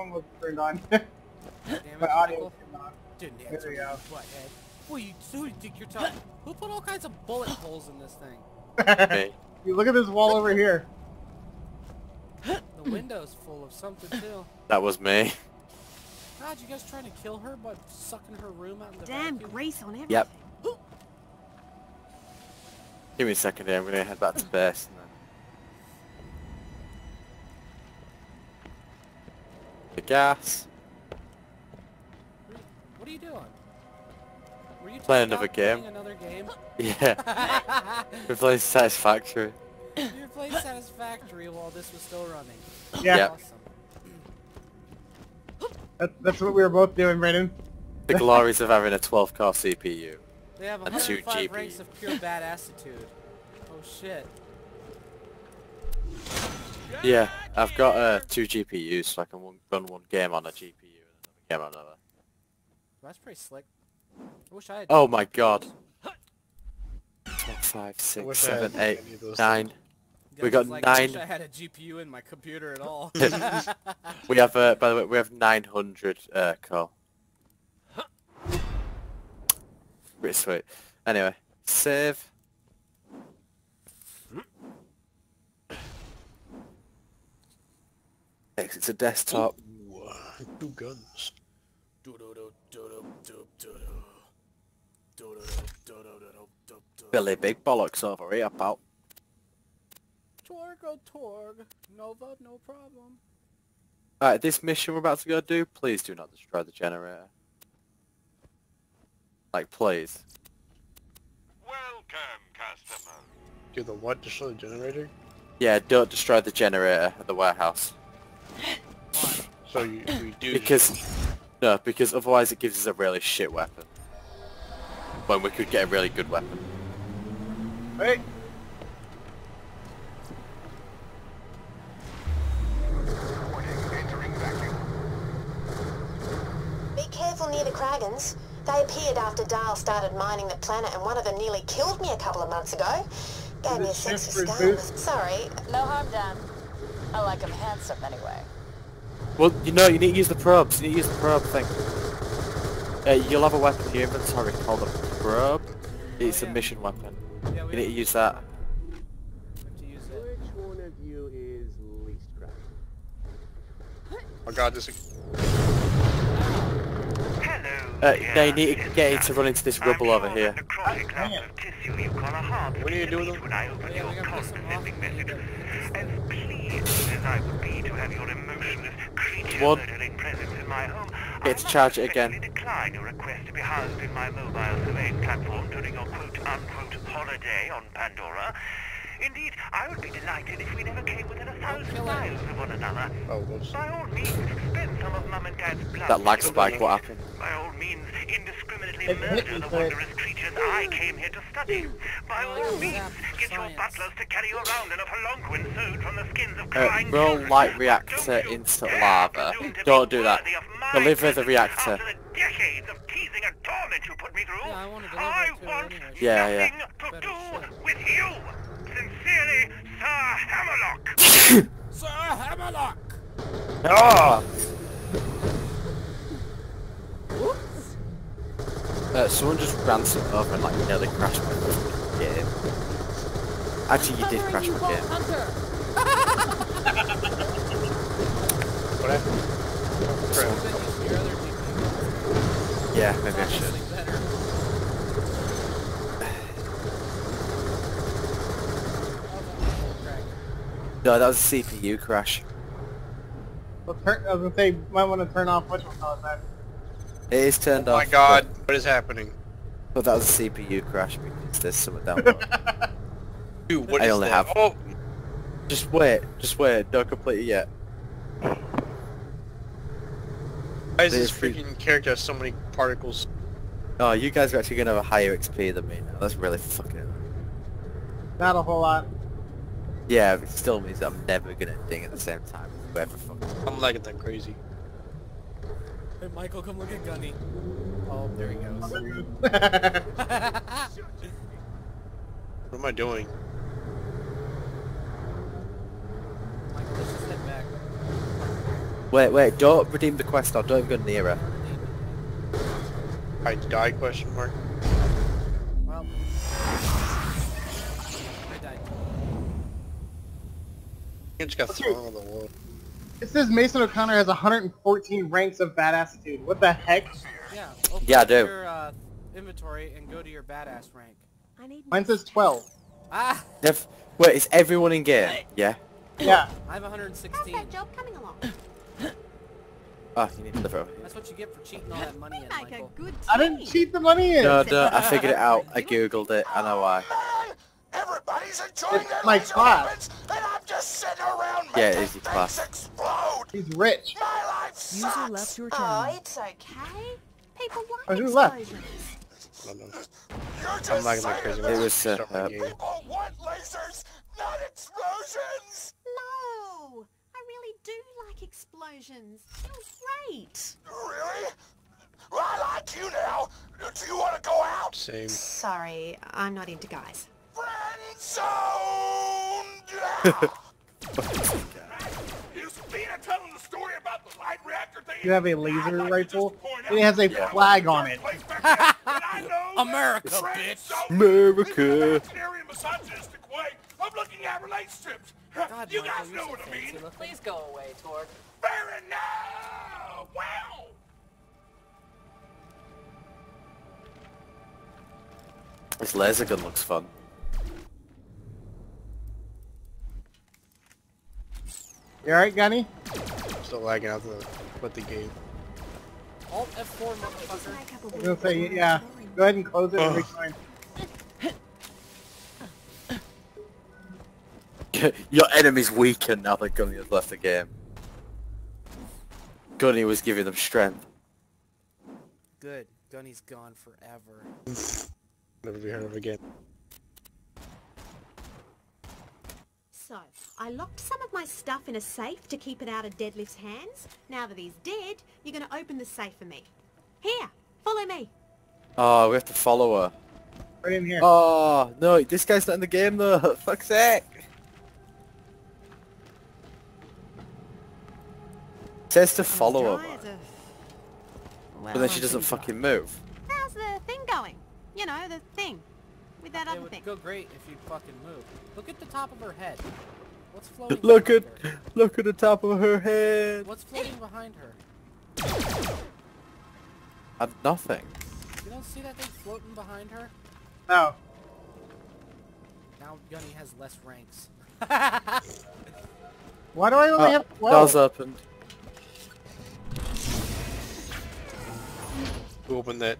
phone was turned on. Damn it, My audio Michael. turned on. Didn't There answer we me, go. butthead. What you, who do you think you're talking? Who put all kinds of bullet holes in this thing? Me. You look at this wall over here. The window's full of something too. That was me. God, you guys trying to kill her by sucking her room out in the Damn vacuum? grease on everything. Yep. Give me a second here. I'm gonna head back to base. And then... The gas. What are you doing? Were you Playing another game. Another game? Yeah. We're playing Satisfactory. you were playing Satisfactory while this was still running. Yeah, Yep. Awesome. that's, that's what we were both doing, Brandon. The glories of having a 12 core CPU. They have And two 105 GB. ranks of pure badassitude. Oh shit. Yeah, I've got uh, two GPUs, so I can one, run one game on a GPU and another game on another. That's pretty slick. I wish I had. Oh my god. Five, six, seven, eight, nine. five, I six, wish I had seven, eight, any of those nine. Guys, we got it's like, I wish nine- I had a GPU in my computer at all. We have, uh, by the way, we have 900 uh, core. Pretty sweet. Anyway, save. Exit a desktop. Ooh, two guns. Billy Big Bollocks over here, pal. Torg, oh Torg. Nova, no problem. Alright, this mission we're about to go do, please do not destroy the generator. Like, please. Welcome, customer. Do the what? Destroy the generator? Yeah, don't destroy the generator at the warehouse. So you, we do. Because, no, because otherwise it gives us a really shit weapon. When we could get a really good weapon. Hey, Be careful near the Kraggons. They appeared after Dahl started mining the planet and one of them nearly killed me a couple of months ago. Gave me a Is it sense of scum. Sorry, No harm done. I like him handsome anyway. Well, you know, you need to use the probes. You need to use the probe thing. Uh, you'll have a weapon in your inventory called a probe. It's Oh, yeah. a mission weapon. Yeah, we You need to use that. to use. Which one of you is least cracked? Oh god, this. Hello. Uh, dear no, you need to get it to run into this rubble over here. that necrotic lump of tissue you call a heart What do you will do with them? As thing. pleased I would be to have your emotionless creature One. murdering presence in my home, Get I charge again. decline your request to be housed in my mobile surveying platform during your quote-unquote holiday on Pandora. Indeed, I would be delighted if we never came within a thousand miles of one another. Oh, whoops. By all means, spend some of Mum and Dad's blood. That lag spike, what happened? By all means, indiscriminately It murder the but- wondrous creatures I came here to study. By Oh, all yeah, means, yeah, get your butlers to carry you around in a palanquin sewed from the skins of Uh, crying roll children. light reactor don't into lava. Don't do that. worthy of my Deliver the reactor. Decades of teasing and torment you put me through, Yeah, I wanna I it to her want anyway. Yeah, yeah. nothing to do with you. Sincerely, Sir Hammerlock. Sir Hammerlock! Ah! Uh, someone just ran something over and like nearly crashed my fucking game. Actually, you did crash my game. What happened? Should've Crap. been using your other GPU. Yeah, maybe I should. better. No, that was a CPU crash. well, turn, I was gonna say, you might want to turn off which one was that. It is turned Oh off. Oh my god, what is happening? But, but that was a CPU crash because there's something down below. Dude, what I is only that? have- Oh, just wait, just wait, don't complete it yet. why is this freaking character have so many particles? Oh, you guys are actually gonna have a higher XP than me now. That's really fucking. Not a whole lot. Yeah, but it still means I'm never gonna ding at the same time. Whoever fucking. I'm lagging that crazy. Hey Michael, come look at Gunny. Oh, there he goes. What am I doing? Michael, let's just head back. Wait, wait, don't redeem the quest or don't even go near her. I die question mark. Well, You just got Okay. thrown on the wall. It says Mason O'Connor has 114 ranks of badassitude. What the heck? Yeah. Open Yeah, I do. your uh, inventory and go to your badass rank. I need Mine says 12. Ah, If, wait, is everyone in gear? Yeah. Yeah. I have How's 116. that job coming along? Oh, you need to live over here. That's what you get for cheating all that money in, Michael. I didn't cheat the money in. No, no, I figured it out. I googled it. I know why. Everybody's enjoying It's their my laser class. weapons, and I'm just sitting around Yeah, it making is your things class. explode. He's rich. My life sucks. Oh, it's okay. People Oh, like who left? explosions. you left i'm not gonna saying crazy. that It was, uh, Start my uh, game. People want lasers, not explosions. No, I really do like explosions. You're great. Really? Well, I like you now. Do you want to go out? Same. Sorry, I'm not into guys. Friend zone. Is Vina telling the story about the light reactor thing? You have a laser rifle. and It has a flag on it. America, bitch. America. misogynistic way of looking at relationships. God, you guys know what I mean. Please go away, Torg. Fair enough. Wow. This laser gun looks fun. You alright, Gunny? I'm Still lagging out the with the game. Alt F4, motherfucker. Make up a I was gonna say, yeah. Go ahead and close it every time. Your enemy's weakened now that Gunny has left the game. Gunny was giving them strength. Good. Gunny's gone forever. Never be heard of again. So, I locked some of my stuff in a safe to keep it out of Deadlift's hands. Now that he's dead, you're gonna open the safe for me. Here, follow me. Oh, we have to follow her. Right in here. Oh, no, this guy's not in the game though. Fuck's sake. says to follow her, Dry man. as but then she doesn't fucking move. How's the thing going? You know, the thing. With that It other would thing. go great if you fucking moved. Look at the top of her head. What's floating Look at, behind her? look at the top of her head. What's floating behind her? And nothing. You don't see that thing floating behind her? No. Now Gunny has less ranks. Why do I only Oh, have 12? doors opened. Who opened that?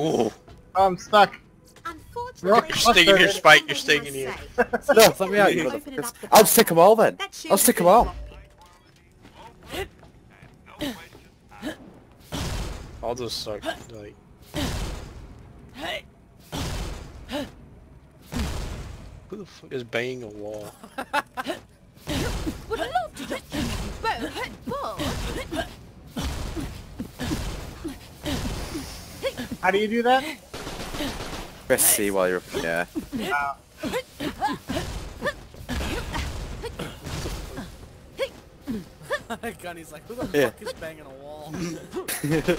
Oh, I'm stuck. Unfortunately, You're staying in here, Spike. You're my staying in here. No, let me out, you Open it motherfuckers. up the I'll stick them all then. I'll stick them all. I'll just suck. Like, who the fuck is banging a wall? Would love to just give you both, but How do you do that? Press C while you're up in the air. Gunny's like, who the Yeah. fuck is banging a wall? Alright,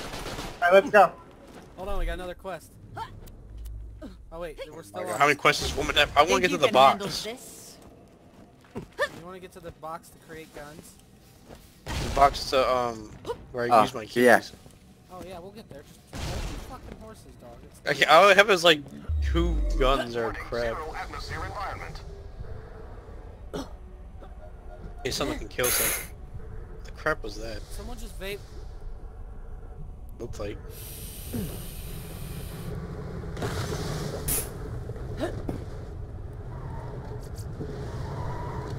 let's go. Hold on, we got another quest. Oh wait, we're still Like, on. how many questions does woman have? I want to get to the box. You want to get to the box to create guns? The box to um where I Ah, use my keys. yeah. Oh yeah, we'll get there. Just fucking horses, dog. It's I can all I have is like two guns or crap. Hey, someone can kill something. The crap was that? Someone just vape. Looked like.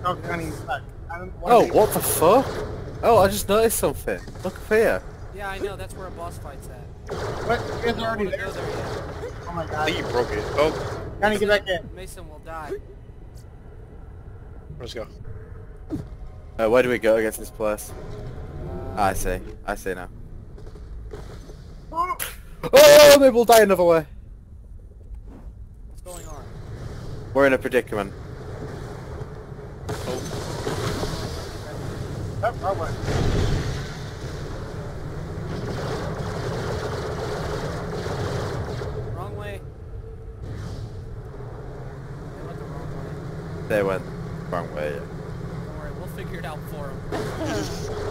Oh, Gunny's stuck. I don't Oh, want what the fuck? Oh, I just noticed something. Look up here. Yeah, I know. That's where a boss fight's at. What? You guys are already don't there? there. Oh my I god. think you broke it. Oh, Gunny, get back in. Mason will die. let's go. Uh, where do we go against this place? Ah, I see. I see now. Oh, maybe we'll die another way. What's going on? We're in a predicament. Oh, wrong way. Wrong way. They went the wrong way. They went wrong way. Yeah. Don't worry, we'll figure it out for them.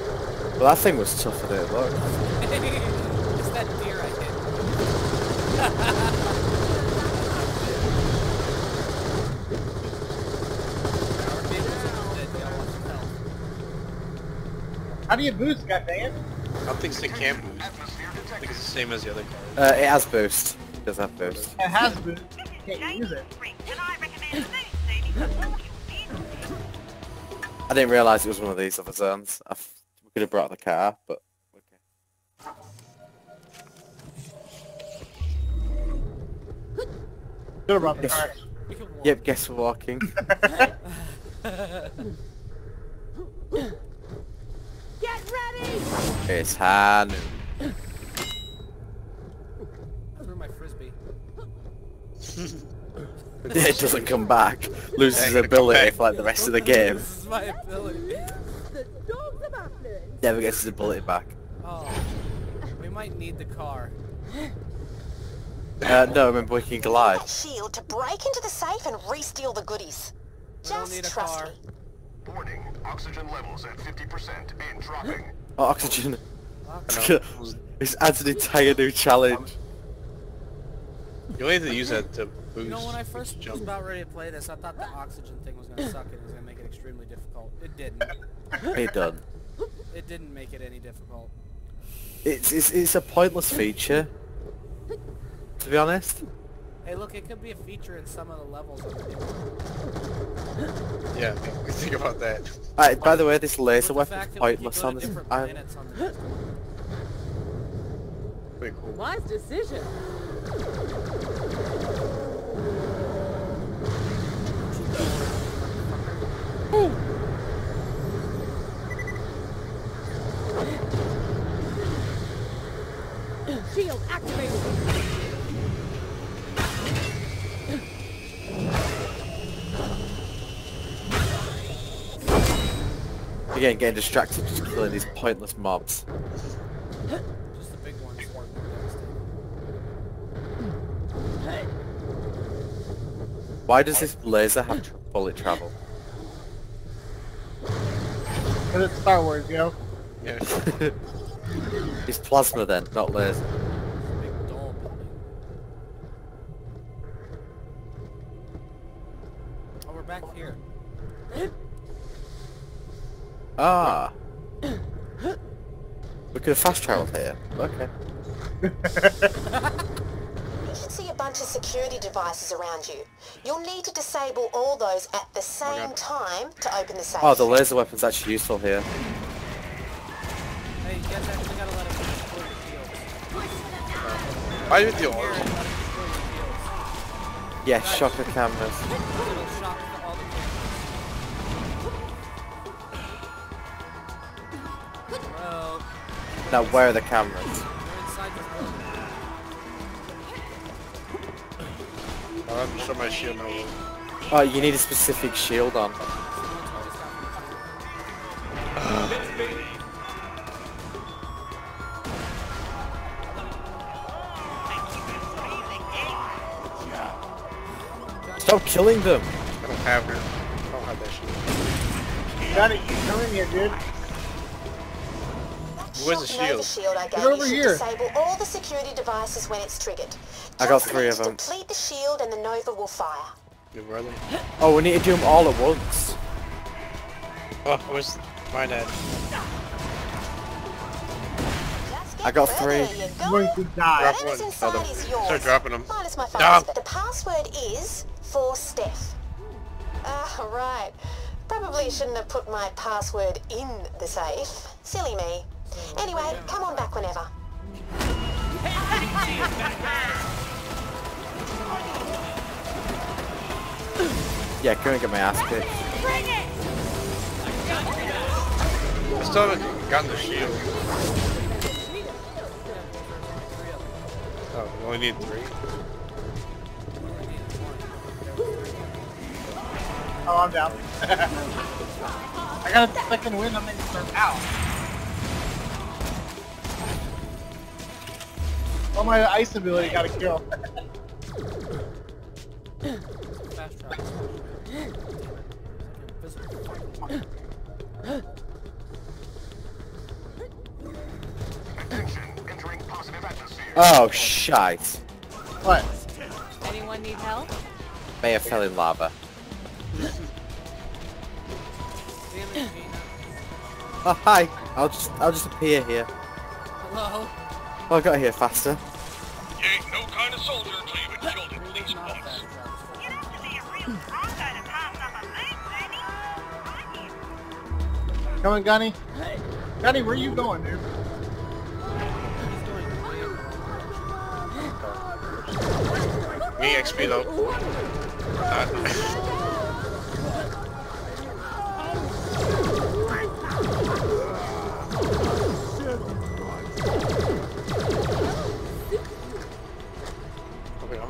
Well, that thing was tougher than it looked. it's that deer I hit. Our neighbors are dead, y'all watch your health. How do you boost, goddammit? I don't think they can boost. I think it's the same as the other cars. Uh, it has boost. It does have boost. It has boost. You can't use it. I didn't realise it was one of these other zones. I f- we could have brought the car, but okay. Should have brought the car. We can walk. Yep, guess we're walking. Get ready! it's Hanu. Threw my frisbee. It doesn't come back. Loses Yeah, his gonna come ability back. for like the rest of the game. This is my ability. Never gets his ability back. Oh, we might need the car. Uh, no, remember we can That glide. shield to break into the safe and re-steal the goodies. We Just need a trust car. me. Warning. Oxygen levels at 50% and dropping. Oh, oxygen. know. This adds an entire new challenge. You only have to use that to boost. You know, when I first was about ready to play this, I thought the oxygen thing was gonna suck and it was gonna make it extremely difficult. It didn't. It done. It didn't make it any difficult. It's, it's it's a pointless feature. To be honest. Hey, look, it could be a feature in some of the levels of the game. Yeah, we think about that. Uh, by the way, this laser But the weapon's fact that we can pointless on to this. different I, planets on the next one. Pretty cool. Wise decision. Shield activated. again, getting distracted just killing these pointless mobs. Just the big ones. are devastating. Why does this laser have tr- bullet travel? Because it's Star Wars, yo. Yeah. it's plasma then, not laser. Big dull building. Oh, we're back here. Ah. We could have fast traveled here. Okay. You should see a bunch of security devices around you. You'll need to disable all those at the oh same time to open the safe. Oh, the laser weapon's actually useful here. Hey, you guys actually gotta let it destroy the shields. Why did you Here, order? and let it destroy the shields. Yes, shocker cameras. It'll shock the- all the cameras. Bro, Now, where are the cameras? I'll have to show my shield now. Oh, you need a specific shield on. Someone's always got Stop killing them! I don't have her. I don't have that shield. Got it, you come in here, dude. Where's the Shock Nova shield? shield I gave Get over you here. disable all the security devices when it's triggered. I got Just three need of to them. Deplete the shield and the Nova will fire. Your brother? Oh, we need to do them all at once. Oh, where's mine at? Just get I got three. I'm go. going to die. Drop one. Oh, the- Start dropping them. Minus my Stop. phones, but the password is for Steph. Ah, right. Probably shouldn't have put my password in the safe. Silly me. Anyway, come on back whenever. Yeah, go and get my ass kicked. I still haven't gotten the shield. Oh, we only need three. Oh, I'm down. I got a second win on the start out. Oh, my ice ability got a kill. Fast travel. Oh, shite. What? Anyone need help? May have fell in lava. Damn it, Gina. Oh, hi. I'll just, I'll just appear here. Hello? Oh, I got here faster. You ain't no kind of soldier until you've been killed in Really police not box. fast travel. You have to be a real Bronco to pass up a moon, Bernie. Come on, Gunny. Gunny, where are you going, dude? He's doing damn well. Me XP though. Uh,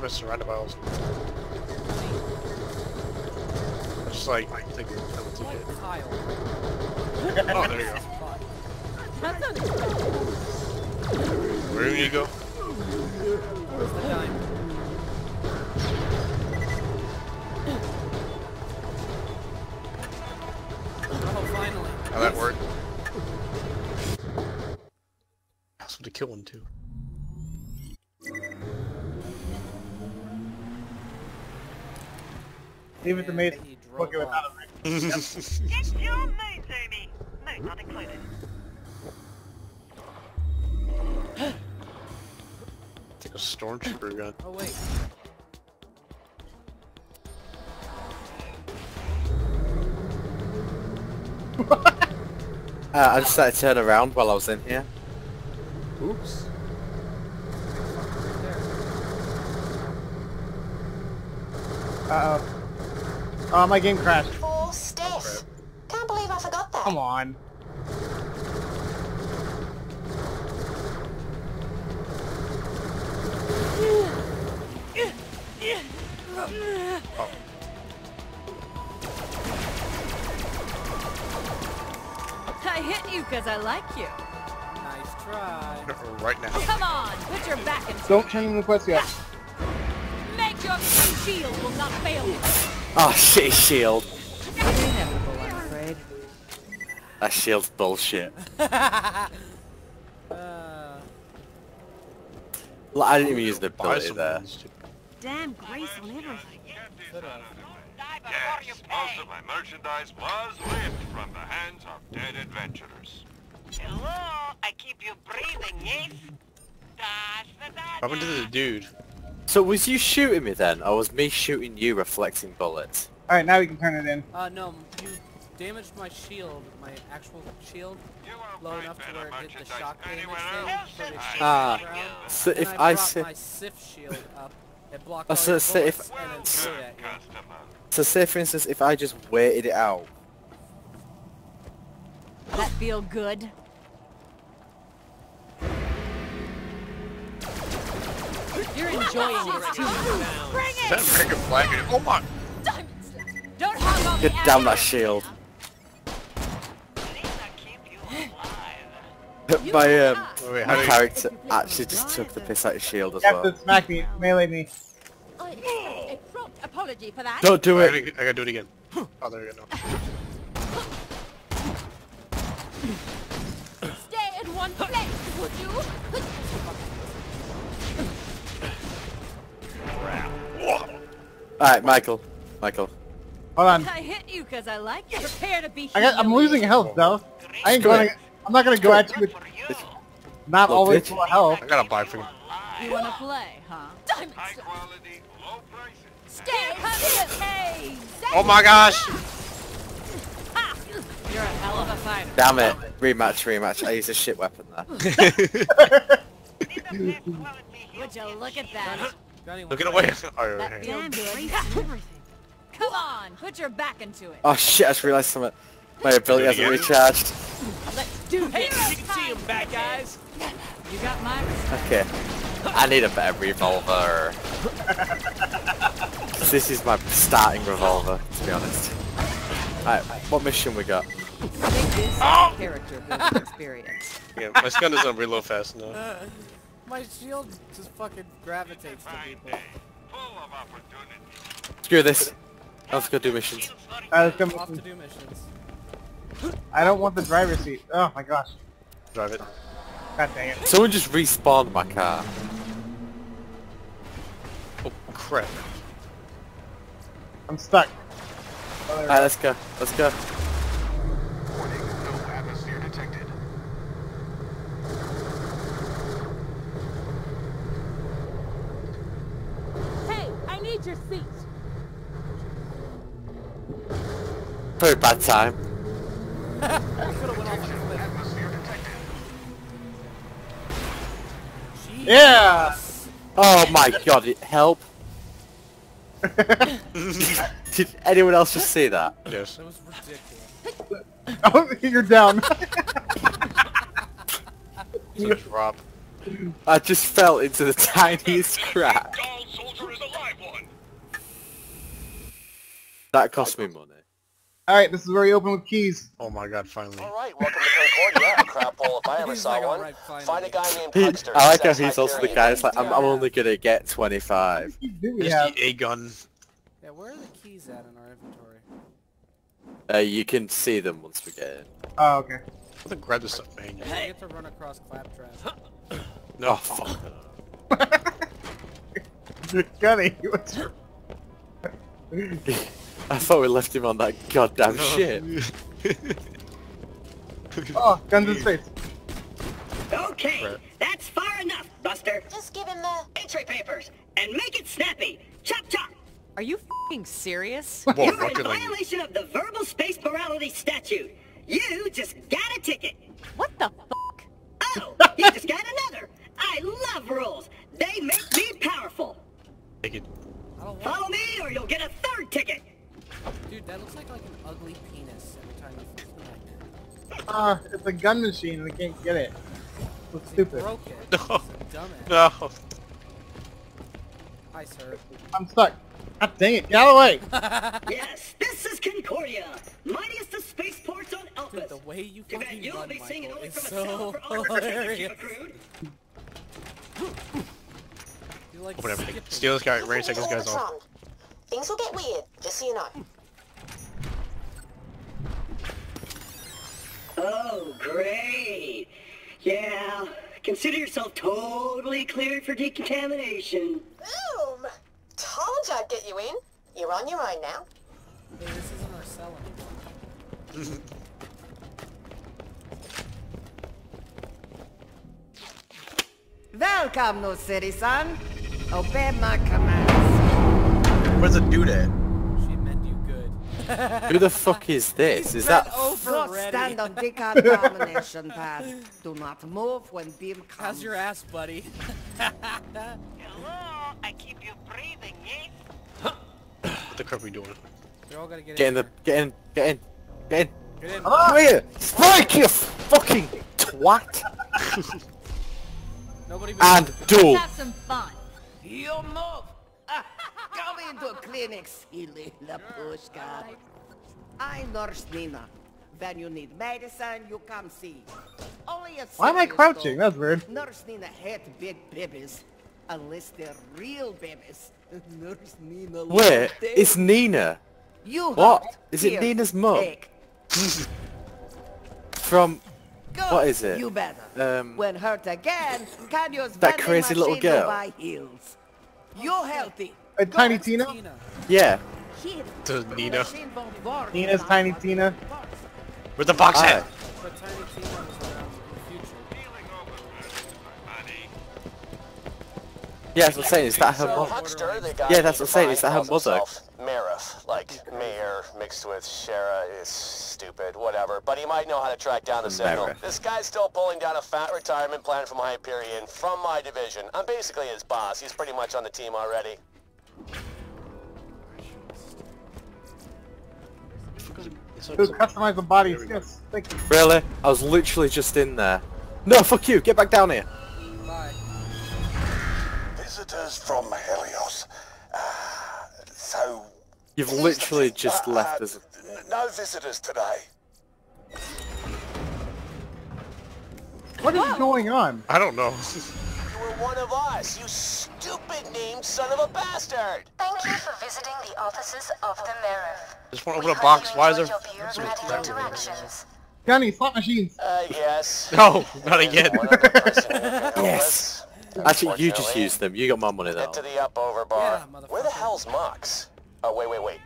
I'm just surrounded by all. Just like a double It's ticket. like Kyle. Oh, there you go. Where do you go? Where's the diamond? Oh, finally. How that work? That's what to kill one too. Leave it to me. to He drove Book it without off. a ring. Get your moon, Zoomy. Moon not included. Take a stormtrooper gun. Oh, wait. Uh, I just had to turn around while I was in here. Oops. Uh oh. Oh, my game crashed. For Steph. Can't believe I forgot that. Come on. Oh. I hit you because I like you. Nice try. right now. Come on, put your back into Don't turn in the quest yet. Make your shield will not fail you. Oh, shitty shield. Inevitable, I'm afraid. That shield's bullshit. Uh, Like, I didn't even use the Buy ability there. Damn grace on everything. could've. Yes, most of my merchandise was ripped from the hands of dead adventurers. Hello, I keep you breathing, yes? That's the What happened to the dude? So was you shooting me then, or was me shooting you reflecting bullets? Alright, now we can turn it in. Uh, no, you damaged my shield, my actual shield, low enough to where it did the shock damage thing, else. so they I shot Ah, the ground. so and if I I brought say- my Sif shield up, it blocked Oh, all so if- bullets and then threw at you. So say for instance, if I just waited it out. That feel good? You're enjoying this too much. Bring Is that it! American flag? Oh my! Diamond slap. Don't hog on Get the down that shield. These are keep you alive. my um, Wait, wait, my character actually just took the piss out of shield as well. to smack me, melee me. I accept a prompt apology for that. Don't do I it. gotta, I gotta do it again. Oh, there we go. No. Stay in one place, would you? Alright, Michael. Michael. Hold on. I hit you because I like you. Prepare to be I got, I'm losing health though. I ain't going. I'm not gonna go at you with For you. not Look, always bitch. full of health. I gotta buy for you. You wanna play, huh? Diamond High quality, low prices. Stay comes the Oh my gosh! You're a hell of a fighter. Damn it. Rematch, rematch. I used a shit weapon there. These are best quality Would you look at that? Gunny, Look it one away. second. Oh, right feels here. good. Grease on everything. Come on, put your back into it. Oh shit, I just realised something. My ability hasn't recharged. Let's do this. you can see him, bad guys. You got my Okay. I need a better revolver. this is my starting revolver, to be honest. Alright, what mission we got? Make this a character experience. Yeah, my gun doesn't reload fast enough. Uh, My shield just fucking gravitates to people. Screw this. Let's go do missions. Uh, let's go Off to do missions. I don't want the driver's seat. Oh my gosh. Drive it. God dang it. Someone just respawned my car. Oh crap. I'm stuck. There we Alright, let's go. Let's go. No atmosphere detected. Hey, I need your seat. Very bad time. Atmosphere detected. Yeah! Oh my god, it help. Did anyone else just see that? Yes. That was ridiculous. Oh, you're down. It's a drop. I just fell into the tiniest crack. Gall soldier is a live one. That cost me money. Alright, this is where you open with keys. Oh my god, finally. Alright, welcome to Concordia, a crap hole if I ever saw like, one. "Alright, finally." Find a guy named He- Huckster. I like how he's also the guy that's like, I'm, I'm only gonna get 25. What do we There's have? the A gun. Yeah, where are the keys at in our inventory? Uh, you can see them once we get in. Oh, okay. I think grab this stuff, man. Yeah, we get to run across Claptrap. No. Oh, fuck. Gunny, what's your... I thought we left him on that goddamn shit. Oh, guns in space. Okay, Right. that's far enough, Buster. Just give him the... Entry papers, and make it snappy. Chop chop. Are you fing serious? Whoa, You're in rocket language. violation of the verbal space morality statute. You just got a ticket. What the fuck? Oh, you just got another. I love rules. They make me powerful. Take it. I don't want Follow me, or you'll get a third ticket. Dude, that looks like like an ugly penis every time you flip it. Ah, it's a gun machine and I can't get it. It's stupid. Broke it. No. Dumbass. No. Hi, sir. I'm stuck. God dang it, get out of the way! Yes, this is Concordia, mightiest of spaceports on Dude, Elpis. the way you Too bad fucking you'll run, be singing Michael, only is from a so cell for all you've hilarious. accrued. You're like Open everything. skipping. Steal this guy. Listen Rain to take this guy's off. Things will get weird, just so you know. Oh, great. Yeah, consider yourself totally cleared for decontamination. Boom! Told you I'd get you in. You're on your own now. Hey, this isn't our cell anymore. Welcome, new citizen. Obey my commands. Where's the dude at? She meant you good. Who the fuck is this? Is that... over Don't ready? stand on decontamination pad. Do not move when beam comes. How's your ass, buddy? Hello, I keep you breathing, yes? What the crap are we doing? They're all gonna get, Get in the... Get in. Get in. Get in. Get in. Come here! Spike, you fucking twat! Nobody move. And duel. some fun. You move. Come into clinic, silly Lapushka. I nurse Nina. When you need medicine, you come see. Only a Why am I crouching? That's weird. Nurse Nina hate big babies. Unless they're real babies. Nurse Nina them. it's Nina. You what? Is it Nina's mum? From... Good. What is it? You better. Um, When hurt again, can use That crazy little girl? buy heals. You healthy. A Tiny Tina? Tina. Yeah. Here. To Nina. Machine Tina's Tiny Tina. Where's the box Aye. at? But Tiny Tina was around in the future. Yeah, that's what I'm saying. Is that her So mum? Huckster, the guy Yeah, that's what I'm saying, is that her mother? Meriff, like mayor mixed with Shara is stupid, whatever. But he might know how to track down the signal. Meriff. This guy's still pulling down a fat retirement plan from Hyperion from my division. I'm basically his boss. He's pretty much on the team already. Who customized the bodies? Yes, thank you. Really? I was literally just in there. No, fuck you! Get back down here! Bye. Visitors from Helios. Uh, so... You've literally just uh, left us. No visitors today. What is Whoa. going on? I don't know. You were one of us, you stupid named son of a bastard! Thank you for visiting the offices of the Meriff. Just want to open a box. you Why is there? enjoyed interactions. Johnny, slot machines. Uh, yes. No, not again. Yes. Actually, you just used them. You got my money though. Head to the up over bar. Where the hell's Mox? Oh, wait, wait, wait.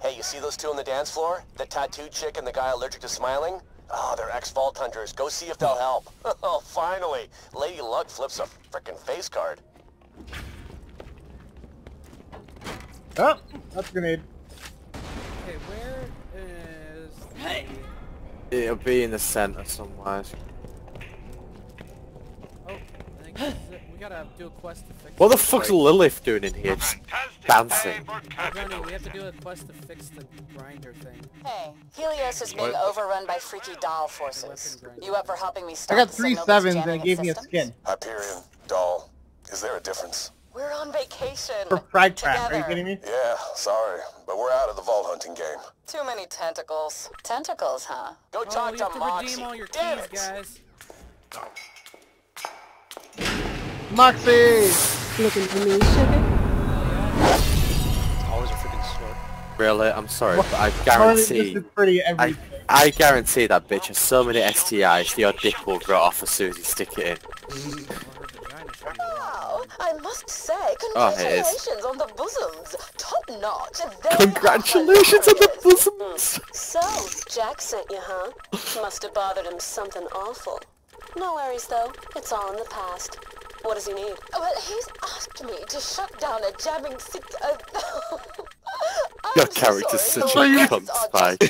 Hey, you see those two on the dance floor? The tattooed chick and the guy allergic to smiling? Oh, they're ex-vault hunters. Go see if they'll help. Oh, finally. Lady Luck flips a frickin' face card. Oh, that's a grenade. Okay, where is... Hey! It'll be in the center somewhere. Oh, I think this is it. we gotta do a quest to fix What the it. fuck's Lilith doing in here? Just dancing. Johnny, we have to do a quest to fix the grinder thing. Hey, Helios is being What? overrun by freaky Dahl forces. You up for helping me I stop got the three signal and gave its me a skin. Hyperion, Dahl. Is there a difference? We're on vacation. For Pride crap, are you Together. kidding me? Yeah, sorry, but we're out of the vault hunting game. Too many tentacles. Tentacles, huh? Go Oh, talk you to have to Moxxi. redeem all your Damn keys, it. guys. Moxxi! Looking for me, sugar? Always a freaking sweat. Really? I'm sorry, but I guarantee. pretty I, I guarantee that bitch has so many STIs, the odd dick will grow off as soon as you stick it in. Wow, I must say, Oh, congratulations on the bosoms. Top notch. Very Congratulations on the bosoms! So, Jack sent you, huh? Must have bothered him something awful. No worries, though. It's all in the past. What does he need? Well, he's asked me to shut down a jamming sit- uh, Your character's sorry. such a words cunt, are Spike.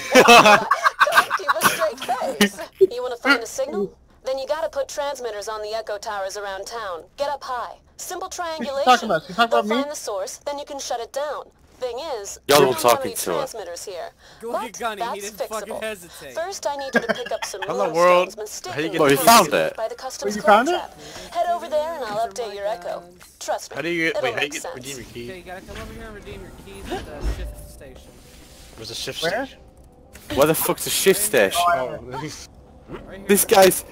Can't keep a straight face. You want to find a signal? Then you gotta put transmitters on the echo towers around town. Get up high. Simple triangulation. talking about? She's talking They'll about me? find the source, then you can shut it down. Thing is, y'all I don't one have talking any to her. transmitters here. Go but get Gunny, he that's didn't fucking fixable. hesitate. First, I need you to pick up some How in the moonstones world? How you get- Well, you found it. by the customs you club found it? Head over there and I'll update your echo. Trust me. How do you get? It'll Wait, how do you get sense. redeem your Okay, key? you gotta come over here and redeem your keys at the shift station. Where's the shift Where? station? Where the fuck's the shift station? Oh, Right. This guy's...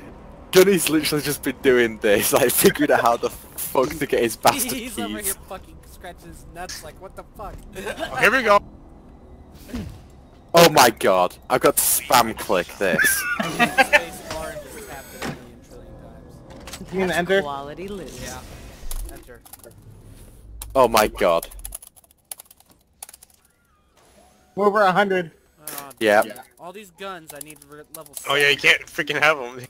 Gunny's literally just been doing this, like figuring out how the fuck to get his bastard He's over here keys. fucking scratching his nuts like, what the fuck? oh, here we go. Oh my god, I've got to spam click this. Space bar and just tapped it a million trillion times. You can enter. Quality lives. Yeah. Enter. Oh my god. We're over a hundred. Oh, Yeah. All these guns, I need re- level Oh yeah, you can't freaking have them.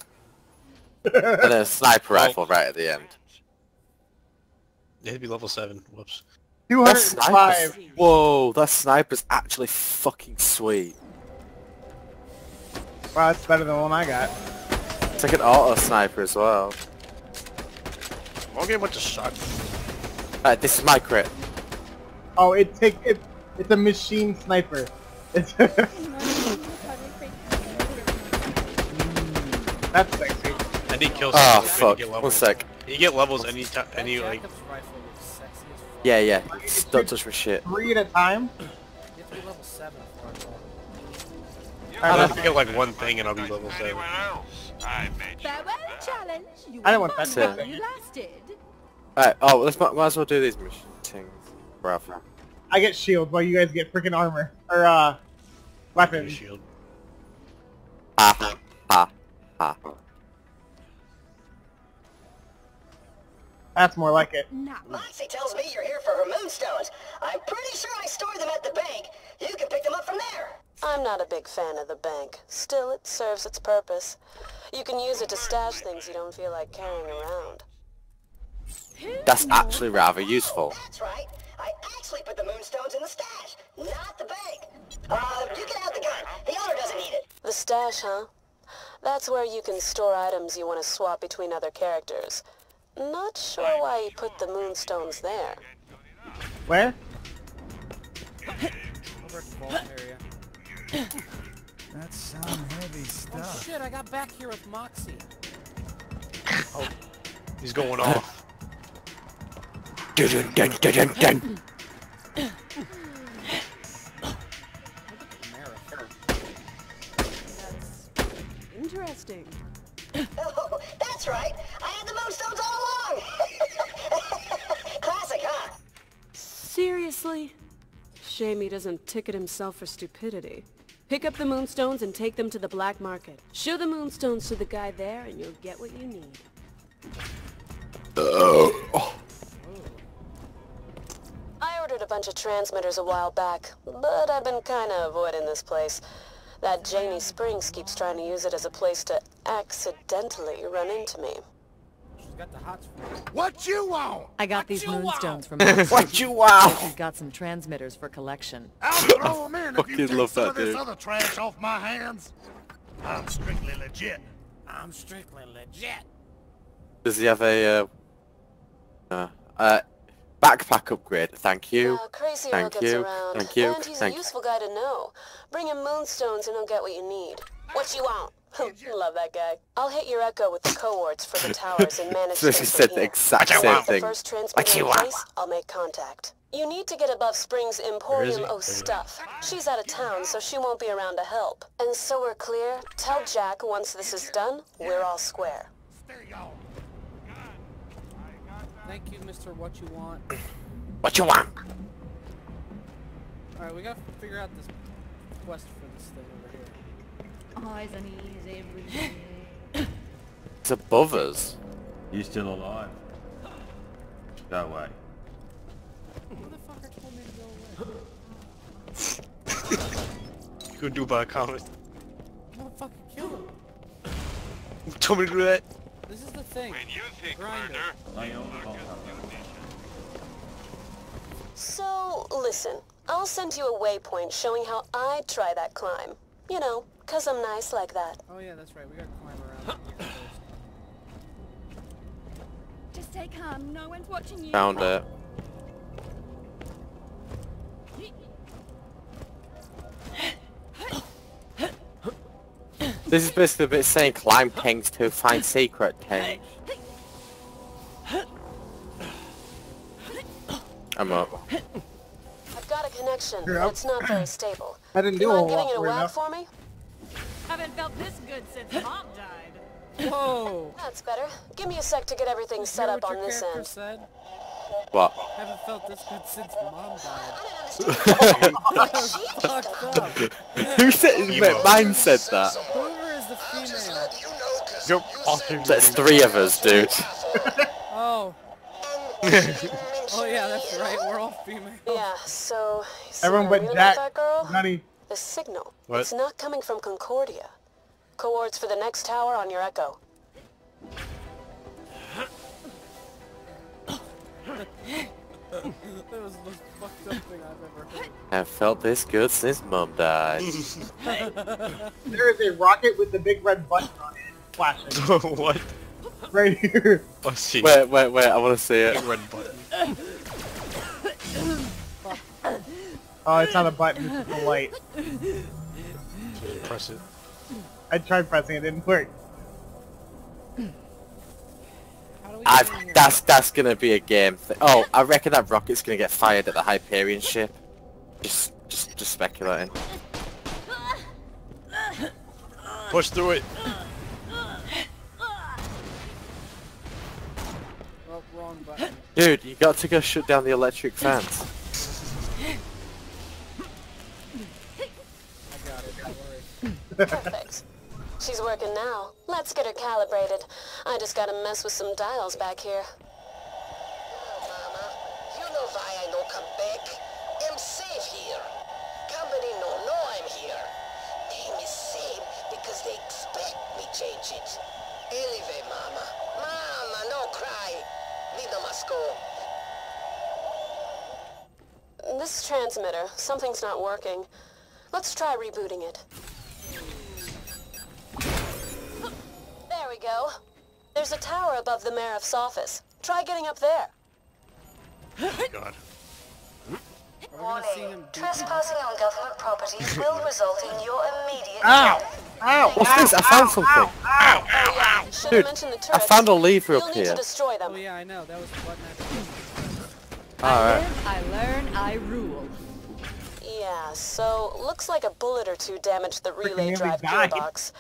And then a sniper rifle right at the end. They had be level seven. Whoops. Two That hundred and five. Whoa, that sniper's actually fucking sweet. Wow, that's better than the one I got. It's like an auto sniper as well. I'll get a bunch of shots. Alright, this is my crit. Oh, it take it. It's a machine sniper. It's that's sexy. I need kills. Oh fuck, one sec. You get levels any time, That any like. Jakobs rifle looks sexy as fuck. Yeah, yeah. Just Don't touch my shit. Three at a time. You have to be level 7 for I'll have to get like one thing and I'll be level seven. I made Farewell challenge. I don't want that fun to while happen. Alright, oh, let's might, might as well do these mission things. Bravo. I get shield while you guys get freaking armor or uh weapons. Shield. Ha, ha, ha. That's more like it. Now, Moxxi tells me you're here for her moonstones. I'm pretty sure I stored them at the bank. You can pick them up from there. I'm not a big fan of the bank. Still, it serves its purpose. You can use it to stash things you don't feel like carrying around. That's actually rather useful. That's right. I actually put the moonstones in the stash, not the bank. Uh, you can have the gun. The owner doesn't need it. The stash, huh? That's where you can store items you want to swap between other characters. Not sure why you put the moonstones there. Where? Over at the vault area. That's some heavy Oh stuff. shit, I got back here with Moxxi. Oh, he's going off. Dun dun dun dun dun dun. interesting. Oh, that's right. Classic, huh? Seriously? Shame he doesn't ticket himself for stupidity. Pick up the moonstones and take them to the black market. Show the moonstones to the guy there and you'll get what you need. Uh, oh. I ordered a bunch of transmitters a while back, but I've been kinda avoiding this place. That Janey Springs keeps trying to use it as a place to accidentally run into me. What you want? I got these moonstones from What you want? We've got some transmitters for collection. I'll throw 'em in if Fucking you take love some that of this dude. other trash off my hands. I'm strictly legit. I'm strictly legit. Does he have a uh, uh, uh backpack upgrade? Thank you. Uh, Crazy Thank gets you. around, Thank you. and he's Thank a useful guy to know. Bring him moonstones and he'll get what you need. What you want? Oh, love that guy. I'll hit your echo with the cohorts for the towers and manage So them she from said the exact same the thing. first What transmitter you want? place, I'll make contact. You need to get above Spring's Emporium O oh, stuff. She's out of town, so she won't be around to help. And so we're clear, tell Jack once this is done, we're all square. Thank you, Mr. What You Want. What you want? Alright, we gotta figure out this quest for this thing over here. Eyes and ears everywhere. It's above us. You still alive? Go away. Motherfucker told me to go away. You could do by comment. Motherfucker, kill him. Told me to do that. This is the thing. When you think Grinder. I own So, listen, I'll send you a waypoint showing how I try that climb. You know, 'cause I'm nice like that. Oh yeah, that's right. We gotta climb around. here first. Just stay calm. No one's watching you. Found it. This is basically a bit saying climb tanks to find secret tanks. I'm up. I've got a connection, You're but it's not very stable. I didn't you do a mind lot giving it a whack enough. for me? Haven't felt this good since mom died. Whoa! That's better. Give me a sec to get everything set up on this end. said? What? Haven't felt this good since mom died. Who said? Wait, mine said that. Hoover is the female. You're That's three of us, dude. Oh. Oh yeah, that's right. We're all female. Yeah, so... so Everyone but Jack. that girl? Honey. The signal. What? It's not coming from Concordia. Cohorts for the next tower on your echo. that was the most fucked up thing I've ever heard. I've felt this good since mum died. There is a rocket with the big red button on it flashing. what? Right here. Oh, see. Wait, wait, wait, I want to see it. Red button. Oh, it's not a button, it's just a light. Press it. I tried pressing it, didn't work. I, that's that's gonna be a game thing. Oh, I reckon that rocket's gonna get fired at the Hyperion ship. Just, just, just speculating. Push through it. Oh, wrong button. Dude, you got to go shut down the electric fans. I got it. Don't worry. Perfect. She's working now. Let's get her calibrated. I just gotta mess with some dials back here. Mama, you know why I no come back? I'm safe here. Company no know I'm here. Name is same because they expect me change it. Anyway, Mama, Mama, no cry. Lina. This transmitter, something's not working. Let's try rebooting it. There we go. There's a tower above the Meriff's office. Try getting up there. God. Warning. Trespassing on government properties will result in your immediate Ow! death. Ow! What's this? I found something. Oh yeah, should Dude, mentioned the I found a lever You'll up need here. to destroy them. Oh yeah, I know. That was the button I I Alright. live, I learn, I rule. Yeah, so looks like a bullet or two damaged the relay drive gearbox.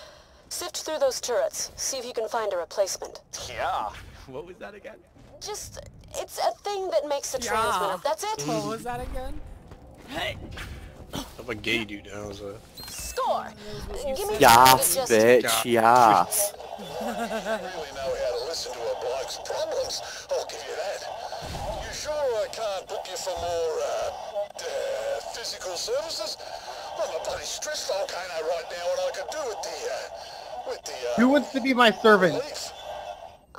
Sift through those turrets, see if you can find a replacement. Yeah. What was that again? Just, it's a thing that makes the Yeah. transmitter. That's it. What was that again? I'm a gay dude now, so. Score! Give me Yes, just... bitch, yes. really know how to listen to a bloke's problems, I'll give you that. You sure I can't book you for more, uh, uh physical services? I'm a bloody stress volcano right now, and I could do with the, uh, with the, uh... Who wants to be my servant?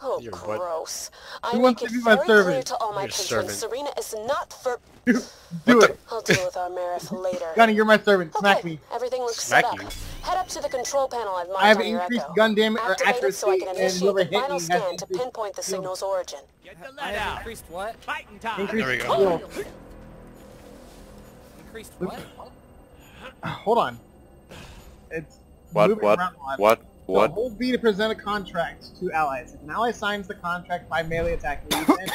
Oh, Your what? gross. I Who make wants it to be my very clear servant? to all my Your patrons, servant. Serena is not for... Do it. I'll deal with our Meriff later. Gunny, you're my servant. Smack Okay, me. everything looks Smack set up. Head up to the control panel I've marked I have increased echo. gun damage or Activate it so I accuracy, can and initiate whoever the hit me final has scan to pinpoint the signal's origin. Get the I lead have out. increased what? Fighting time. Increased There we go. skill. Increased what? Hold on. It's What, moving what, around a lot. What, So what? hold B to present a contract to allies. If an ally signs the contract by melee attack, leave, then,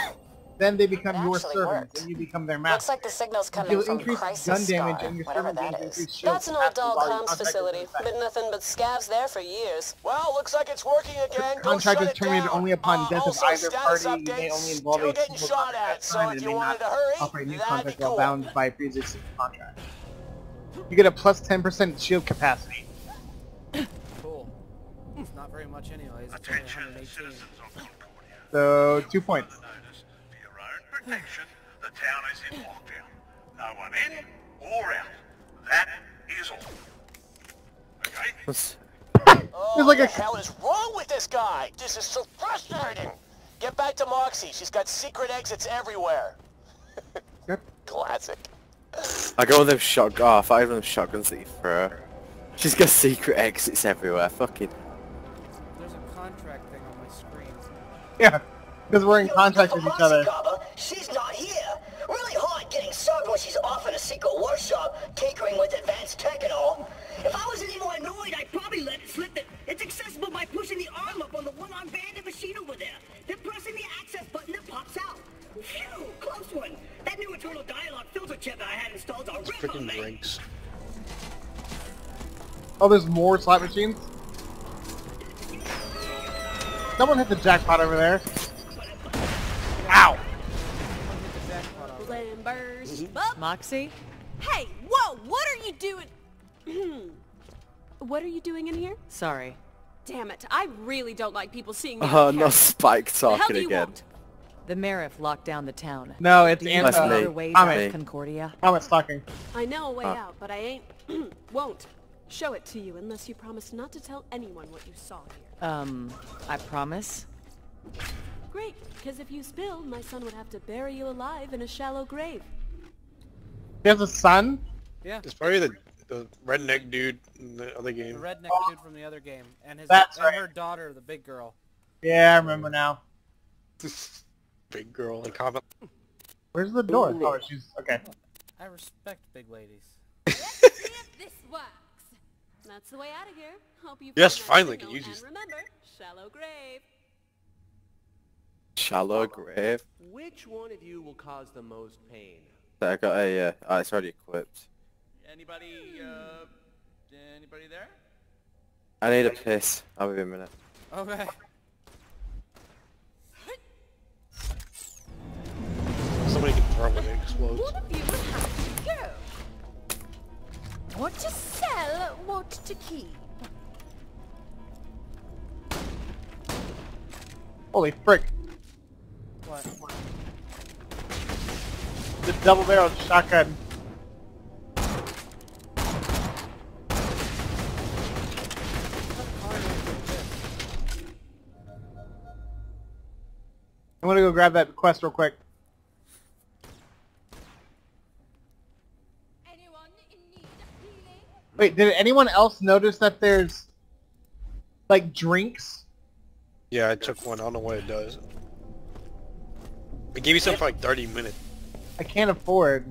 then they become your servants, worked. and you become their master. Looks master. like the signal's coming You'll from increase Crisis gun Scar, damage and your whatever servant that gains is. increased shield That's an old capacity doll comms contract is in facility. Been nothing but scavs there for years. Well, looks like it's working again. Go Contract is terminated down. only upon Uh, death of either party. You may only involve still a getting single shot at, at so time, if and you may wanted not to hurry, operate new that'd contract be while bound by a pre-existing contract. You get a plus 10% shield capacity. Cool. It's not very much anyways. It's only 118. So, two points. For your own protection, the town is in lockdown. No one in or out. That is all. Okay? What's- Oh, There's like what a- the hell is wrong with this guy? This is so frustrating. Get back to Moxxi. She's got secret exits everywhere. Yep. Classic. I go with them shot. Oh, I thought I had them shotguns that you throw. She's got secret exits everywhere. Fucking. Yeah, because we're in contact with each other. Cover, she's not here. Really hard getting served when she's off in a secret workshop, tinkering with advanced tech and all. If I was any more annoyed, I'd probably let it slip that it's accessible by pushing the arm up on the one-arm banded machine over there, then pressing the access button that pops out. Phew, close one. That new internal dialogue filter chip that I had installed a rip on Freaking me. drinks. Oh, there's more slot machines? Someone hit the jackpot over there. Ow! Lambers. Moxie? Hey, whoa! What are you doing? what are you doing in here? Sorry. Damn it! I really don't like people seeing me. Oh, on no. Spike The hell do talking you again. The Marif locked down the town. No, it's Do you That's know me. other ways Comment. out Me. of Concordia? Talking. I know a way Ah. out, but I ain't won't show it to you unless you promise not to tell anyone what you saw here. Um, I promise. Great, because if you spill, my son would have to bury you alive in a shallow grave. He has a son? Yeah. It's probably the the redneck dude in the other game. The game. redneck dude from the other game, and his That's and right. her daughter, the big girl. Yeah, I remember now. Big girl and comment. Where's the door? Oh, she's... Okay. I respect big ladies. This works. That's the way out of here. Hope you Yes, find that finally, can signal, use and these. remember, shallow grave. Shallow grave. Which one of you will cause the most pain? I got a. Uh, oh, it's already equipped. Anybody, uh, anybody there? I need a piss. I'll be a minute. Okay. Somebody can throw it when it explodes. What to sell, what to keep. Holy frick. What? The double-barreled shotgun. I'm gonna go grab that quest real quick. Anyone in need of healing? Wait, did anyone else notice that there's like drinks? Yeah, I took one. I don't know what it does. It gave me something for like 30 minutes. I can't afford.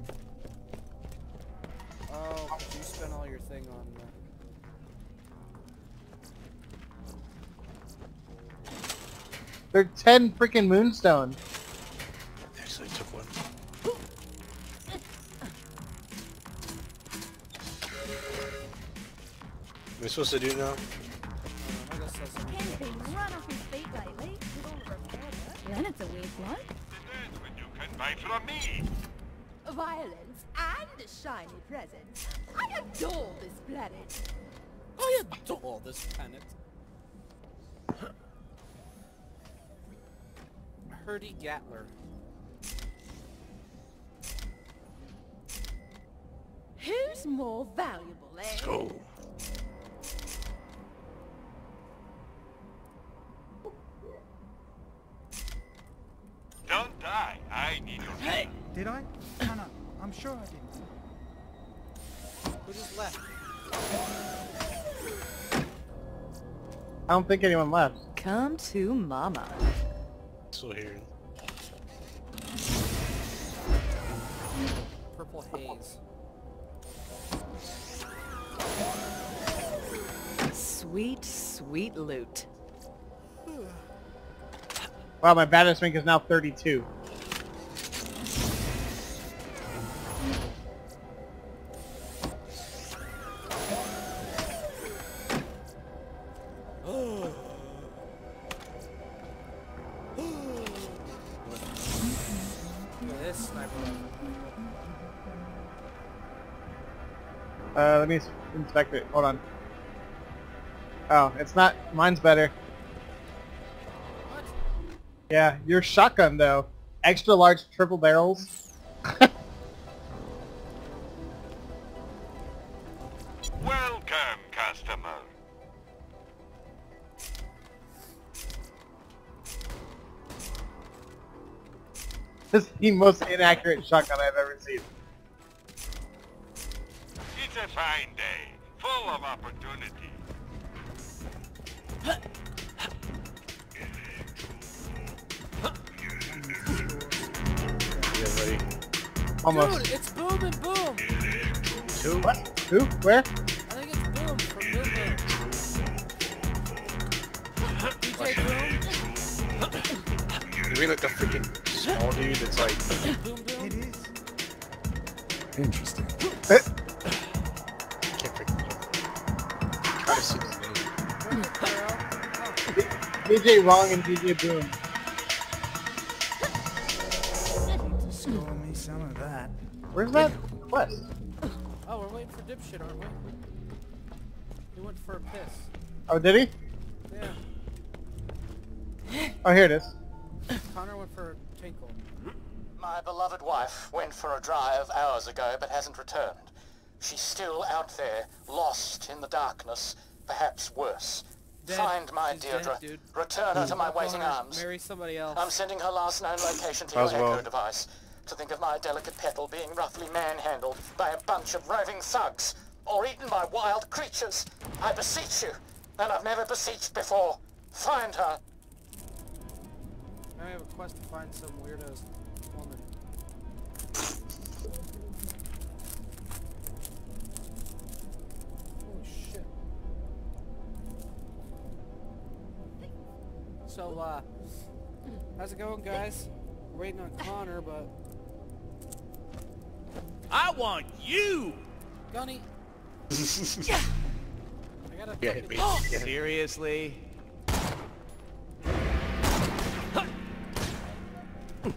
Oh, you spent all your thing on. Uh... They're ten freaking moonstone. What am I supposed to do now? Ken's been run off his feet lately. with all the reporter. Then it's a weird one. You can buy from me. Violence and a shiny present. I adore this planet. I adore this planet. Herdy Gatler. Who's more valuable, eh? Oh. Don't die. I need your Hey! Did I? No, no. I'm sure I didn't. Who just left? I don't think anyone left. Come to mama. Still here. Purple haze. Sweet, sweet loot. Wow, my baddest rank is now 32. Look at this sniper rifle. Uh, let me inspect it. Hold on. Oh, it's not. Mine's better. What? Yeah, your shotgun though. Extra large triple barrels. Welcome, customer. This is the most inaccurate shotgun I've ever seen. It's a fine day, full of opportunity. Almost. Dude, it's Boom and Boom! Two. What? Who? Where? I think it's Boom from Boom Boom. DJ Boom? You mean like the freaking small dude that's like Boom Boom? It is. Interesting. Eh, can't freaking try to see his. DJ Wrong and DJ Boom. Where's that quest? Oh, we're waiting for dipshit, aren't we? He went for a piss. Oh, did he? Yeah. Oh, here it is. Connor went for a tinkle. My beloved wife went for a drive hours ago but hasn't returned. She's still out there, lost in the darkness, perhaps worse. Dead. Find my She's dead, Deirdre. dude. Return her to my waiting arms. Marry somebody else. I'm sending her last known location to As your well. echo device. To think of my delicate petal being roughly manhandled by a bunch of roving thugs, or eaten by wild creatures. I beseech you, and I've never beseeched before. Find her. Now we have a quest to find some weirdos woman. Holy shit. So, uh, how's it going, guys? We're waiting on Connor, but I want you! Gunny. I gotta Yeah, fucking- hit me. Oh. Yeah. Seriously?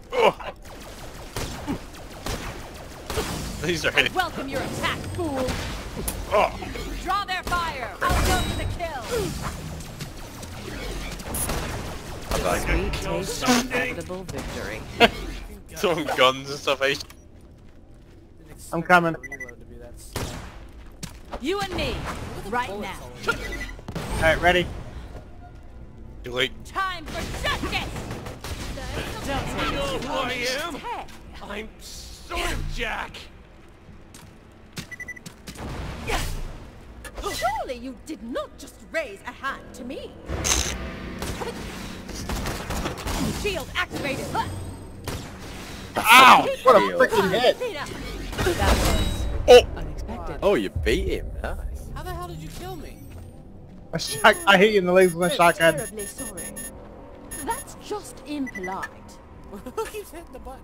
These are hitting. Welcome your attack, fool. Oh, Draw their fire. I'll go for the kill. Sweet taste of inevitable victory. throwing guns and stuff. Eh? I'm coming. To be that. You and me, right now. Alright, ready? Too late. Time for justice. Do You know who I am? Hey. I'm sort of Jack. Surely you did not just raise a hand to me. Shield activated. Ow! What a freaking hit! Oh! Unexpected. Oh, you beat him. Nice. How the hell did you kill me? A shot I hit you in the legs with a shotgun. That's just impolite. Who keeps hitting the button?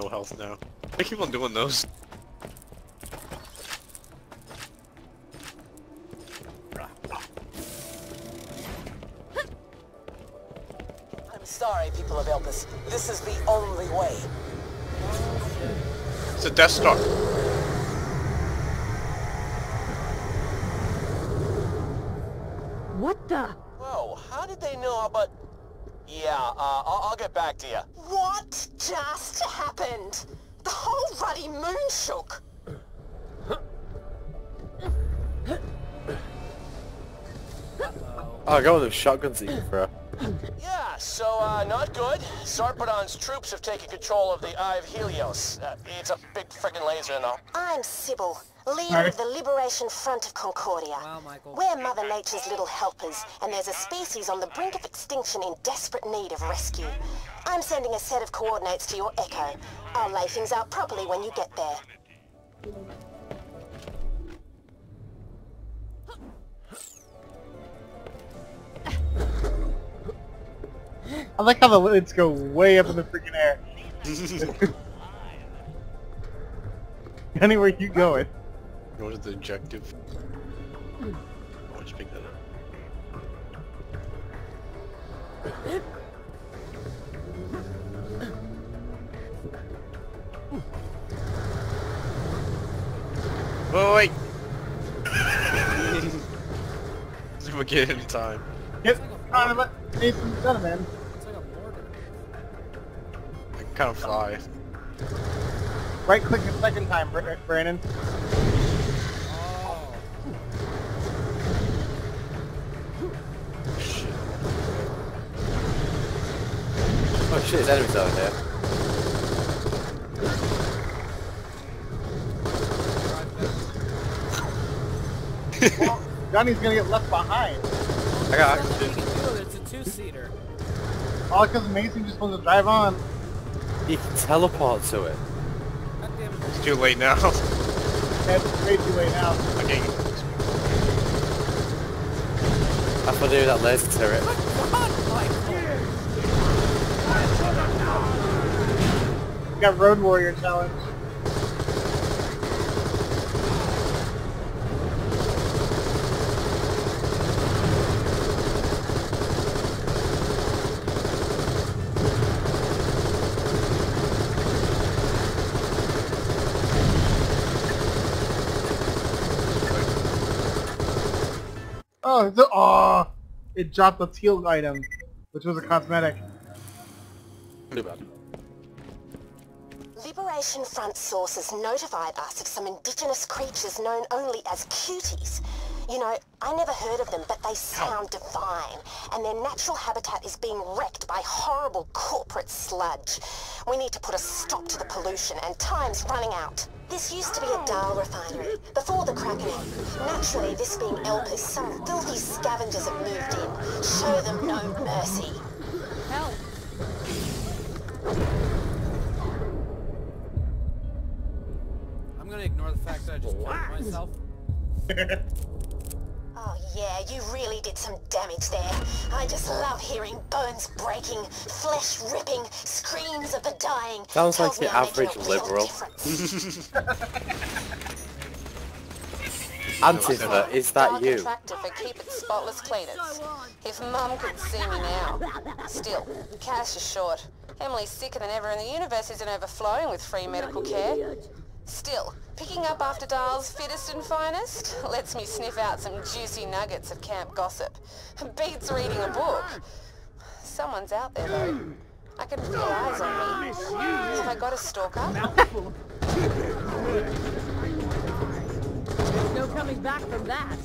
No health now. I keep on doing those. Sorry, people of Elpis. This is the only way. It's a Death Star. What the? Whoa, how did they know about... Yeah, uh, I'll, I'll get back to you. What just happened? The whole ruddy moon shook. Oh, I got one of those shotguns that you can. Yeah, so, uh, not good. Zarpedon's troops have taken control of the Eye of Helios. Uh, it's a big friggin' laser and all. I'm Sybil, leader Hi. of the Liberation Front of Concordia. Michael. We're Mother Nature's little helpers, and there's a species on the brink of extinction in desperate need of rescue. I'm sending a set of coordinates to your Echo. I'll lay things out properly when you get there. I like how the lids go way up in the freaking air. Anywhere you going? What is the objective? I'll just pick that up. Oh wait! See if we get it in time. Get on let Nathan done, man. I can kind of fly. Right click a second time, Bra- Brandon. Oh shit, there's enemies over here. Johnny's gonna get left behind. I got Nothing you can do, it's a two-seater. All because Mason just wants to drive on. You can teleport to it. It's too late now. It's way too late now. Okay. That's what I do with that laser turret. We got Road Warrior challenge. Oh, a, oh, it dropped the teal item, which was a cosmetic. Too bad. Liberation Front sources notified us of some indigenous creatures known only as cuties. You know, I never heard of them, but they sound divine, and their natural habitat is being wrecked by horrible corporate sludge. We need to put a stop to the pollution, and time's running out. This used to be a Dahl refinery, before the Kraken. Naturally, this being Elpis, some filthy scavengers have moved in. Show them no mercy. Help! I'm gonna ignore the fact that I just killed myself. Oh yeah, you really did some damage there. I just love hearing bones breaking, flesh ripping, screams of the dying. Sounds like Tells the average liberal. Antifa, is that you? Contractor for keep it spotless cleaners. If Mum could see me now. Still, cash is short. Emily's sicker than ever and the universe isn't overflowing with free medical care. Still, picking up after Dahl's fittest and finest lets me sniff out some juicy nuggets of camp gossip. Beats reading a book. Someone's out there though. I can feel eyes on me. Have I got a stalker? There's no coming back from that.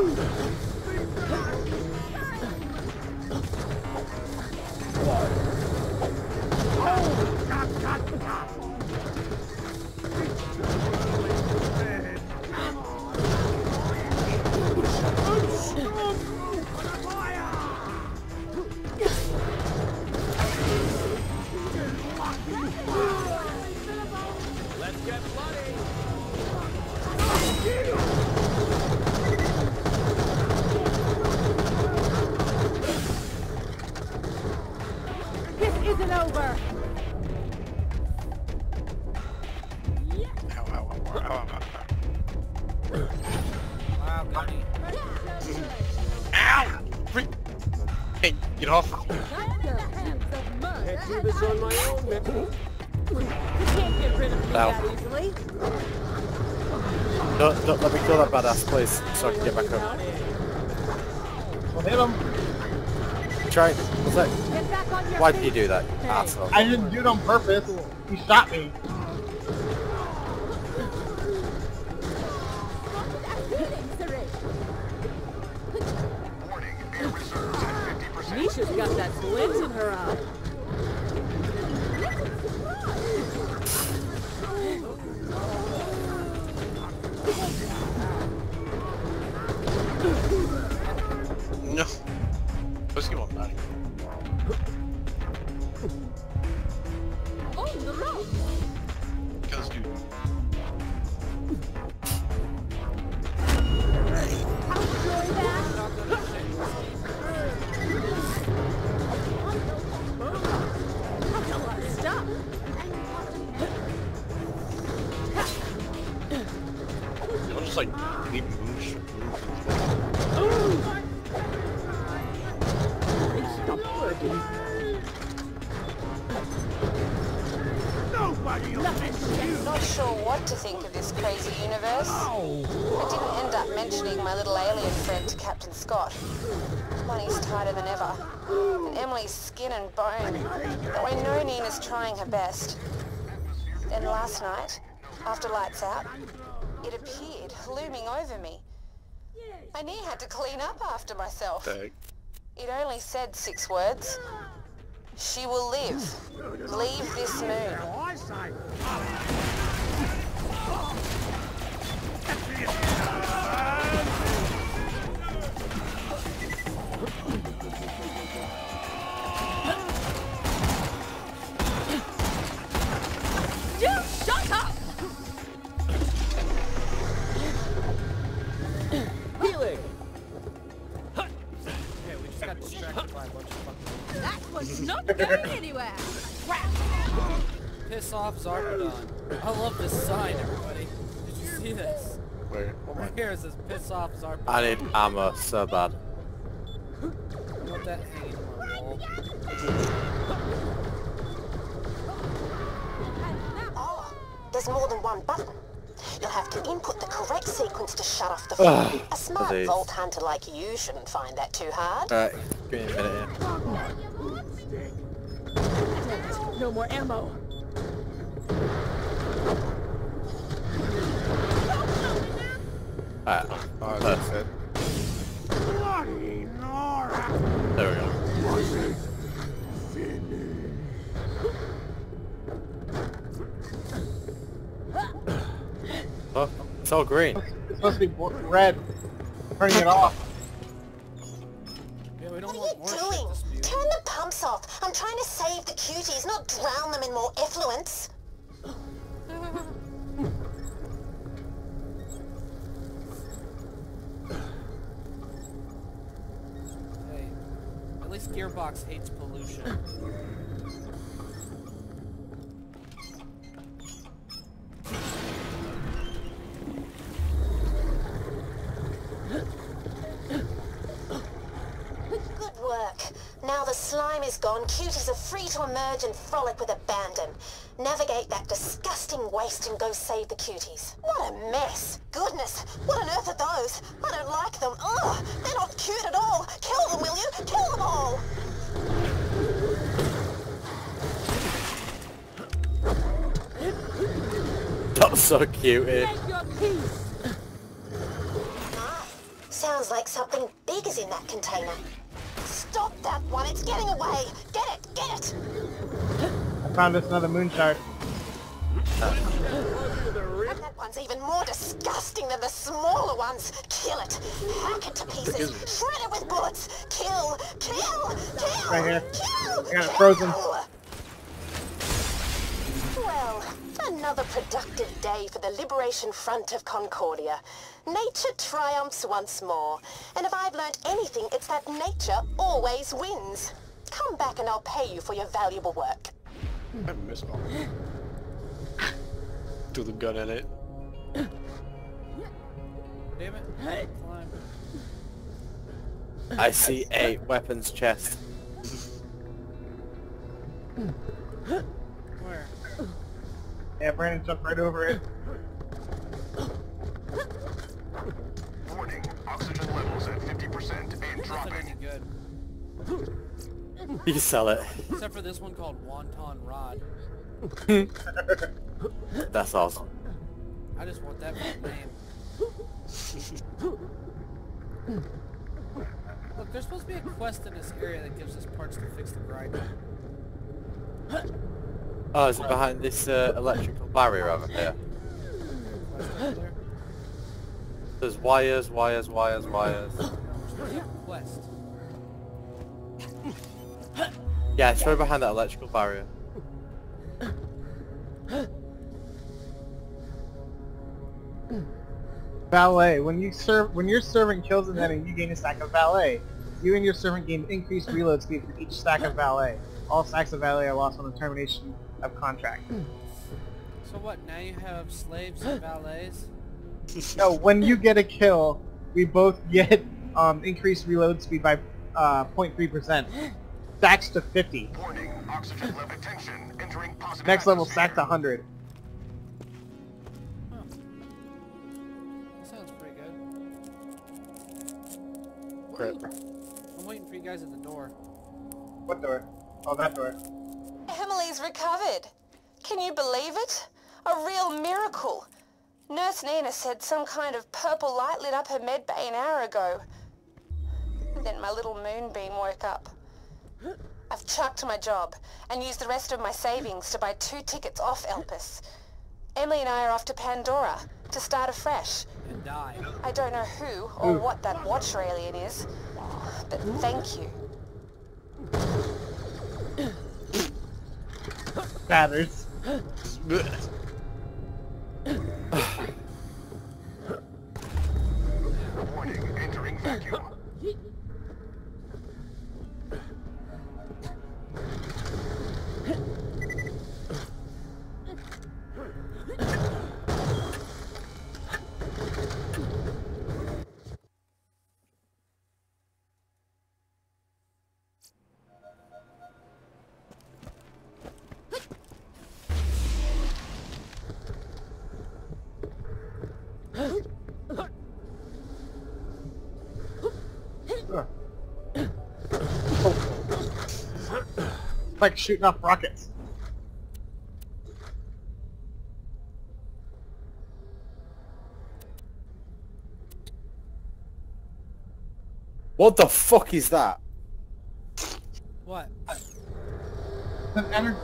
Let's don't let me kill that badass, please, so I can get back up. Well, hit him. Try. What's that? Get back on your Why did you do that, asshole? I didn't do it on purpose. He shot me. I near had to clean up after myself. Dang. It only said six words. She will live. Leave this moon. You was not going anywhere. piss off Zarpedon. I love this sign, everybody. Did you see this? Where? Right here it says piss off Zarpedon. I need ammo so bad. I want that hanging on my wall. Oh, there's more than one button. You'll have to input the correct sequence to shut off the ah. Ugh, phone. A smart please. vault hunter like you shouldn't find that too hard. Alright, give me a minute here. Damn. No more ammo. Alright, Alright, that's that's it. there we go. Oh, it's all green. It's supposed to be red. Turning it off. Yeah, we don't What are you doing? Turn the pumps off. I'm trying to save the cuties, not drown them in more effluence. Hey, at least Gearbox hates pollution. Now the slime is gone, cuties are free to emerge and frolic with abandon. Navigate that disgusting waste and go save the cuties. What a mess. Goodness, what on earth are those? I don't like them. Ugh, they're not cute at all. Kill them, will you? Kill them all. That's so cute. eh? Make your peace. Ah, sounds like something big is in that container. Stop that one, it's getting away. Get it, get it. I found us another moon shard. That one's even more disgusting than the smaller ones. Kill it. Hack it to pieces. Shred it with bullets. Kill, kill, kill. Right here. Kill, I got it frozen. Well, another productive day for the Liberation Front of Concordia. Nature triumphs once more. And if I've learned anything, it's that nature always wins. Come back and I'll pay you for your valuable work. I missed one. Threw the gun in it. Damn it. Climb. I see a weapons chest. Where? Yeah, Brandon jumped right over it. Warning, oxygen levels at 50% and dropping. good. You can sell it. Except for this one called Wonton Rod. That's awesome. I just want that for the name. Look, there's supposed to be a quest in this area that gives us parts to fix the grinder. Oh, is it behind this uh, electrical barrier over here? Quest over there? There's wires, wires, wires, wires. There's supposed to be a quest. Yeah, it's right behind that electrical barrier. Valet. When you serve, when your servant kills an enemy, you gain a stack of valet. You and your servant gain increased reload speed for each stack of valet. All stacks of valet are lost on the termination of contract. So what, now you have slaves and valets? No, when you get a kill, we both get um, increased reload speed by uh, 0.3%. Stacks to 50. Warning, oxygen level attention. Entering positive Next level atmosphere. stack to 100. That sounds pretty good. Crap. I'm waiting for you guys at the door. What door? Oh, that door. Emily's recovered. Can you believe it? A real miracle. Nurse Nina said some kind of purple light lit up her med bay an hour ago. Then my little moonbeam woke up. I've chucked my job and used the rest of my savings to buy two tickets off Elpis. Emily and I are off to Pandora to start afresh. And die. I don't know who or what that Watcher alien is, but thank you. Batters. Warning, entering vacuum. It's like shooting off rockets. What the fuck is that? What? Enter-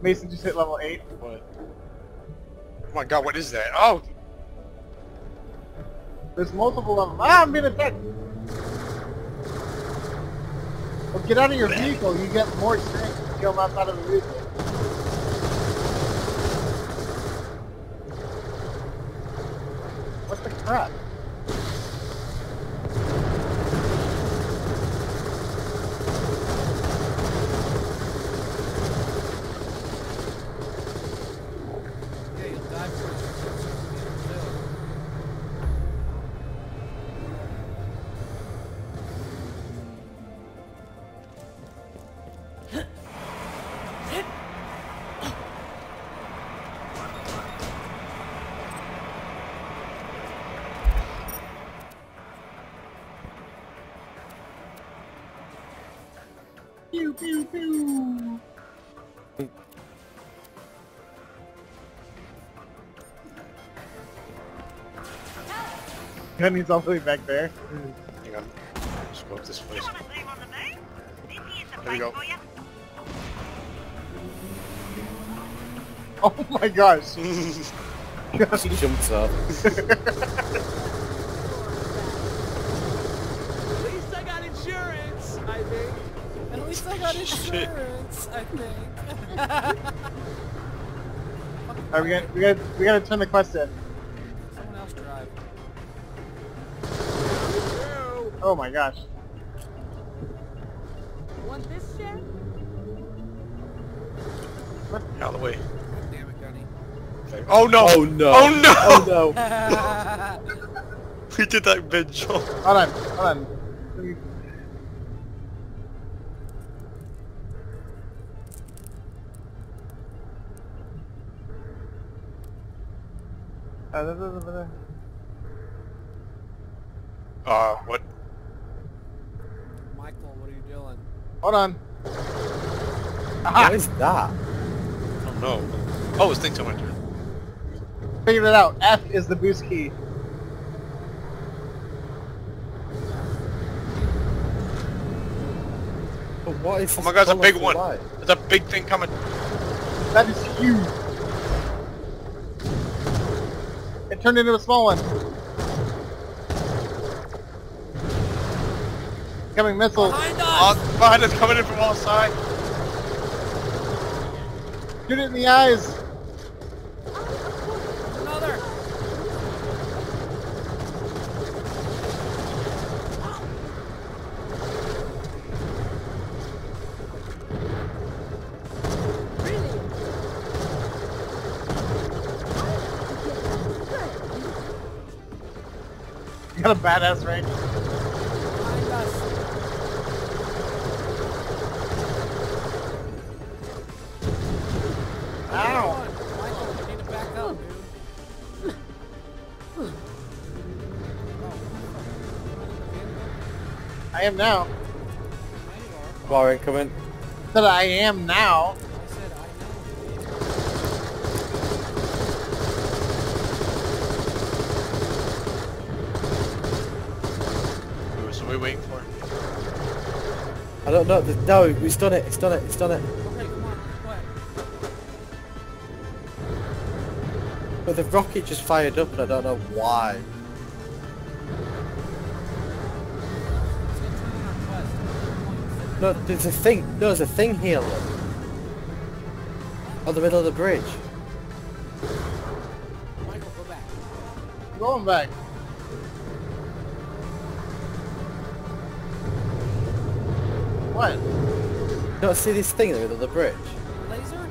Mason just hit level 8. What? Oh my god, what is that? Oh! There's multiple of them. Ah, I'm being attacked! Well, get out of your vehicle. You get more strength if you them outside of the vehicle. What the crap? Gunny's all the way back there. Hang on. Smoke this place. There we go. Oh my gosh. She jumps up. At least I got insurance, I think. At least I got insurance, I think. Alright, we got we got we gotta turn the quest in. Oh my gosh. Want this shit? Out of the way. Damn it, Gunny. Okay. Oh no! Oh no! Oh no! Oh no! we did that mid jump. Hold on, hold on. Uh, what? Michael, what are you doing? Hold on. What is that? Oh no. Oh, it's thing so much. Figured it out. F is the boost key. But what is Oh my god, it's a big one. light? There's a big thing coming. That is huge. It turned into a small one. Coming missiles. Oh, behind us, coming in from all sides. Shoot it in the eyes. Another. You got a badass range. I am now. Bar incoming. That I am now. So we waiting for? I don't know. the- No, it's done it. It's done it. It's done it. Okay, come on. But the rocket just fired up and I don't know why. No, there's a thing. No, there's a thing here. Look. On the middle of the bridge. Michael, go back. Going back. What? You don't see this thing in the middle of the bridge? Laser?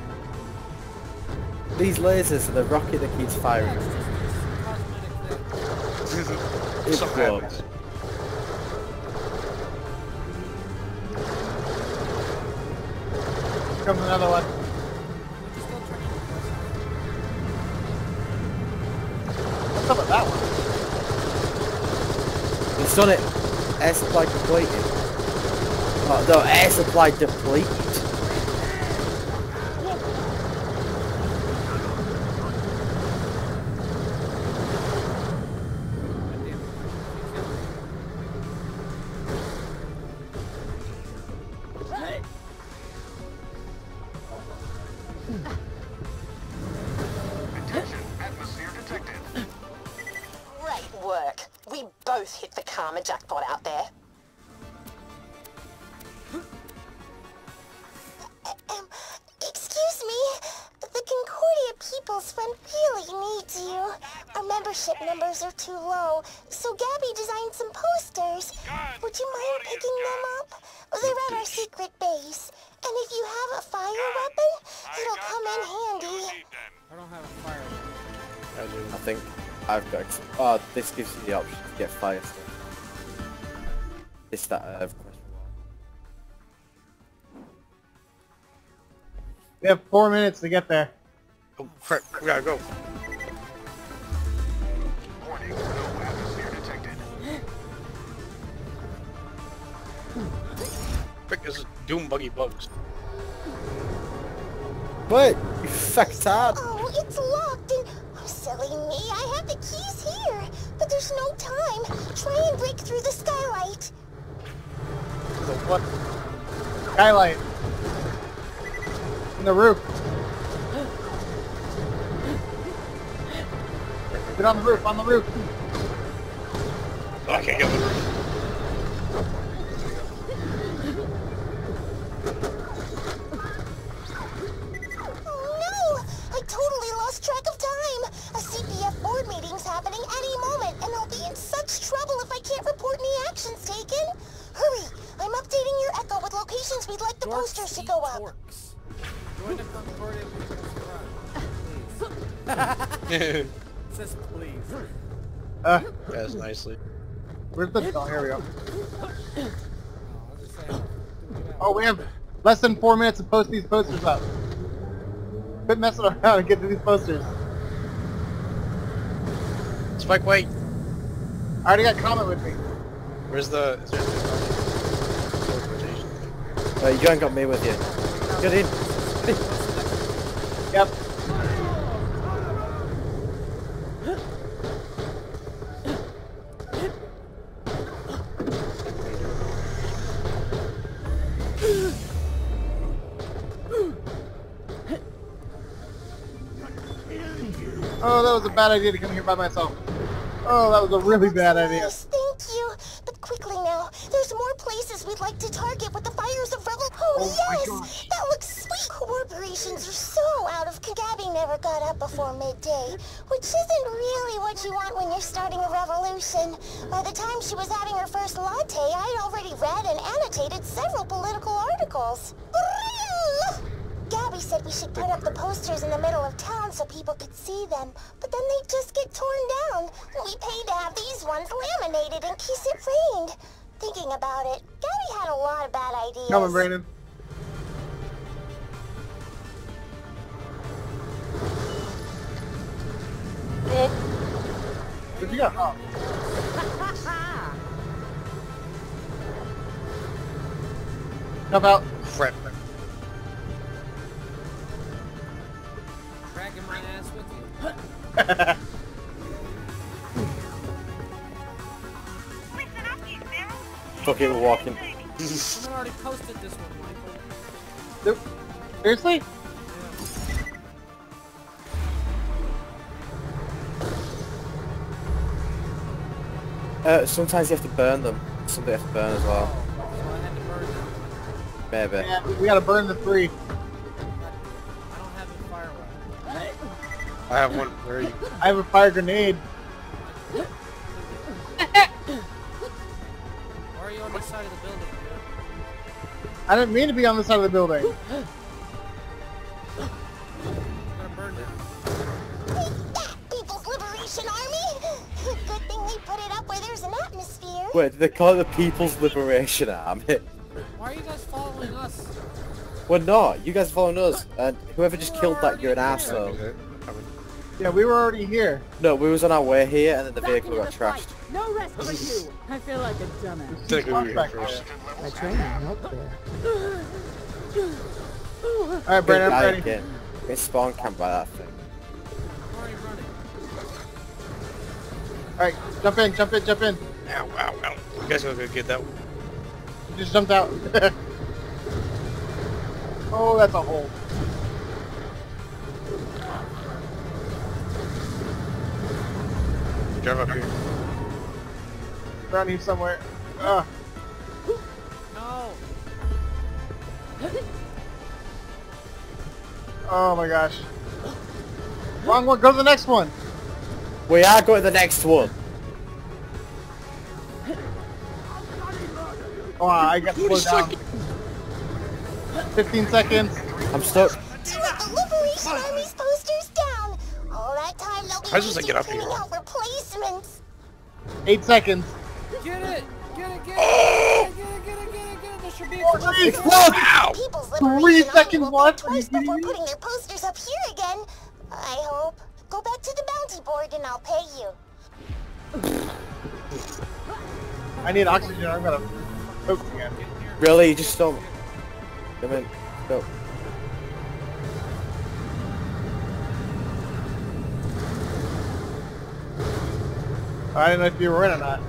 These lasers are the rocket that keeps firing. It Something broke. Comes another one. What's up with that one? It's done it. Air supply completed. Oh, no, air supply depleted. This gives you the option to get fire stuff. It's that uh, question. We have four minutes to get there. Oh crap, we gotta go. Frick, this is Doom Buggy Bugs. What? You fucktard. Oh, it's locked and... Silly me, I have the keys here. But there's no time. Try and break through the skylight. The what? Skylight. In the roof. Get on the roof, on the roof. Oh, I can't get on the roof. Oh no! I totally lost track of time. A CPF board meeting's happening any moment, and I'll be in such trouble if I can't report any actions taken. Hurry! I'm updating your Echo with locations we'd like the posters to go up. Join the Concordia Please. it says please. Uh, Yes, nicely. where's the? Oh, here we go. Oh, we have less than four minutes to post these posters up. Quit messing around and get to these posters. Spike, wait. I already got comment with me. Where's the? Is Uh, you ain't got me with you. Get in. Yep. Oh, that was a bad idea to come here by myself. Oh, that was a really bad idea. Yes, thank you. But quickly now, there's more places we'd like to target with the fires of Revel. Oh, Oh yes! That looks sweet. Corporations are so out of Gabby never got up before midday, which isn't really what you want when you're starting a revolution. By the time she was having her first latte, I'd already read and annotated several political articles. Gabby said we should put up the posters in the middle of town so people could see them, but then they'd just get torn down. We paid to have these ones laminated in case it rained. Thinking about it, Gabby had a lot of bad ideas. Come on, Brandon. Where'd you go? Oh. Jump out. Crap. Ass with you. Fuck it, we're walking. Someone already posted this one, Michael. Nope. Seriously? Uh, sometimes you have to burn them. Some they have to burn as well. Maybe. Yeah, we gotta burn the three. I have one. Where are you? I have a fire grenade. Why are you on this side of the building, dude? I didn't mean to be on the side of the building. I'm gonna. People's Liberation Army? Good thing they put it up where there's an atmosphere. Wait, they call it the People's Liberation Army? Why are you guys following us? We're not. You guys are following us. And whoever just killed that, you're an asshole. Yeah, we were already here. No, we was on our way here and then the vehicle got trashed. No rest for you. I feel like a dumbass. Technically, we were here first. My training helped there. Alright, Brandon, I'm ready. Again. Get spawn camped by that thing. Alright, jump in, jump in, jump in. Ow, ow, ow. You guys gonna go get that one? You just jumped out. oh, that's a hole. Drive up here. Around here somewhere. Ugh. No. Oh my gosh. Wrong one, go to the next one. We are going to the next one. Oh, I got slowed down. 15 seconds. I'm stuck. Two of the Liberation Army's posters down. All that time they'll How does it get up here? Replacements. Eight seconds. Get it! Get it! Get it! Oh! Get it! Get it! Get it! Get it! Get it! There should be oh, geez, wow. Three seconds left. Twice before putting their posters up here again. I hope. Go back to the bounty board and I'll pay you. I need oxygen. I'm gonna. Really? You just don't. Come in. Go. I didn't know if you were in or not.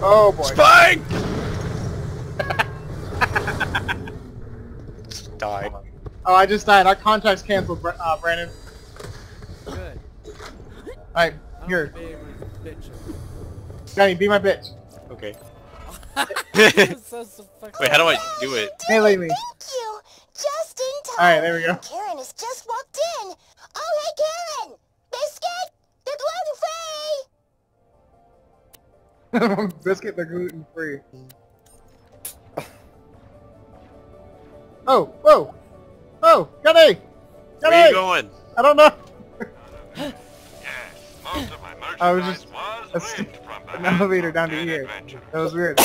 Oh boy. Spike! Died. Oh, I just died. Our contract's canceled, Bra- uh, Brandon. Good. Alright, here. Big bitch. Johnny, be my bitch. Okay. So- so Wait, how do I do it? Hey, me. Thank you. Just in time. Alright, there we go. Karen has just walked in. Oh, hey, Karen. Biscuit, the gluten-free! Biscuit, the gluten-free. Oh, whoa! Oh, Gunny! Gunny! Where are you going? I don't know. I was just was from an elevator down to here. Adventure. That was weird.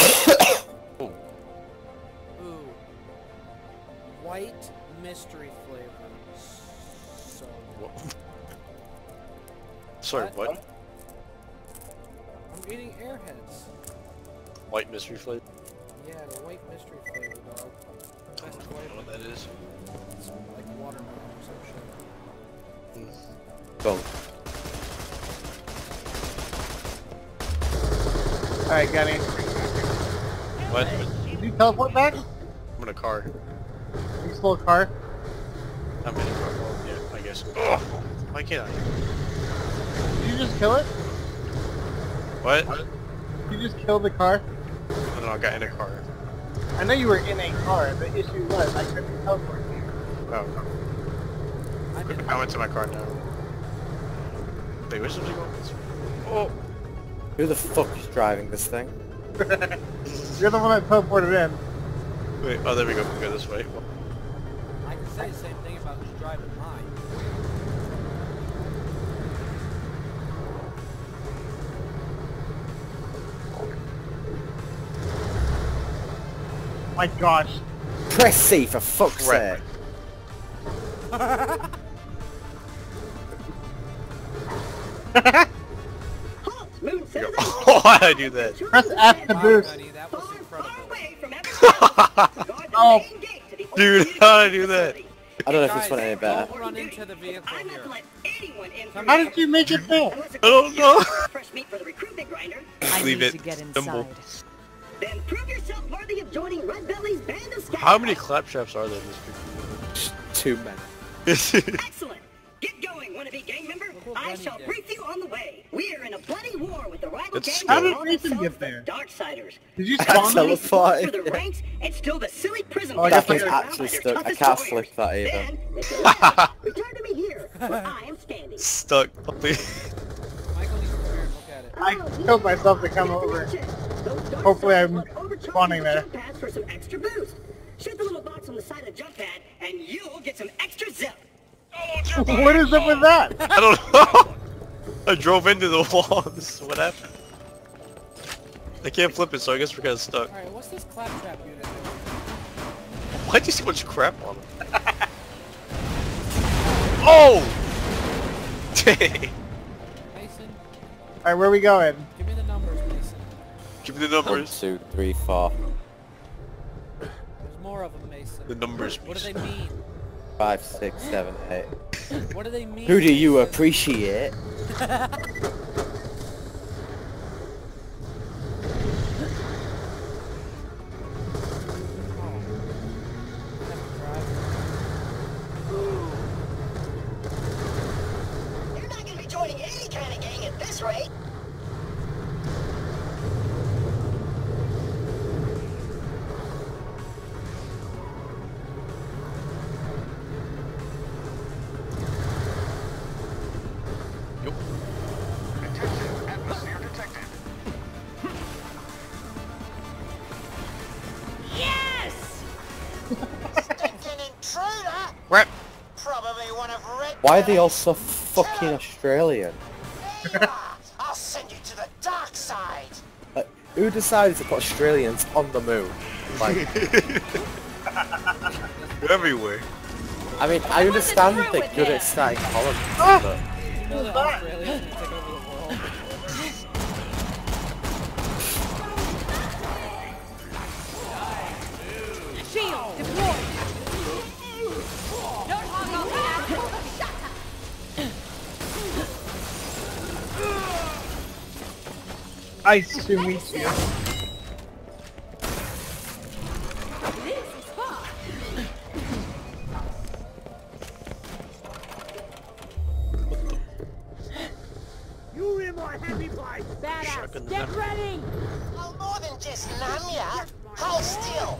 Ooh. Ooh. White mystery Sorry, What? what? I'm eating airheads. White mystery flavor? Yeah, the white mystery flavor, dog. Best I don't know what that is. It's like watermelon or some shit. Go. Alright, Gunny. What? Did you teleport back? I'm in a car. You stole a car? I'm in a car. Well, yeah, I guess. Ugh. Why can't I? Did you just kill it? What? Did you just kill the car? I don't know, I got in a car. I know you were in a car. The issue was I couldn't teleport to you. Oh. I went to my car now. Wait, which way going? Oh! Who the fuck is driving this thing? You're the one that teleported in. Wait, oh there we go, we go this way. I can say My gosh. Press C for fuck's Right. sake. Oh, why I do that? Press F to boost. Buddy, that was incredible. Oh, Dude, how did I do that? I don't know if this Guys, went any better. Run into the here. how did you make it there? I don't know. Fresh meat for the recruitment grinder. Just leave it. Simple. Then prove yourself worthy of joining Red Belly's band of How many clap claptraps are there in this Too many. picture? Excellent. Get going, wannabe gang member. I shall brief you on the way. We are in a bloody war with the rival Let's gang go. How did call Nathan get there? Darksiders. Did you I spawn them? teleported. For the ranks and still the silly prison Oh, I That got actually stuck. I can't flip that either. Then, Mr. Left, return to me here, where I am standing. Stuck. Michael needs to come here and look at it. I killed myself to come over. Hopefully I'm spawning there. Jump pads for some extra boost. Shoot the little box on the side of the jump pad, and you'll get some extra zip. what is up with that? I don't know. I drove into the wall. This is what happened. I can't flip it, so I guess we're kind of stuck. Alright, what's this claptrap unit doing? Why'd you see much crap on it? oh! Dang. Mason, Alright, where are we going? give me the numbers, Mason. Give me the One, numbers. two, three, four, There's more of them, Mason. The numbers. What do they mean? five, six, seven, eight. What do they mean? Who do you Mason? appreciate? Red Why are they all so fucking Australian? Who decided to put Australians on the moon? Like, everywhere. I mean, I understand they're good at starting colonies, ah! but You know that Australia's gonna take over the world. Shield deployed. Than just numb ya. Hold still.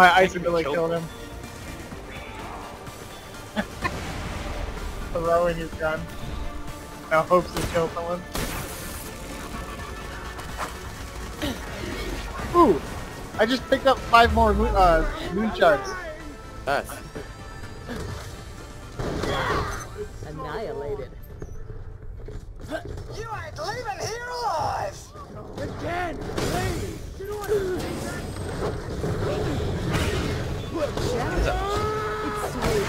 My ice ability killed him. Throwing his gun. Now hopes to kill someone. Ooh! I just picked up five more moon, uh, moon shards. Nice. Annihilated. You ain't leaving here alive! Again, please!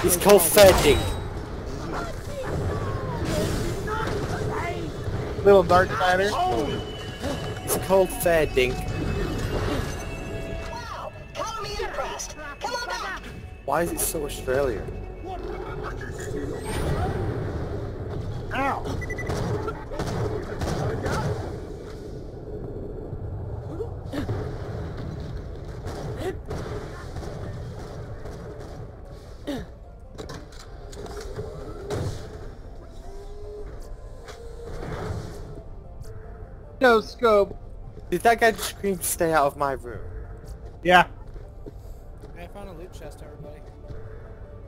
He's called Ferding. Little dark spider. It's called Ferding. Call me impressed. Come on back. Why is it so Australian? No scope. Did that guy just scream, stay out of my room? Yeah. I found a loot chest, everybody.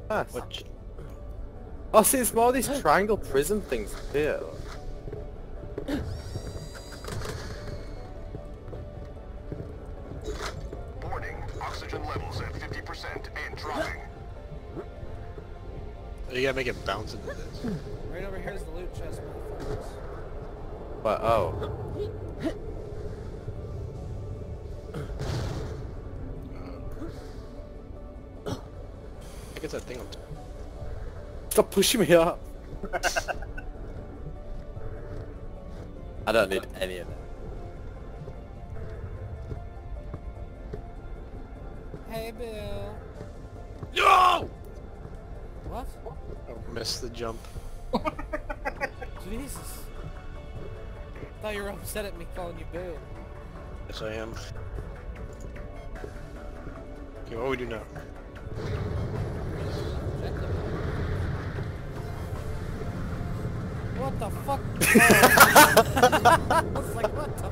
Nice. Oh, see, it's more these triangle prism things here. Warning, oxygen levels at 50% and dropping. You gotta make it bounce into this. Right over here is the loot chest, motherfuckers. But oh. That thing on top. Stop pushing me up. I don't need any of that. Hey, Bill. No! What? I missed the jump. Jesus. thought you were upset at me calling you Bill. Yes, I am. Okay, what do we do now? What the fuck? I was like, what the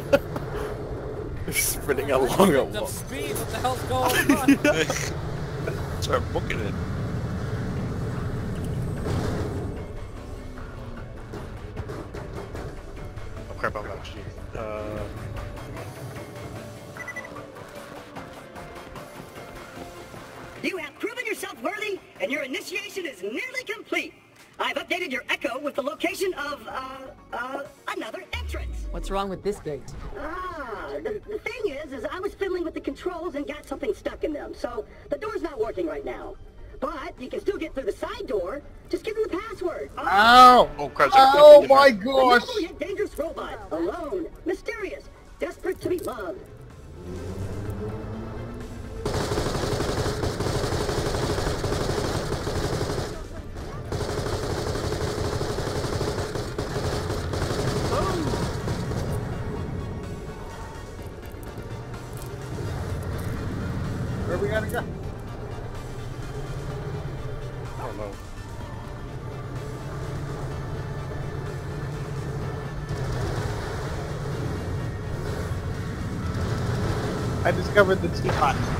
fuck? Sprinting along at The what? speed, what the hell's going on? Start booking it. Oh crap, I'm actually. Uh, You have proven yourself worthy, and your initiation is nearly complete. I've updated your echo with the location of, uh, uh, another entrance. What's wrong with this gate? Ah, the, the thing is, is I was fiddling with the controls and got something stuck in them, so the door's not working right now. But you can still get through the side door. Just give them the password. Ow! oh crap! Oh my gosh! noble yet dangerous robot, alone, mysterious, desperate to be loved. Gotta go? I discovered the teapot.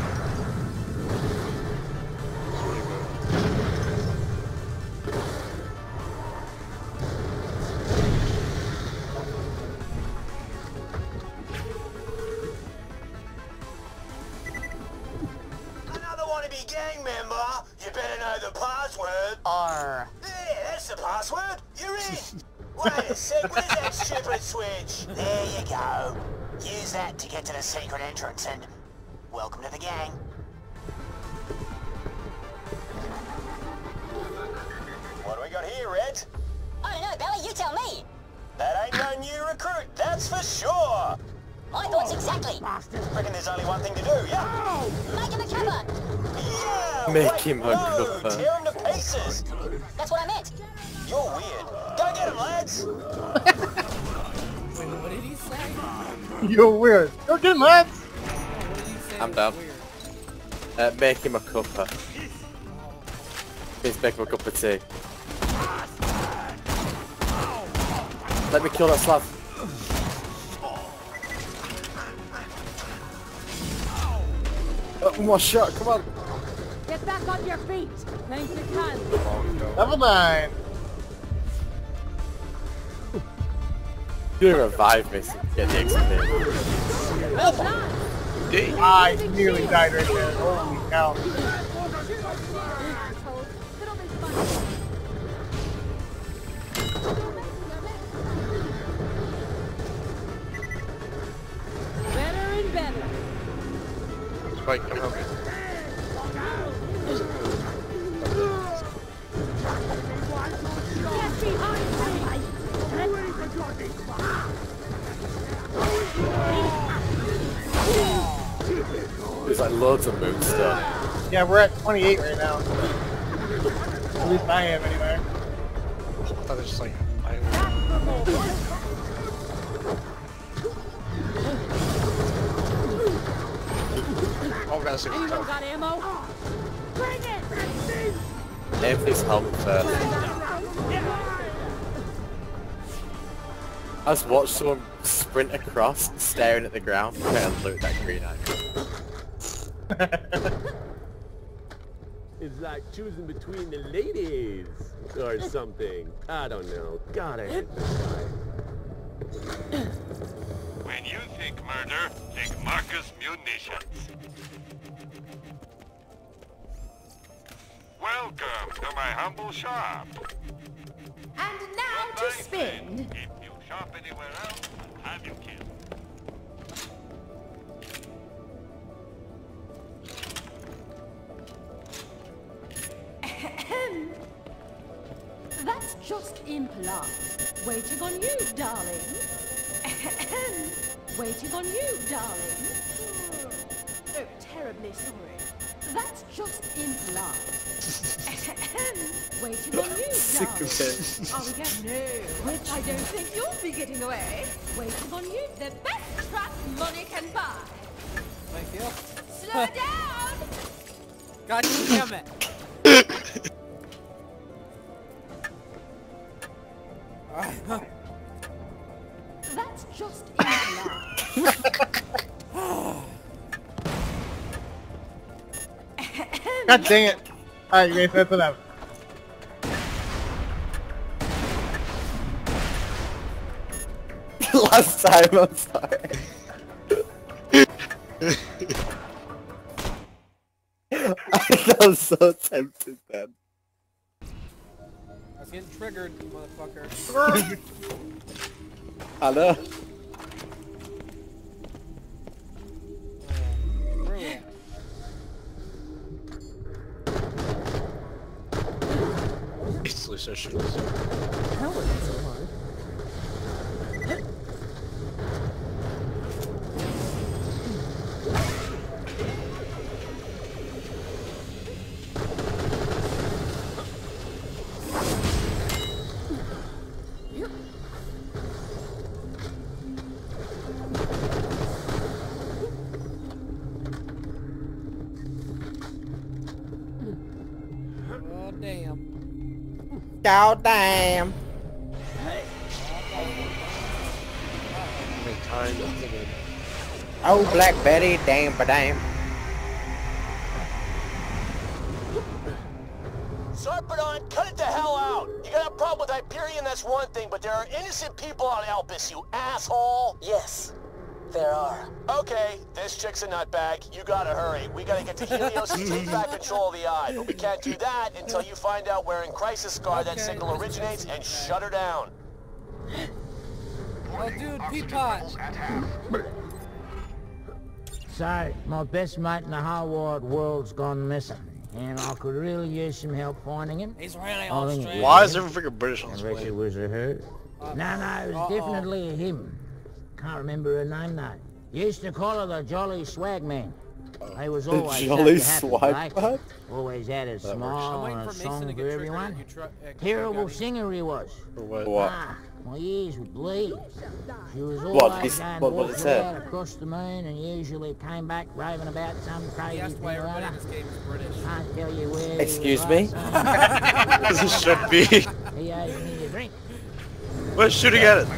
You're weird. Go get him, lads! What did he say I'm was down. weird? Uh, make him a cuppa. Please make me a cup of tea. Let me kill that slab. Uh, one more shot, come on. Get back on your feet. Thank you kindly. Level 9. You revive me so get the XP. Well done. I nearly died right there. Holy cow. Better and better. Spike, come help There's like loads of moon stuff. Yeah, we're at 28 right now. At least I am anyway. I thought it was just like. I... Oh, we got a secret Anyone code. got ammo? Bring it. Name please help first. I just watched someone sprint across, staring at the ground, trying to loot that green item. It's like choosing between the ladies or something. I don't know. Gotta hit the When you think murder, think Marcus Munitions. Welcome to my humble shop. And now to spin. If you shop anywhere else, I'll have you killed. That's just impolite. Waiting on you, darling. Waiting on you, darling. Oh, terribly sorry. That's just impolite. Waiting on you, Sick darling. of it. Are we going? No. Which I don't think you'll be getting away. Waiting on you, the best trap money can buy. Thank you. Slow down! God damn it. Alright. That's just. God dang it. Alright, Grace, that's enough. Last time, I'm sorry. I was so tempted then. I was getting triggered, motherfucker. I know. Where are we at? It's Lucia shoes. Hell, it's God damn. How many times I'm thinking. Oh, Black Betty, damn ba damn. Zarpedon, cut it the hell out! You got a problem with Hyperion, that's one thing, but there are innocent people on Elpis, you asshole! Yes, there are. Okay, this chick's a nutbag. You gotta hurry. We gotta get to Helios and take back control of the Eye, but we can't do that until you find out where in Crisis Scar that signal originates and say shut her down. Oh dude, Peapod. Sorry, my best mate in the whole wide world's gone missing, and I could really use some help finding him. He's really I all think it straight. was Why is him. everyone freaking British on this Unless it plane? was a her. No, no, it was Uh-oh. definitely a him. Can't remember her name though. Used to call her the Jolly Swag Man. They was The always jolly so happy, swipe right? Always had a works. smile waiting and a to song for everyone. and you try- uh, get Terrible singer he was. what? What? Ah, my ears would bleed. She was What, always this- going what- what it walking said? out across the moon and usually came back raving about some crazy He thing or other. this game is Can't tell you where Excuse me? This should be. time. He owes me a drink. What's shooting at it?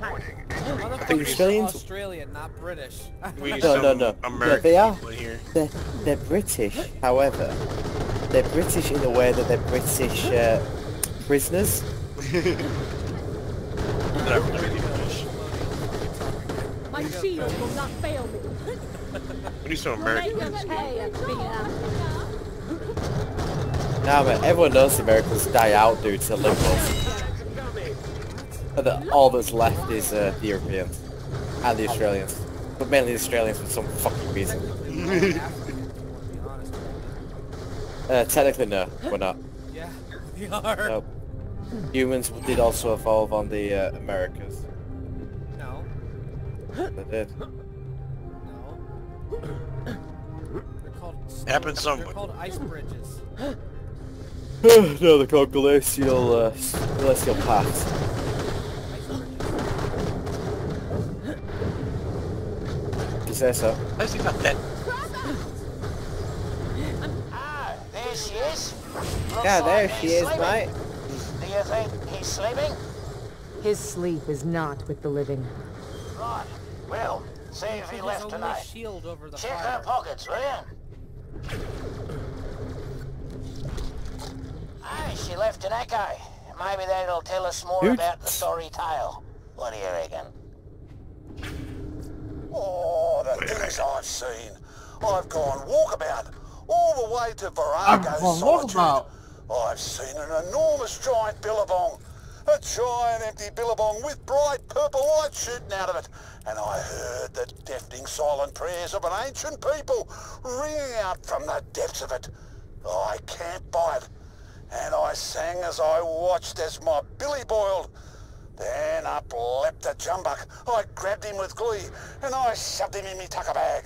Motherfuckers Australians- Australian, not British. We No, no, no. American Yeah, they are. here. They're, they're British, however. They're British in the way that they're British uh, prisoners. My shield will not fail me. We need some American. Make us pay a fee. Nah, man, everyone knows the Americans die out due to liberals. And that all that's left is uh, the Europeans. And the Australians. But mainly the Australians for some fucking reason. uh, technically no, we're not. Yeah, we are. Nope. Humans did also evolve on the uh, Americas. No. They did. No. They're called. Happened They're somewhere. called ice bridges. no, they're called glacial, uh, glacial paths. You say so? I see not that. Ah, there she is. Looks Yeah, there like she is, sleeping. mate. Do you think he's sleeping? His sleep is not with the living. Right. Well, see if he left tonight. shield over the Check fire. her pockets, will you? Hey, she left an echo. Maybe that'll tell us more Hoot. about the sorry tale. What do you reckon? Oh, the things I've seen. I've gone walkabout all the way to Vorago gone Solitude. walkabout. I've seen an enormous giant billabong. A giant empty billabong with bright purple light shooting out of it. And I heard the deafening silent prayers of an ancient people ringing out from the depths of it. I camped by it. And I sang as I watched as my billy boiled. Then up leapt the jumbuck. I grabbed him with glee, and I shoved him in me tucker bag.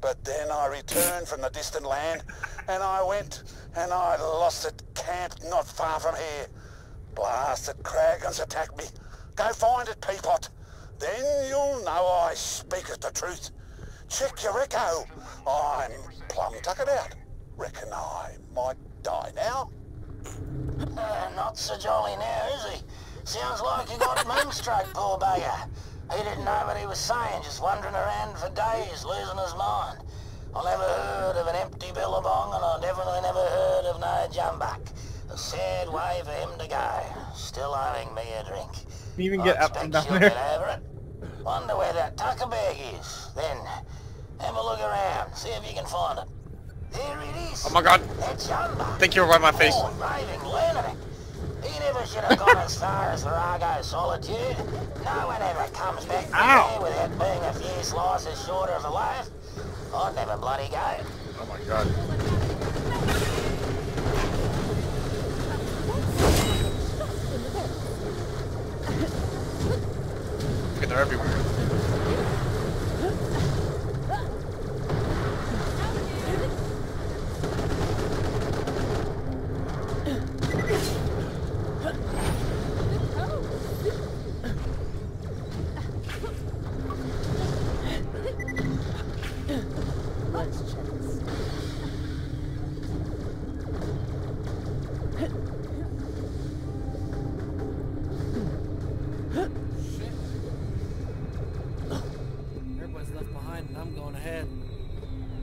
But then I returned from the distant land, and I went, and I lost it camped not far from here. Blasted Kraggons attacked me. Go find it, Peapot. Then you'll know I speaketh the truth. Check your echo. I'm plumb tuckered out. Reckon I might die now. Uh, not so jolly now, is he? Sounds like he got moonstruck, poor bugger. He didn't know what he was saying, just wandering around for days, losing his mind. I never heard of an empty billabong, and I definitely never heard of no jumbuck. A sad way for him to go. Still owing me a drink. Can you even I get up and down there? get over it. Wonder where that tucker bag is. Then, have a look around, see if you can find it. There it is. Oh my god. That's jumbuck. I think you're right my face. Oh, raving lunatic. He never should have gone as far as Vorago Solitude. No one ever comes back from Ow. there without being a few slices shorter of a life. I'd never bloody go. Oh my god. Okay, they're everywhere.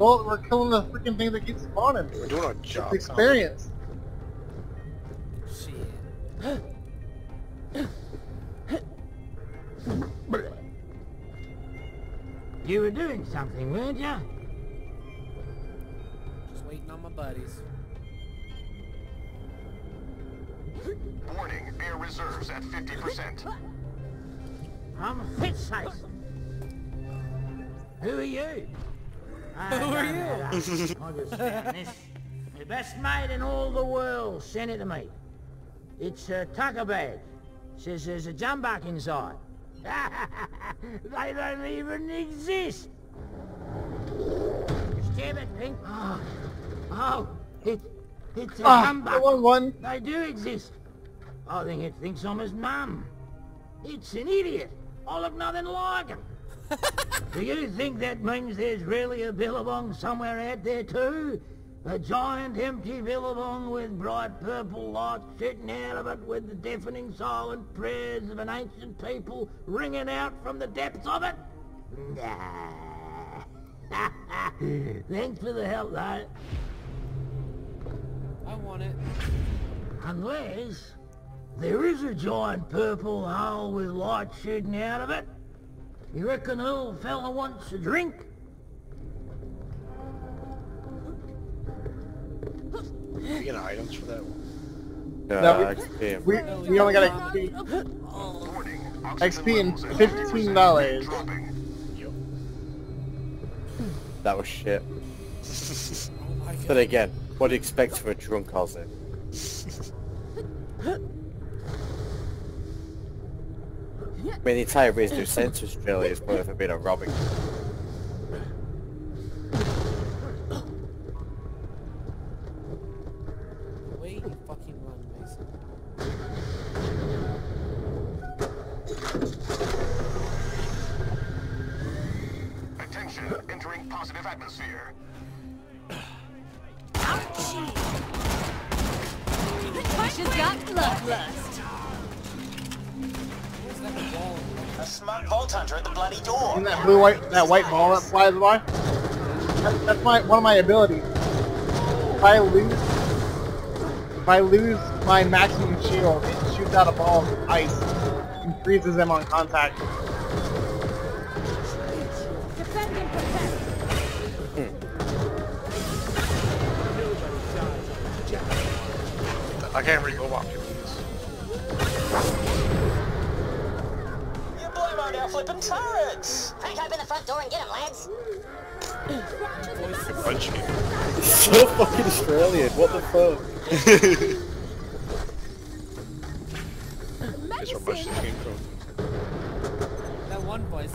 Well, we're killing the freaking thing that keeps spawning. We're doing our It's job. experience. Shit. You were doing something, weren't you? Just waiting on my buddies. Warning, air reserves at 50%. I'm Fitzsace. Who are you? I Who are you? matter. I just found this. The best mate in all the world sent it to me. It's a tucker bag. Says there's a jumbuck inside. they don't even exist. Stab it, Pink. Oh, oh it, it's a Ah, humbug. one, one. They do exist. I think it thinks I'm his mum. It's an idiot. I look nothing like him. Do you think that means there's really a billabong somewhere out there too? A giant empty billabong with bright purple lights shooting out of it with the deafening silent prayers of an ancient people ringing out from the depths of it? Nah. Thanks for the help, though. I want it. Unless there is a giant purple hole with light shooting out of it. You reckon the little fella wants a drink? You get items for that one. Uh, No, we- XP. We, we only got XP. XP and fifteen dollars. That was shit. but again, what do you expect from a drunk Aussie? I mean, the entire reason to sent to Australia is probably for being a robbing. The way you fucking run, Mason. Attention, entering positive atmosphere. She's got bloodlust. A smug Vault Hunter at the bloody door. And that blue white that white ball that flies by. That, that's my one of my abilities. If I lose if I lose my maximum shield, it shoots out a ball of ice and freezes them on contact. Defend and protect. I can't really go up flipping turrets. Crack open the front door and get him, lads. Punch me. so fucking Australian, what the fuck? Guess where much this came from. That one voice.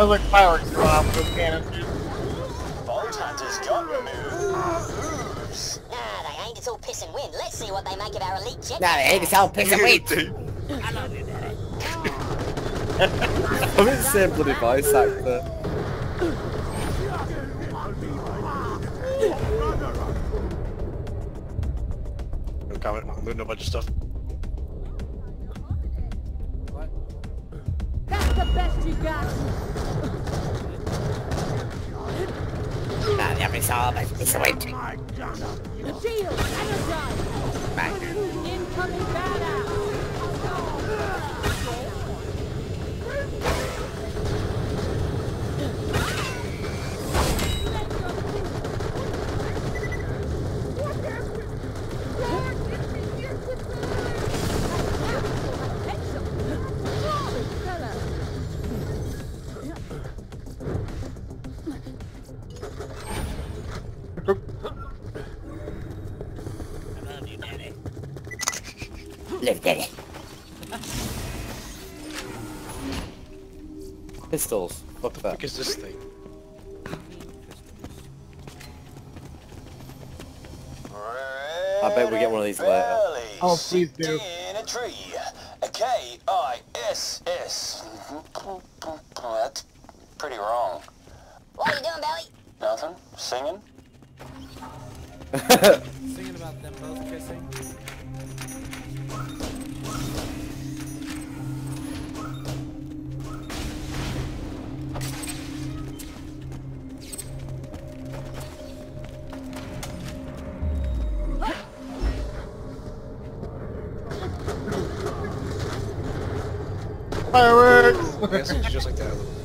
Those like fireworks going off with those cannons. dude. Vault Hunter's got moves. Nah, they ain't. It's all piss and wind. Let's see what they make of our elite jet. Nah, they ain't. It's all piss and wind. I love you, Daddy. I'm in the same bloody voice actor. No comment. I'm looting a bunch of stuff. That's the best you got. The it's all piss and wind. Shield, energize. Incoming badass. Pistols. Fuck that. What is this thing? I bet we get one of these later. Oh, please do. In a tree. K-I-S-S. That's pretty wrong. What are you doing, Belly? Nothing. Singing? Fireworks! Just like that.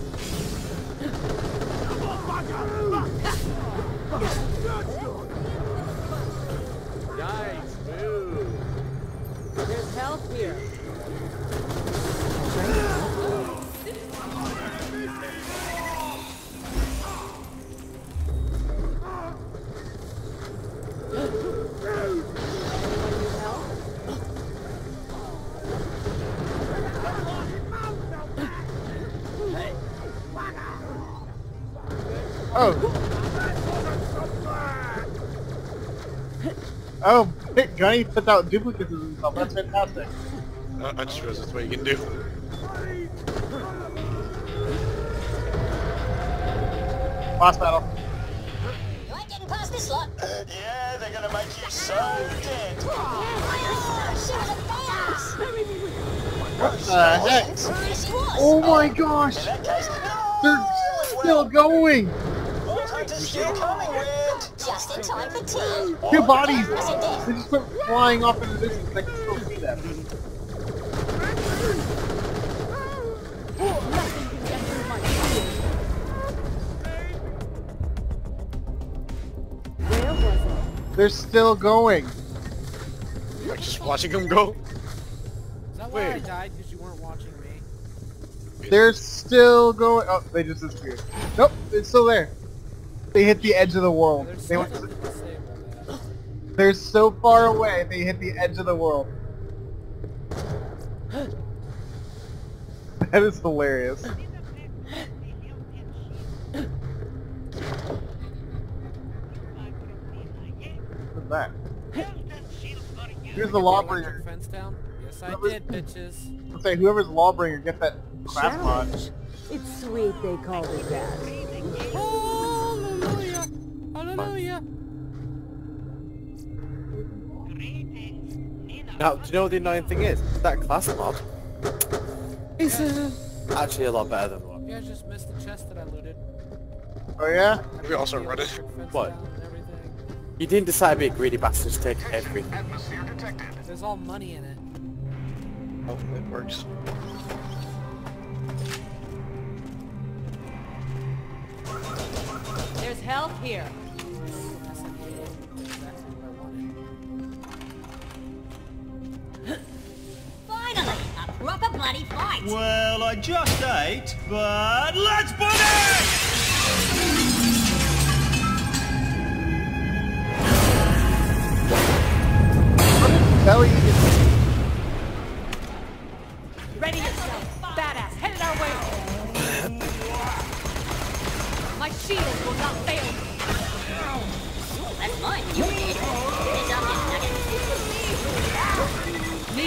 Gunny puts out duplicates of himself. That's fantastic. Uh, I just realized that's what you can do. Boss battle. You ain't getting past this lot. yeah, they're gonna make you so dead. She was a badass. What the heck? Yes, she was. Oh my gosh! They're still going! Just in time for tea. Two bodies! They just went flying off into the distance. I can still see them. Where was it? They're still going. I'm just watching them go. Is that why I died? Because you weren't watching me? They're still going. Oh, they just disappeared. Nope, it's still there. They hit the edge of the world. They went they're so far away, they hit the edge of the world. That is hilarious. What's that? Here's the lawbringer. Fence down? Yes, I Whoever- did, bitches. Let's say whoever's lawbringer get that class mod. It's sweet they called it that. Hallelujah! Hallelujah! Now, do you know what the annoying thing is? That class mod is uh, actually a lot better than one. You guys just missed the chest that I looted. Oh yeah? We also run it. What? You didn't decide to be a greedy bastard to take everything. There's all money in it. Oh, it works. There's help here. Finally, a proper bloody fight. Well, I just ate, but let's boogie! Belly Ready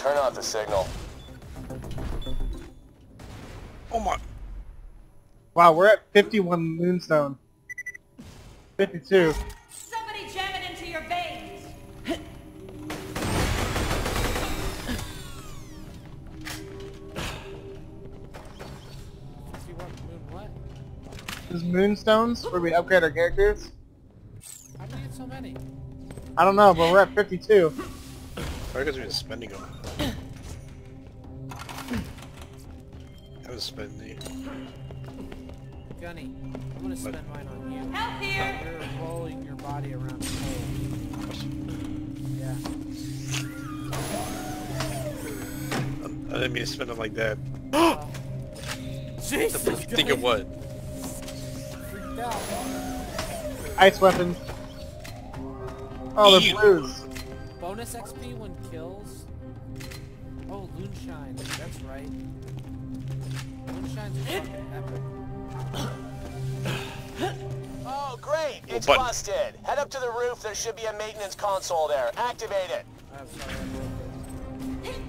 turn off the signal. Oh my. Wow, we're at 51 Moonstone. 52. Somebody jam it into your veins. See what moon what? There's Moonstones where we upgrade our characters. How do you get so many? I don't know, but we're at 52. Probably because we've been spending them. I was spending. Gunny, I'm gonna spend mine on you. Help here! You're rolling your body around the hole. Yeah. I didn't mean to spend it like that. Jesus, Think of what? Freaked out. Ice weapons. Oh, the blues. Bonus XP when kills. Oh, Loonshine. That's right. Loonshine's fucking epic. Oh, great! It's button. busted. Head up to the roof. There should be a maintenance console there. Activate it. I'm sorry. I broke it.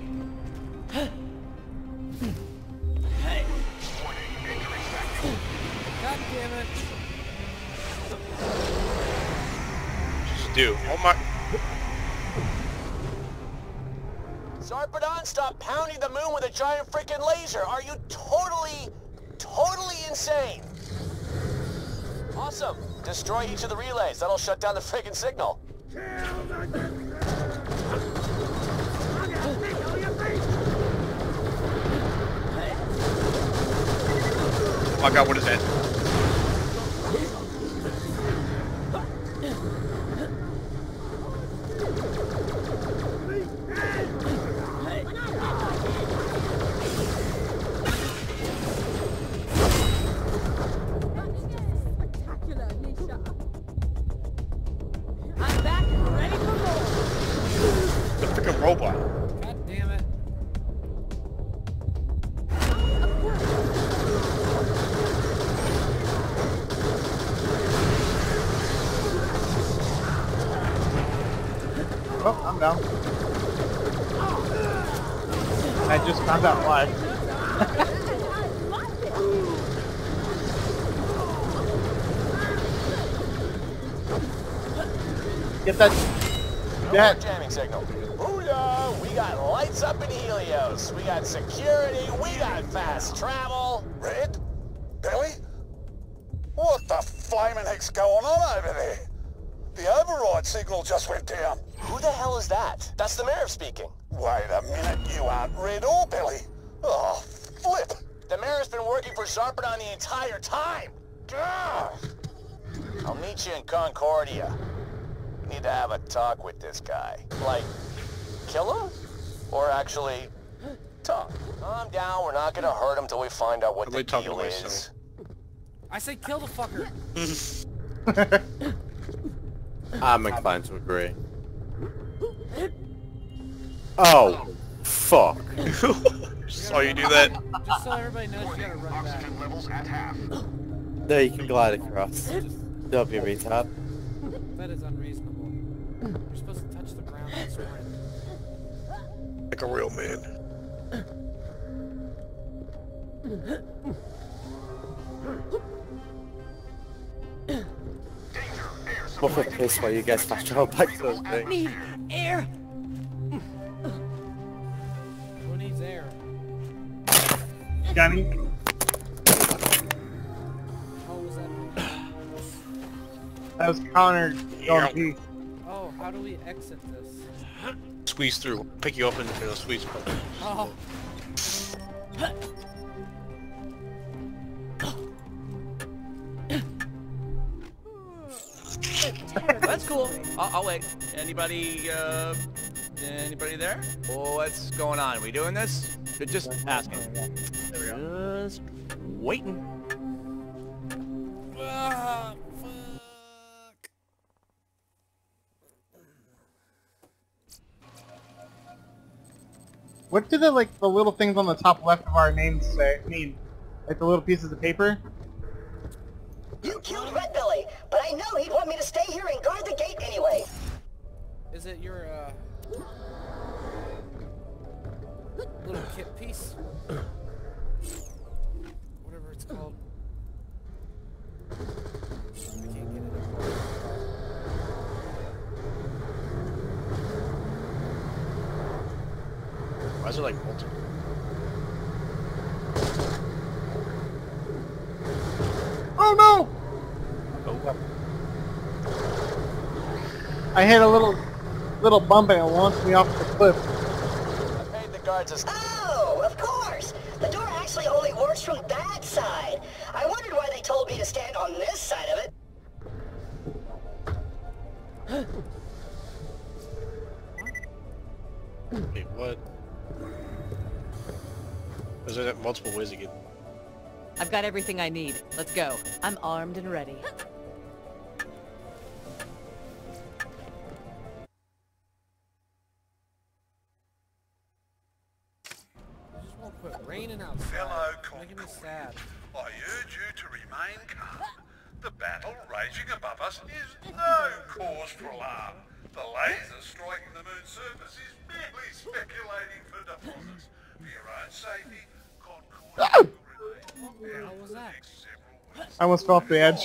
God damn it. Just do. Oh my. Zarpedon, stop pounding the moon with a giant freaking laser. Are you totally, totally insane? Awesome. Destroy each of the relays. That'll shut down the freaking signal. Oh my god, what is that? No jamming signal. Booyah! We got lights up in Helios. We got security. We got fast travel. Red? Billy? What the flaming heck's going on over there? The override signal just went down. Who the hell is that? That's the mayor speaking. Wait a minute, you aren't Red or Billy. Oh, flip. The mayor's been working for Zarpedon the entire time. Ugh. I'll meet you in Concordia. Need to have a talk with this guy. Like, kill him? Or actually, talk. Calm down, we're not gonna hurt him till we find out what I'm the only talking to deal myself. is. I say kill the fucker. I'm inclined to agree. Oh, fuck. Saw you do that. Just so everybody knows you gotta run back. levels at half. No, you can glide across. Don't be a retard. That is unreasonable. You're supposed to touch the ground and sprint. Like a real man. What a piss while you guys fast travel back to those things. Need air. Who needs air? Gunny. How was that? That was Connor going pee. Oh, how do we exit this? Squeeze through. Pick you up in the squeeze. Oh. That's cool. I'll, I'll wait. Anybody, uh, anybody there? What's going on? Are we doing this? Ju- Just asking. Just waiting. Ah, What do the like the little things on the top left of our names say mean? Like the little pieces of paper? You killed Red Billy, but I know he'd want me to stay here and guard the gate anyway. Is it your, uh... Little kit piece? Whatever it's called. I can't get it. Why is it like multiple? Oh no! Oh, I hit a little little bump and it launched me off the cliff. I paid the guards a... Oh, of course. The door actually only works from that side. I wondered why they told me to stand on this side of it. Wait, what? Is there multiple ways to get? I've got everything I need. Let's go. I'm armed and ready. I just won't quit raining outside. Fellow Making sad. I urge you to remain calm. The battle raging above us is no cause for alarm. The laser striking the moon's surface is merely speculating for deposits. For your own safety, Concord will remain How was that? I almost fell off the edge.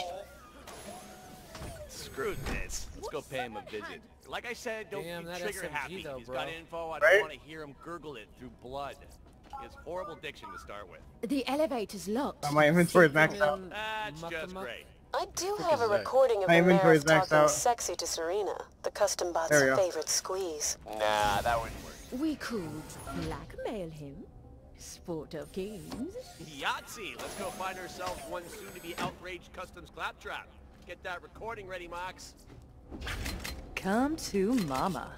Screw this. Let's go pay him a visit. Like I said, don't Damn, be trigger SMG happy. though, He's bro. got info. I don't want to hear him gurgle it through blood. He has horrible diction to start with. The elevator's locked. Uh, my inventory is maxed out. That's just great. I do have a recording of My the inventory mayor is maxed talking out. sexy to Serena, the custom bot's There we go. favorite squeeze. Nah, that wouldn't work. We could blackmail him. Sport of games. Yahtzee! Let's go find ourselves one soon-to-be outraged customs claptrap. Get that recording ready, Mox. Come to mama.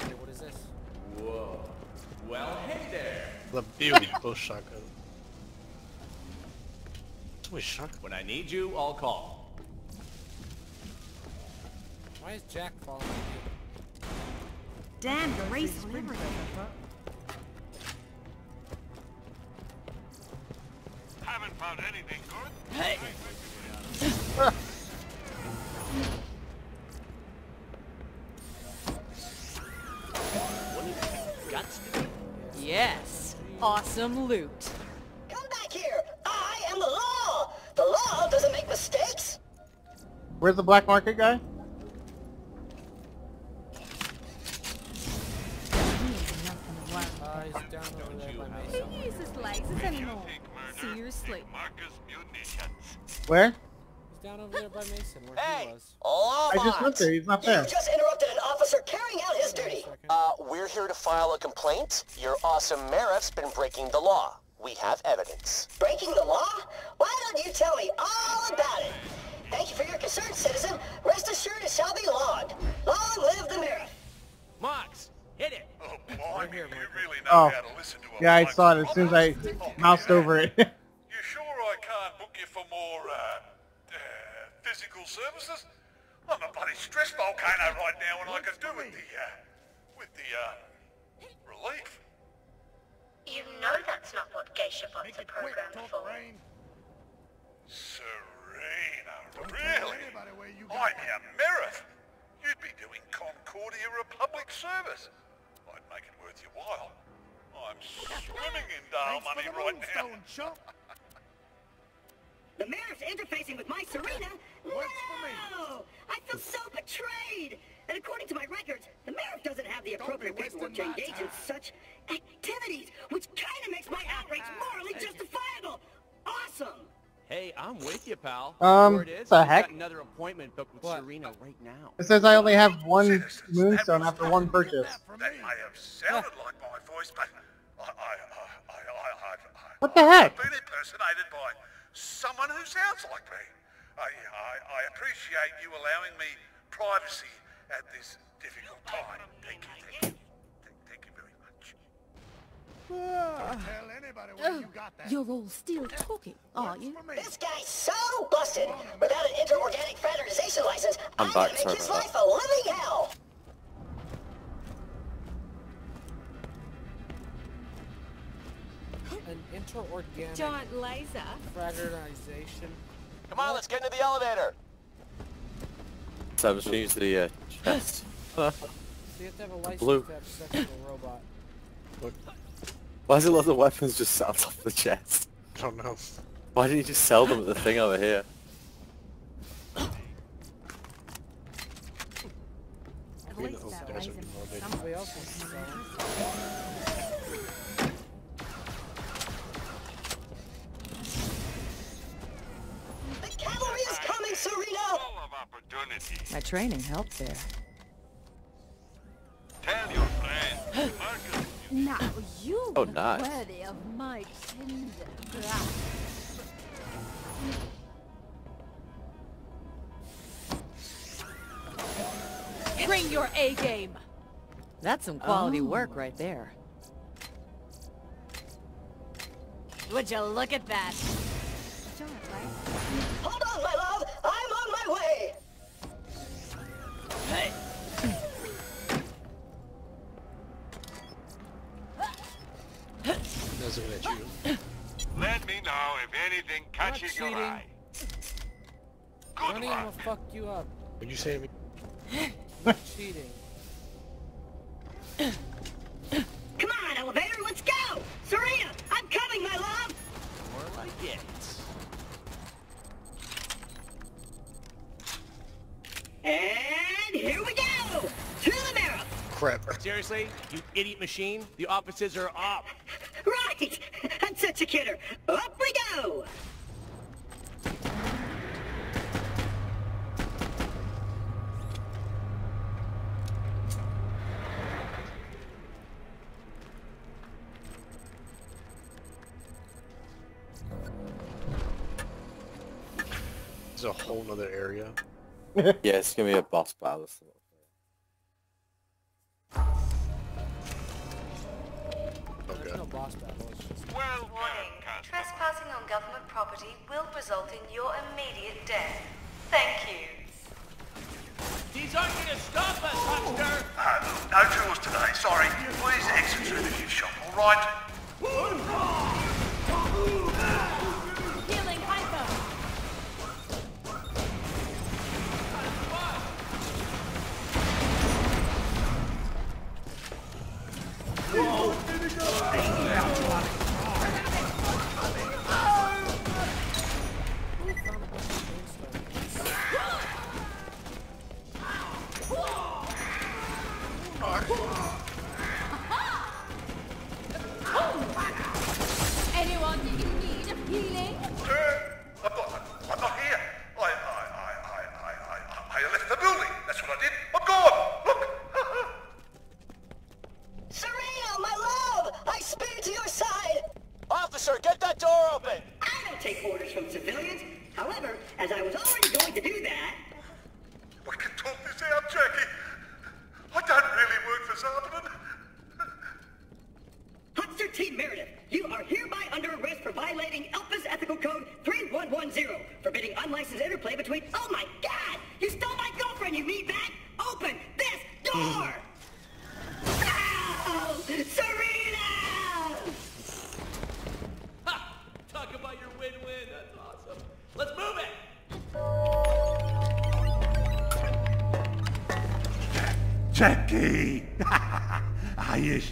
Okay, what is this? Whoa. Well, hey there. The beauty bull shotgun. It's always shotgun. When I need you, I'll call. Why is Jack following me? Damn, the race on everything. Haven't found anything good. Hey. Guts to do. Yes. Awesome loot. Come back here! I am the law! The law doesn't make mistakes! Where's the black market guy? He's down over there by Mesa. Who uses lasers anymore? Seriously. Marcus Munitions. Where? He's down over there by Mason, where Hey! he was. Lawbot! I just went there. He's not You there. just interrupted an officer carrying out his duty! Uh, we're here to file a complaint. Your awesome Meriff's been breaking the law. We have evidence. Breaking the law? Why don't you tell me all about it? Thank you for your concern, citizen. Rest assured it shall be logged. Long live the mayor. Mox, hit it. Oh, blimey, you really know Oh. how to listen to a Yeah, I saw it as soon as I moused over it. You sure I can't book you for more, uh, uh, physical services? I'm a bloody stress volcano right now and I could do with the, uh, with the, uh, relief. You know that's not what geisha bots are programmed for. Serena, really? I'm your Meriff. You'd be doing Concordia Republic service. I'd make it worth your while. I'm swimming in Dahl money right now. The mayor's interfacing with my Serena? No! I feel so betrayed! And according to my records, the mayor doesn't have the appropriate paperwork to engage in such activities, which kind of makes my outrage morally justifiable! Awesome! Hey, I'm with you, pal. Um, Word is, the heck? got another appointment booked with Serena right now. It says I only have one moonstone after one purchase. That may have sounded like my voice, but I, I, I, I, I, I've, What the heck? I've been impersonated by someone who sounds like me. I, I, I appreciate you allowing me privacy at this difficult time. Thank you, thank you. Thank, thank you very much. Oh, you're all still talking, are you? This guy's so busted! Without an interorganic fraternization license, I'm I'm back, gonna make his about life a living hell! An interorganic Giant laser. fraternization. Come on, let's get into the elevator. So I'm just gonna use the uh, chest. So you have to have a license Blue. to have sex with a robot. Why is it lots of weapons just sat on top of the chest? I don't know. Why didn't you just sell them at the thing over here? At Green least that Desert laser and all makes that. some Somebody else opportunity. My training helped there. Tell your friend, Marcus Now you Oh, are nice. worthy of my tender grasp. Bring your A game. That's some quality Oh. work right there. Would you look at that? Hold on, my love! I'm on my way! Let me know if anything catches your cheating. eye. Ronnie, I'm gonna fuck you up. When you say me, cheating. Come on, elevator, let's go! Serena, I'm coming, my love! More like it. And here we go! To the mirror! Crap. Seriously? You idiot machine? The offices are up. Right! I'm such a kidder. Up we go! There's a whole nother area. yeah, it's gonna be a boss battle. So. There's no boss battle. Just Well Warning. Trespassing on government property will result in your immediate death. Thank you. These aren't gonna stop us, Huckster! Uh, no tools today, sorry. Please exit through the gift shop, alright?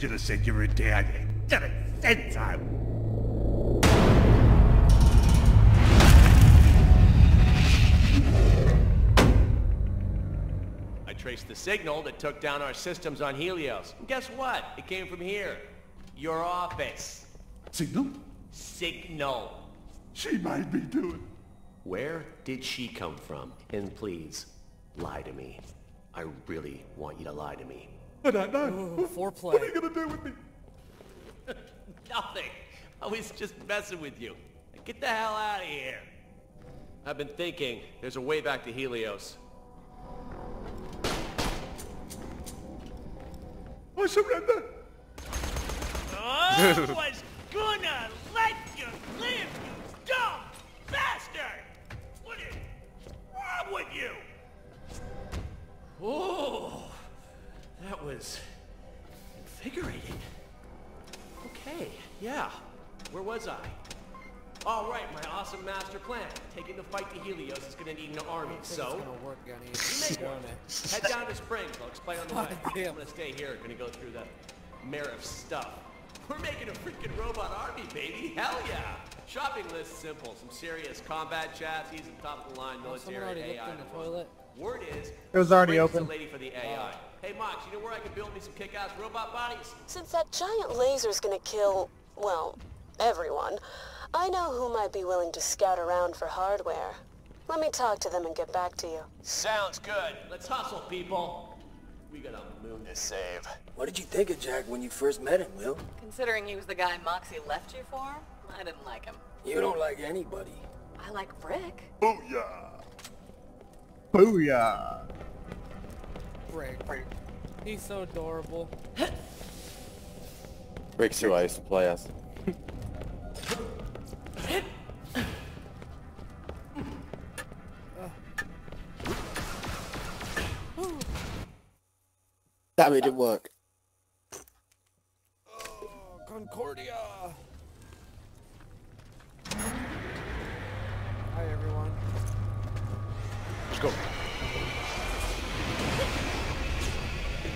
Should have said you were down there. Should have said so. I traced the signal that took down our systems on Helios. And guess what? It came from here. Your office. Signal? Signal. She made me do it. Where did she come from? And please, lie to me. I really want you to lie to me. I don't know. Ooh, foreplay. What are you gonna do with me? Nothing. I was just messing with you. Get the hell out of here. I've been thinking. There's a way back to Helios. I surrender. I was gonna let you live, you dumb bastard! What is wrong with you? Oh, that was invigorating. Okay, yeah. Where was I? All right, my awesome master plan. Taking the fight to Helios is gonna need an army, so... it's gonna work, Gunny. You make one. Don't Head down to Springs. I'll explain on the way. God damn. I'm gonna stay here. Gonna go through the Meriff stuff. We're making a freaking robot army, baby. Hell yeah. Shopping list simple. Some serious combat chassis and top of the line military Someone already AI. looked in the toilet. Word is, It was already open. lady for the AI. Hey, Mox, you know where I can build me some kick-ass robot bodies? Since that giant laser's gonna kill, well, everyone, I know who might be willing to scout around for hardware. Let me talk to them and get back to you. Sounds good. Let's hustle, people. We got a moon to save. What did you think of Jack when you first met him, Will? Considering he was the guy Moxxi left you for, I didn't like him. You don't like anybody. I like Rick. Booyah! Booyah! Rick. He's so adorable. Rick's who I used to play as. Damn, it didn't work. Oh, Concordia. Hi everyone. Let's go.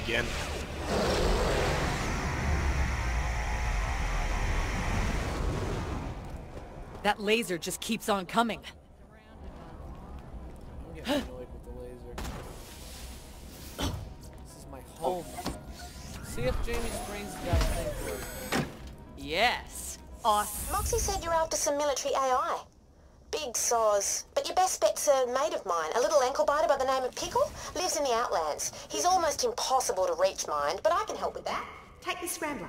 Again. That laser just keeps on coming. I'm getting annoyed with the laser. This is my home. See if Janey Springs got a thing for it. Yes. Awesome. Moxxi said you're after some military AI. Big soz. But your best bet's a mate of mine, a little ankle biter by the name of Pickle. Lives in the Outlands. He's almost impossible to reach, mind, but I can help with that. Take this scrambler.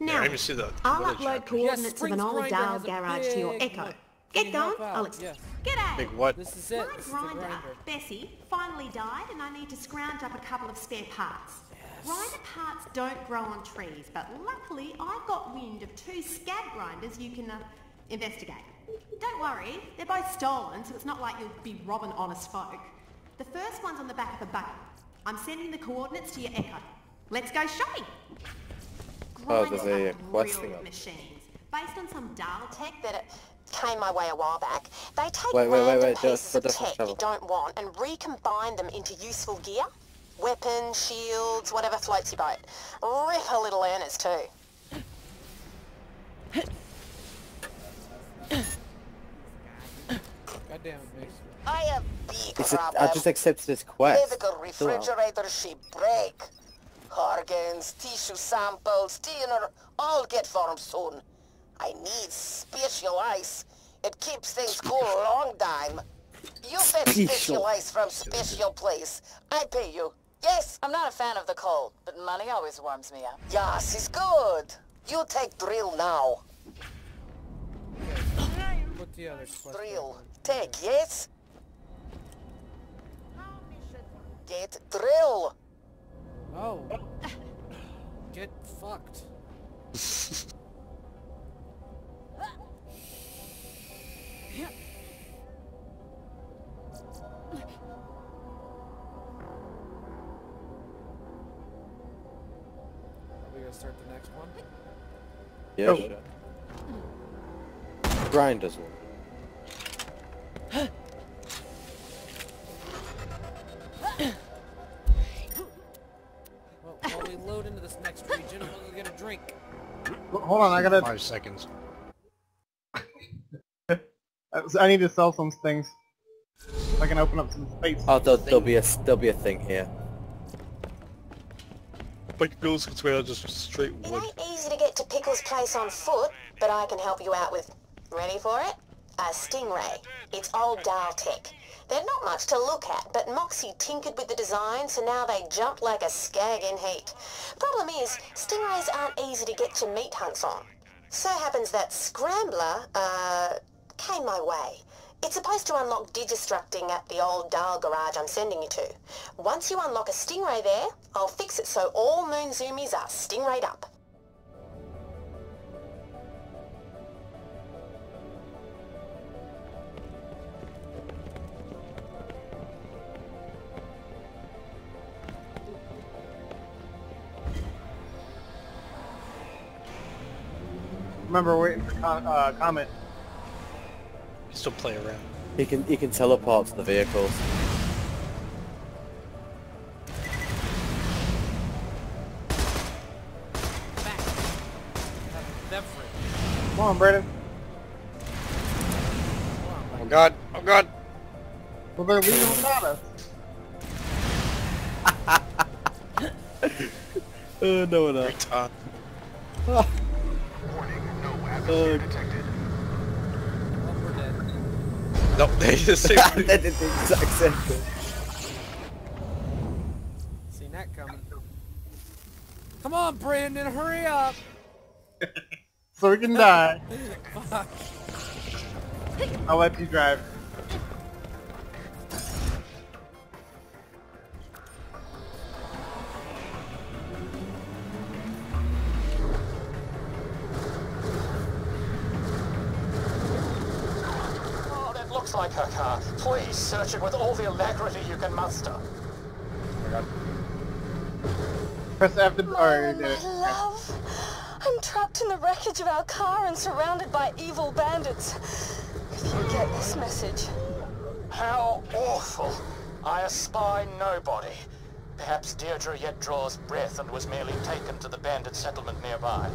Yeah, I Now, didn't see the I'll village upload map. coordinates of an old Grinder Dahl garage to your Echo. Get you going, help out? I'll explain. Yes. G'day! Big what? This is it. My This grinder, grinder. Bessie, finally died and I need to scrounge up a couple of spare parts. Grinder parts don't grow on trees, but luckily I got wind of two scab grinders you can uh, investigate. Don't worry, they're both stolen, so it's not like you'll be robbing honest folk. The first one's on the back of a buggy. I'm sending the coordinates to your Echo. Let's go shopping! Oh, Grinders there's a real machines, based on some Dahl tech that it came my way a while back. They take Wait, wait, wait, wait, pieces of tech travel. you don't want and recombine them into useful gear. Weapons, shields, whatever floats your boat. Ripper little earners too. God damn it, Mix. I have big It's problem. I just accept this quest. Medical out. refrigerator she break. Organs, tissue samples, dinner, all get for 'em soon. I need special ice. It keeps things cool a long time. You fetch Special. special ice from special place. I pay you. Yes? I'm not a fan of the cold, but money always warms me up. Yes, it's good. You take drill now. Put the other quest Drill. on. Take, yes? Get drill. Oh. Get fucked. Are we gonna start the next one? Yeah, Oh. sure. Grinders one. Load into this next region, we'll go get a drink. Hold on, I gotta. Five seconds. I need to sell some things. So I can open up some space. Oh, there'll, there'll be a there'll be a thing here. Like Bill's container just straight It ain't easy to get to Pickle's place on foot, but I can help you out with... Ready for it? A Stingray. It's old Dahl tech. They're not much to look at, but Moxxi tinkered with the design, so now they jump like a skag in heat. Problem is, Stingrays aren't easy to get to meat hunts on. So happens that Scrambler, uh, came my way. It's supposed to unlock digistructing at the old Dahl garage I'm sending you to. Once you unlock a Stingray there, I'll fix it so all Moon Zoomies are Stingrayed up. Remember, we're waiting for con uh, comment. Still play around. He can he can teleport to the vehicles. Come on, Brandon. Oh god, oh god. Well, they're leaving without us. Uh, no, no. Uh, Oh, Well, we're no, they just say they did the exact same thing. Seen that coming. Come on, Brandon, hurry up! So we can die. Fuck. I'll let you drive. Looks like her car. Please search it with all the alacrity you can muster. Press F to... Oh, or, My love, I'm trapped in the wreckage of our car and surrounded by evil bandits. If you get this message, How awful. I espy nobody. Perhaps Deirdre yet draws breath and was merely taken to the bandit settlement nearby.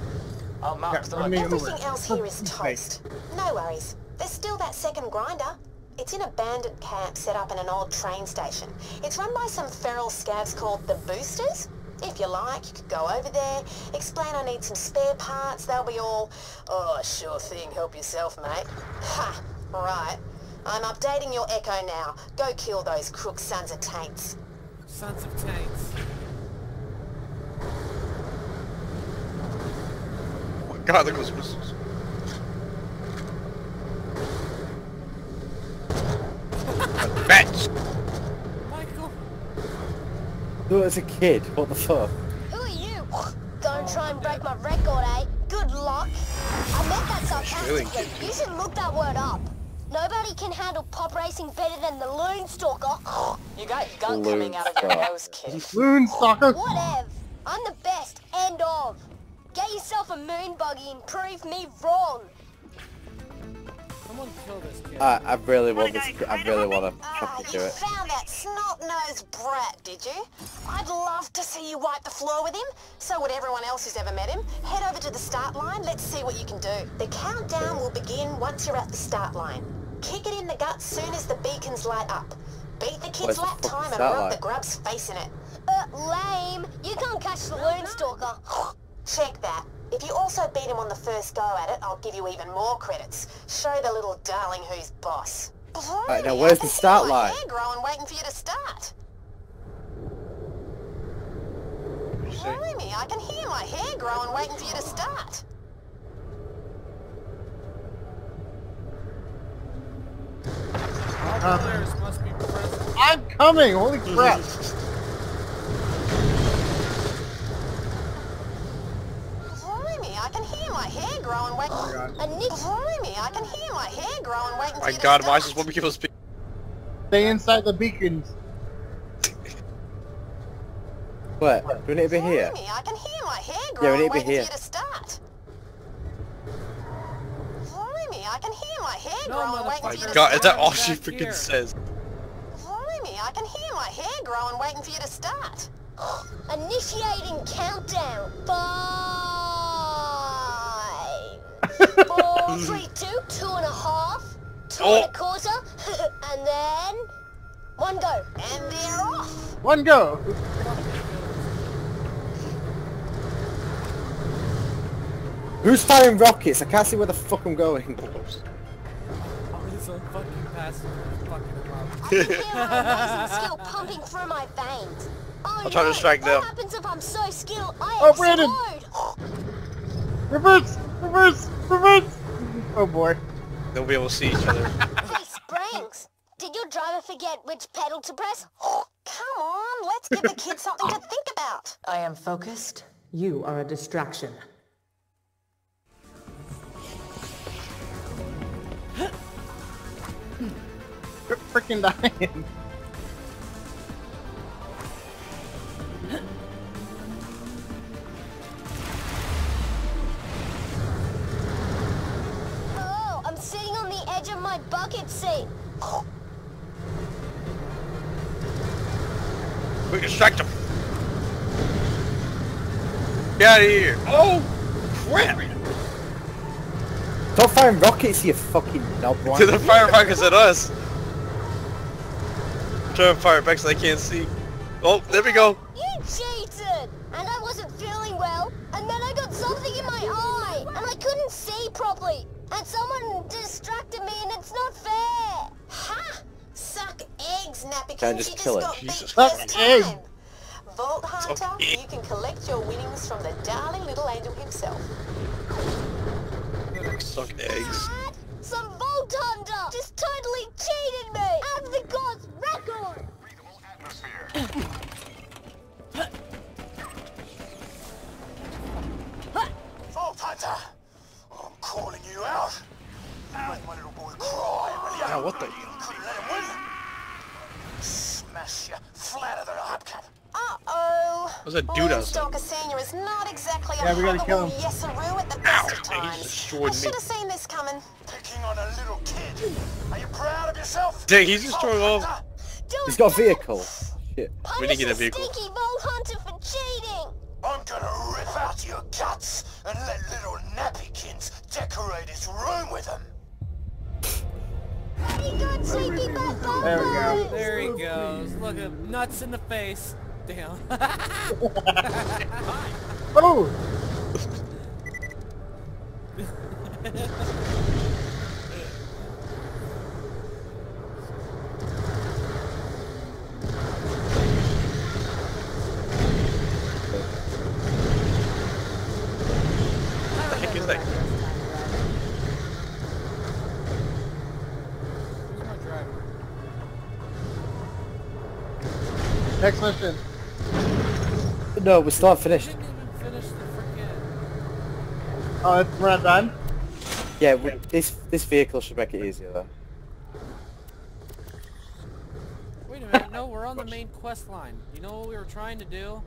I'll mark the run me over. Everything else here is toast. No worries. There's still that second grinder. It's in a bandit camp set up in an old train station. It's run by some feral scavs called the Boosters. If you like, you could go over there, explain I need some spare parts, they'll be all, oh, sure thing, help yourself, mate. Ha! Right. I'm updating your echo now. Go kill those crook sons of taints. Sons of taints. Oh my god, there goes missiles. Fetch! Michael! Do it as a kid, what the fuck? Who are you? Don't try and break my record, eh? Good luck. I meant that sarcastically. You should look that word up. Nobody can handle pop racing better than the Loon Stalker. You got gunk coming out of your nose, kid. Loon Stalker. Whatever. I'm the best. End of. Get yourself a moon buggy and prove me wrong. Someone kill this kid. I, I really want this. I really want to fucking do you it. found that snot-nosed brat, did you? I'd love to see you wipe the floor with him. So would everyone else who's ever met him. Head over to the start line. Let's see what you can do. The countdown will begin once you're at the start line. Kick it in the gut soon as the beacons light up. Beat the kid's lap time and rub line? the grub's face in it. Uh, lame. You can't catch the Loon Stalker. Check that. If you also beat him on the first go at it, I'll give you even more credits. Show the little darling who's boss. Right, now Blimey, where's I the can see start my line? hair growing waiting for you to start. Blimey, I can hear my hair growing waiting for you to start. All players must be present. I'm coming. Holy crap. Blimey, I can hear my hair growing waiting. Oh, A nick. Blimey, I can hear my hair growing waiting for My god, why is this woman keep on speaking? Stay inside the beacons. What? Do we need to be here? Blimey, I can hear my hair Yeah, we need to be here. for to start. Blimey, I can hear my hair No, growing waiting for you to god, is that all she freaking here. says? Blimey, I can hear my hair growing waiting for you to start. Initiating countdown. Five. Four, three, two, two and a half, two and a oh. quarter, and then one go. And they're off. One go. Who's firing rockets? I can't see where the fuck I'm going. Oh, he's fucking. Fucking. I can hear my amazing skill pumping through my veins. Oh I'll try to oh, no, distract what them. happens if I'm so skilled I Oh, Brandon. explode? Reverse. Reverse. Reverse. Oh boy. They'll be able to see each other. Hey, Springs, did your driver forget which pedal to press? Come on, let's give the kids something to think about. I am focused. You are a distraction. You're freaking dying. Edge of my bucket seat. Quick, distract him! Get out of here! Oh! Crap! Stop firing rockets, you fucking knob one. To the fire rockets at us! Trying to fire back so they can't see. Oh, there we go! You cheated! And I wasn't feeling well, and then I got something in my eye, and I couldn't see properly. And someone distracted me, and it's not fair. Ha! Suck eggs, Nappy. Can I just kill just it? got beat Jesus this Christ. Eggs. time. Vault Hunter, you can collect your winnings from the darling little angel himself. Suck eggs. Dad, some Vault Hunter just totally cheated me out of the God's record. Vault Hunter! I'm calling you out. You made my little boy cry, will you? Ow, what the- Couldn't let him win. Smash you flat of the hubcap. Uh-oh. There's a dude Balloon outside. Stalker Senior is not exactly a Yeah, we gotta kill him. yes-a-roo at the best of Ow, he destroyed I me. should have seen this coming. Picking on a little kid. Are you proud of yourself? Dang, he's just throwing off. Do He's got a vehicle. Shit. We didn't get a vehicle. Stinky Vault Hunter for cheating! I'm gonna rip out your guts and let little nappykins decorate his room with them. You got sneaky back There we go. There he goes. Look at him. Nuts in the face. Damn. Oh! Next mission. No, we still haven't finished. Didn't even finish the freaking. Oh, it's, we're not done? Yeah, we, this this vehicle should make it easier though. Wait a minute. No, we're on the main quest line. You know what we were trying to do?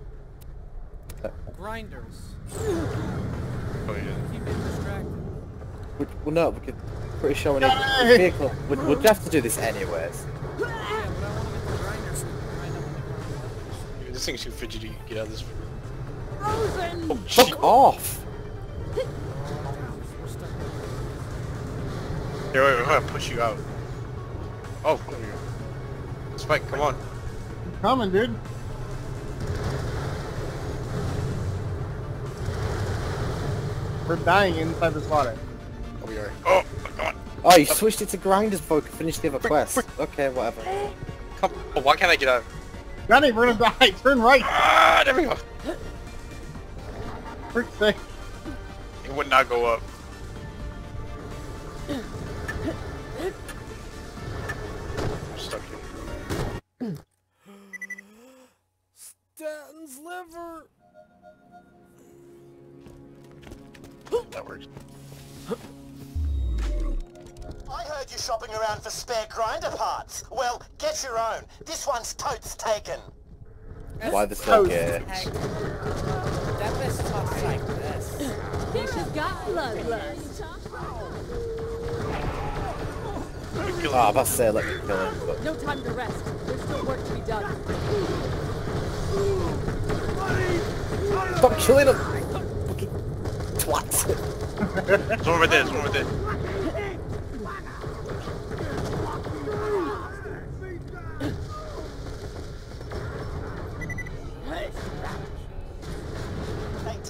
Grinders. Oh yeah. Keep getting distracted. We, well, no, we could. Pretty sure we need Yay! the vehicle. We'd, we'd have to do this anyways. Yeah, but I want to get the grinders so we can grind up on the ground. This thing's too fidgety. Get out of this. Frozen! Oh. Fuck off! We're stuck. Here, wait, wait, wait, push you out. Oh, come here. Spike, come on. I'm coming, dude. We're dying inside this water. Oh, we are. Oh, come on. Oh, you switched it to grinders before we could finish the other quest. Okay, whatever. Come. Oh, why can't I get out? Johnny, we're gonna die. Turn right. Ah, there we go. Frick's sake. It would not go up. I'm stuck here. Stanton's liver. That works. I heard you shopping around for spare grinder parts. Well, get your own. This one's totes taken. Why the fuck? Toast. Yeah. That bitch talks like this. She's got bloodlust. Kill Oh, I was say let me kill him, but No time to rest. There's still work to be done. stop killing him! Fucking twat! it's over right there, there's one right there.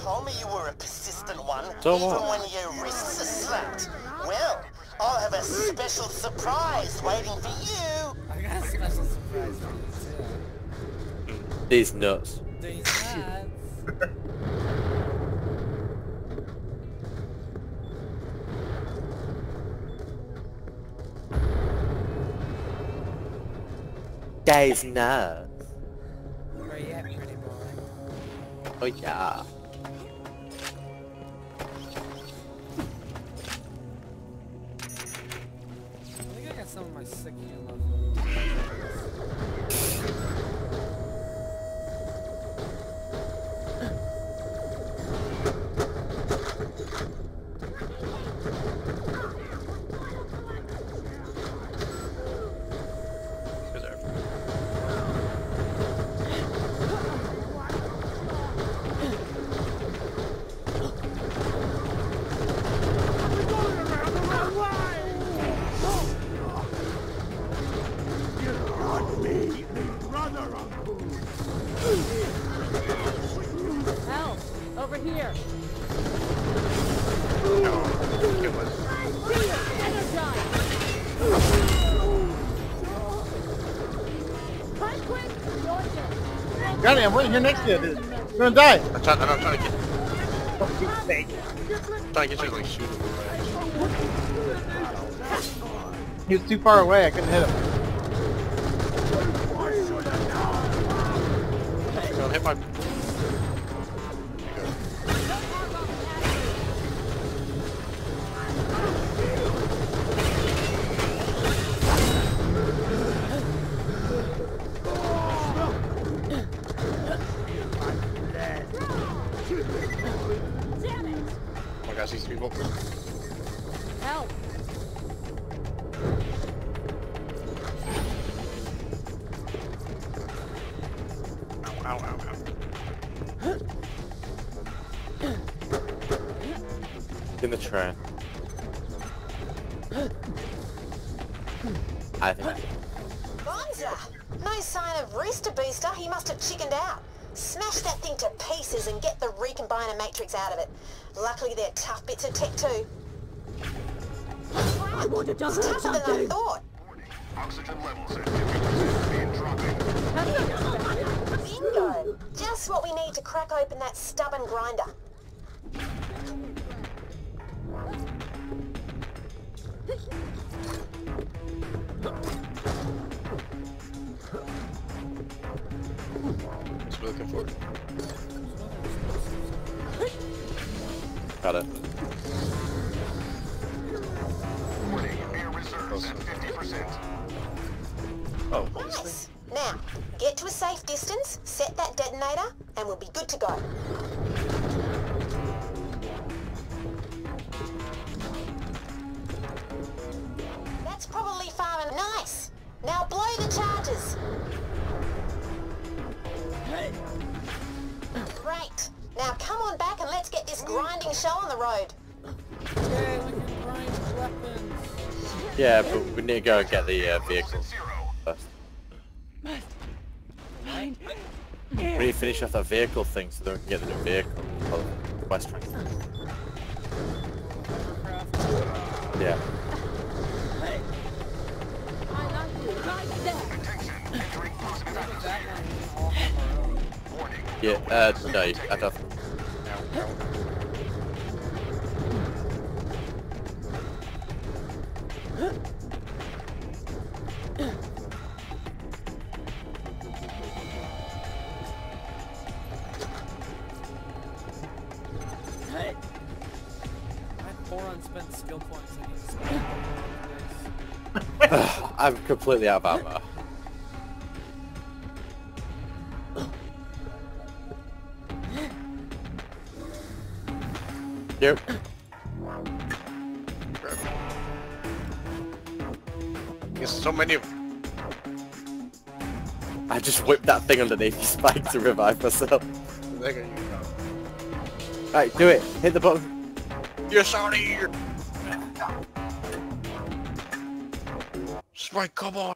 Told me you were a persistent one, So even what? when your wrists are slapped. Well, I'll have a special surprise waiting for you. I got a special surprise for you These nuts. too. These nuts. These nuts. Where you at, pretty boy? Oh yeah. I'm here next to dude. You're gonna die. I'm trying, I'm trying to get, sake. trying to get you to like shoot him. He was too far away. I couldn't hit him. Need to go and get the uh, vehicle first. We need to finish off that vehicle thing so that we can get the new vehicle. Oh, West Train. Yeah. I like you right there. Entering positive That atmosphere. one we all have our own. Warning, Yeah, uh, no, I don't. I'm completely out of ammo. Yep. There's so many of I just whipped that thing underneath your spike to revive myself. You Right, do it. Hit the button. go. Yes, out of here! Spike, come on!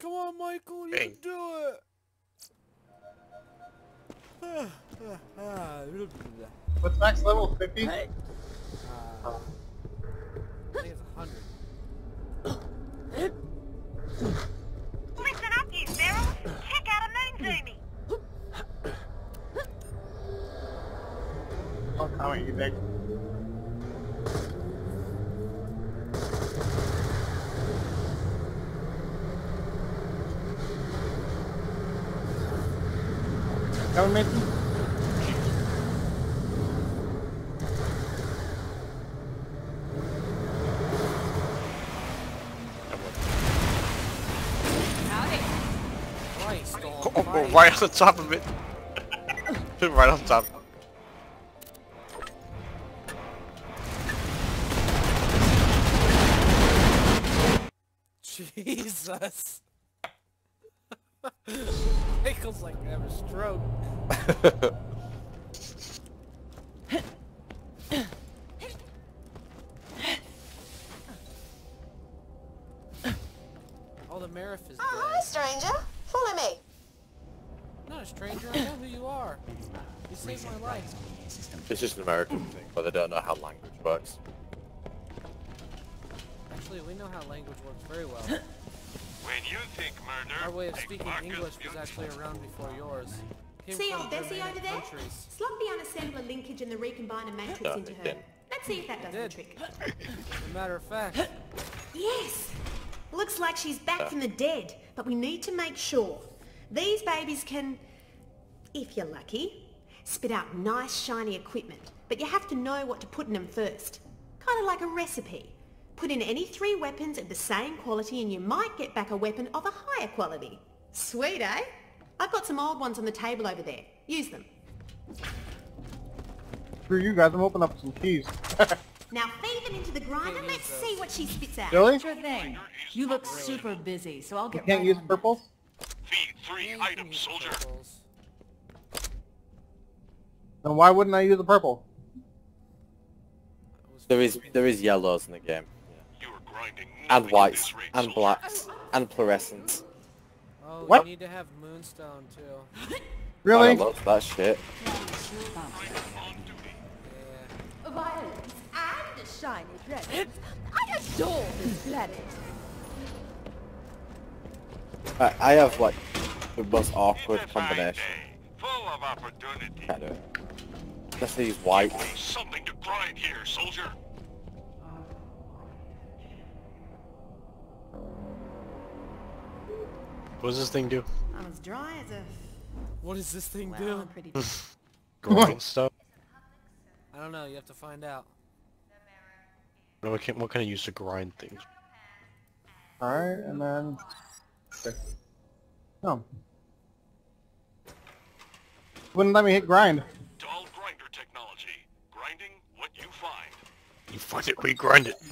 Come on, Michael, you Bang. can do it. What's max level? 50? Uh, right on top of it. right on top. Actually around before yours. Came See from old Bessie over there? countries. Slot the unassembler linkage and the recombiner matrix Yeah, into her. yeah. Let's see if that does the trick. As a matter of fact, Yes! Looks like she's back from the dead, but we need to make sure. These babies can, if you're lucky, spit out nice shiny equipment, but you have to know what to put in them first. Kind of like a recipe. Put in any three weapons of the same quality and you might get back a weapon of a higher quality. Sweet, eh? I've got some old ones on the table over there. Use them. Screw you guys, I'm opening up some keys. Now feed them into the grinder. Let's see what she spits out. Really? Sure thing. You look super busy, so I'll get You get can't right use on that. purples? Feed three yeah, items, soldier. Then why wouldn't I use the purple? There is there is yellows in the game. And whites, and blacks, and fluorescents. Oh, What? we need to have Moonstone too. Really? I love that shit. Violence and a shiny presence. I adore this planet. I, I have like the most awkward combination. Full of opportunity. Can't do it. Let's use white. Something to grind here, soldier. What does this thing do? I'm as dry as a... What does this thing Well, do? I'm pretty... Grind stuff? I don't know. You have to find out. What can, what can I use to grind things? Alright, and then... Okay. Oh. Wouldn't let me hit grind. Dahl grinder technology. Grinding what you find. You find it, we grind it.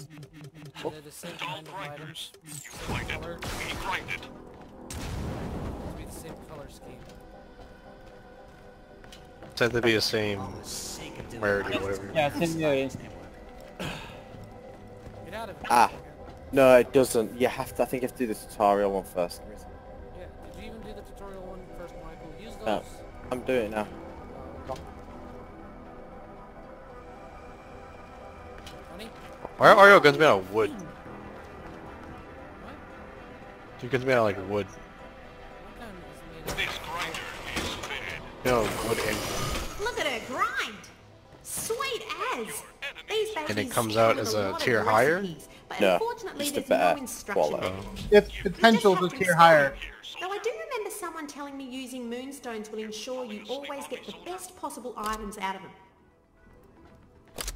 They're the same kind of items. You find it, we grind it. It'd be the same color scheme. Said to be the same rarity, whatever. Yeah, simulated. Get out of here. Ah. No, it doesn't. You have to, I think you have to do the tutorial one first. Yeah. Did you even do the tutorial one first, Michael? Use those. No, I'm doing it now. Why are all your guns made out of wood? Your guns made out of like wood. You know, wood and Look at her grind! Sweet as! These babies And it comes out as a a tier higher? But No, unfortunately oh. just a bad no better instruction It's potential to tier higher. Though I do remember someone telling me using moonstones will ensure you always get the best possible items out of them.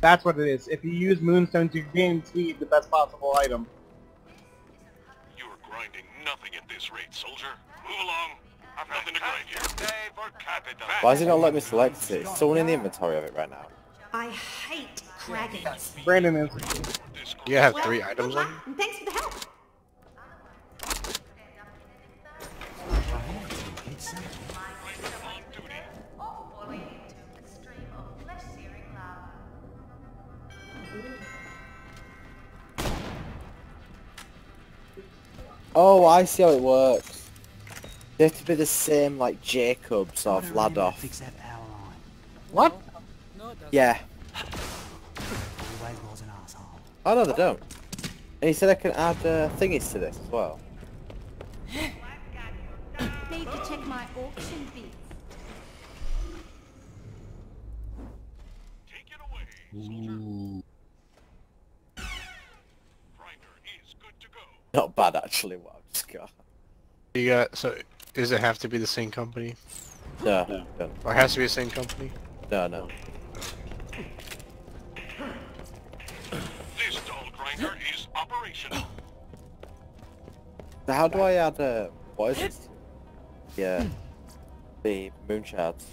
That's what it is. If you use Moonstone to guarantee the best possible item. You're grinding nothing at this rate, soldier. Move along. I've nothing to grind here. Day for capital. Why does it not let me select it? it? Is someone in the inventory of it right now? I hate dragons. Brandon is. You have Well, three good items on? and thanks for the help. Oh, I see how it works. They have to be the same like Jakobs or Vladoff. What? Yeah. Oh no, they don't. And he said I can add uh, thingies to this as well. Need to check my auction bids. Not bad actually. What I've just got. You got, so, does it have to be the same company? No, no, Or it has to be the same company? no, no. This Dahl grinder is operational. So how do I add uh, what is it? Yeah, the moon shards.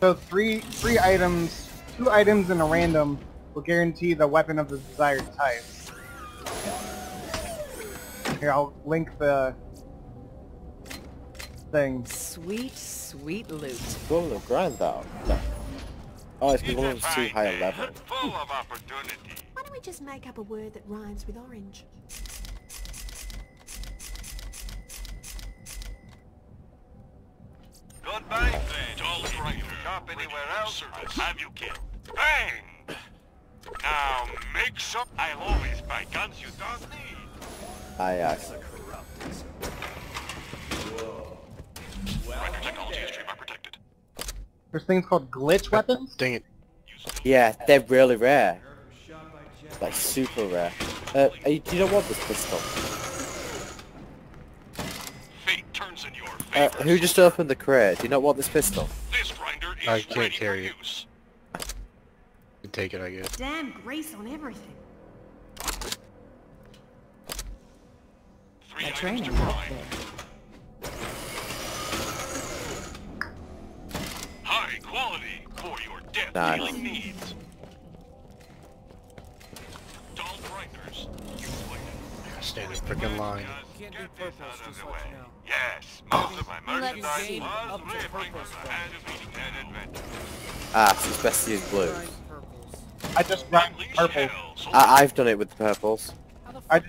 So three three items, two items and a random will guarantee the weapon of the desired type. Here, I'll link the thing. Sweet, sweet loot. Well, the grind that. No. Oh, it's because one of them's too high a level. Full of opportunity. Why don't we just make up a word that rhymes with orange? Goodbye, friend. Dahl grinder. Shop anywhere else. Have you killed? Bang! Now make some. I'll always buy guns you don't need. Aye, aye. Grinder technology is trademark protected. There's things called glitch weapons. Dang it. Yeah, they're really rare. Like super rare. Uh, are you, do you not want this pistol? Fate turns in your Uh, who just opened the crate? Do you not want this pistol? This grinder is I can't carry it. use. You take it, I guess. Damn grease on everything. Three A items training to there. High quality for your death Nice. dealing needs. Dahl grinders. Use later. stand in freaking line. Can't do purples, just let you know. Yes, most of my merchandise was up to leaving purples from the hand of each dead adventurer. Ah, so it's best to use blue. I just grind purple. I I've done it with the purples. I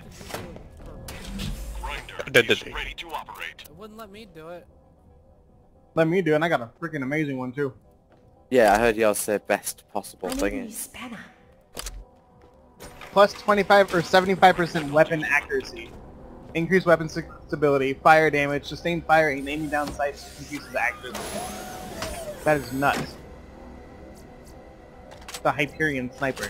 Did the thing. Ready to operate. It wouldn't let me do it. let me do it, and I got a freaking amazing one too. Yeah, I heard y'all say best possible I need a thing. Plus 25 or 75% weapon accuracy. Increased weapon st- stability, fire damage, sustained fire, and aiming down sights increases accuracy. That is nuts. The Hyperion sniper.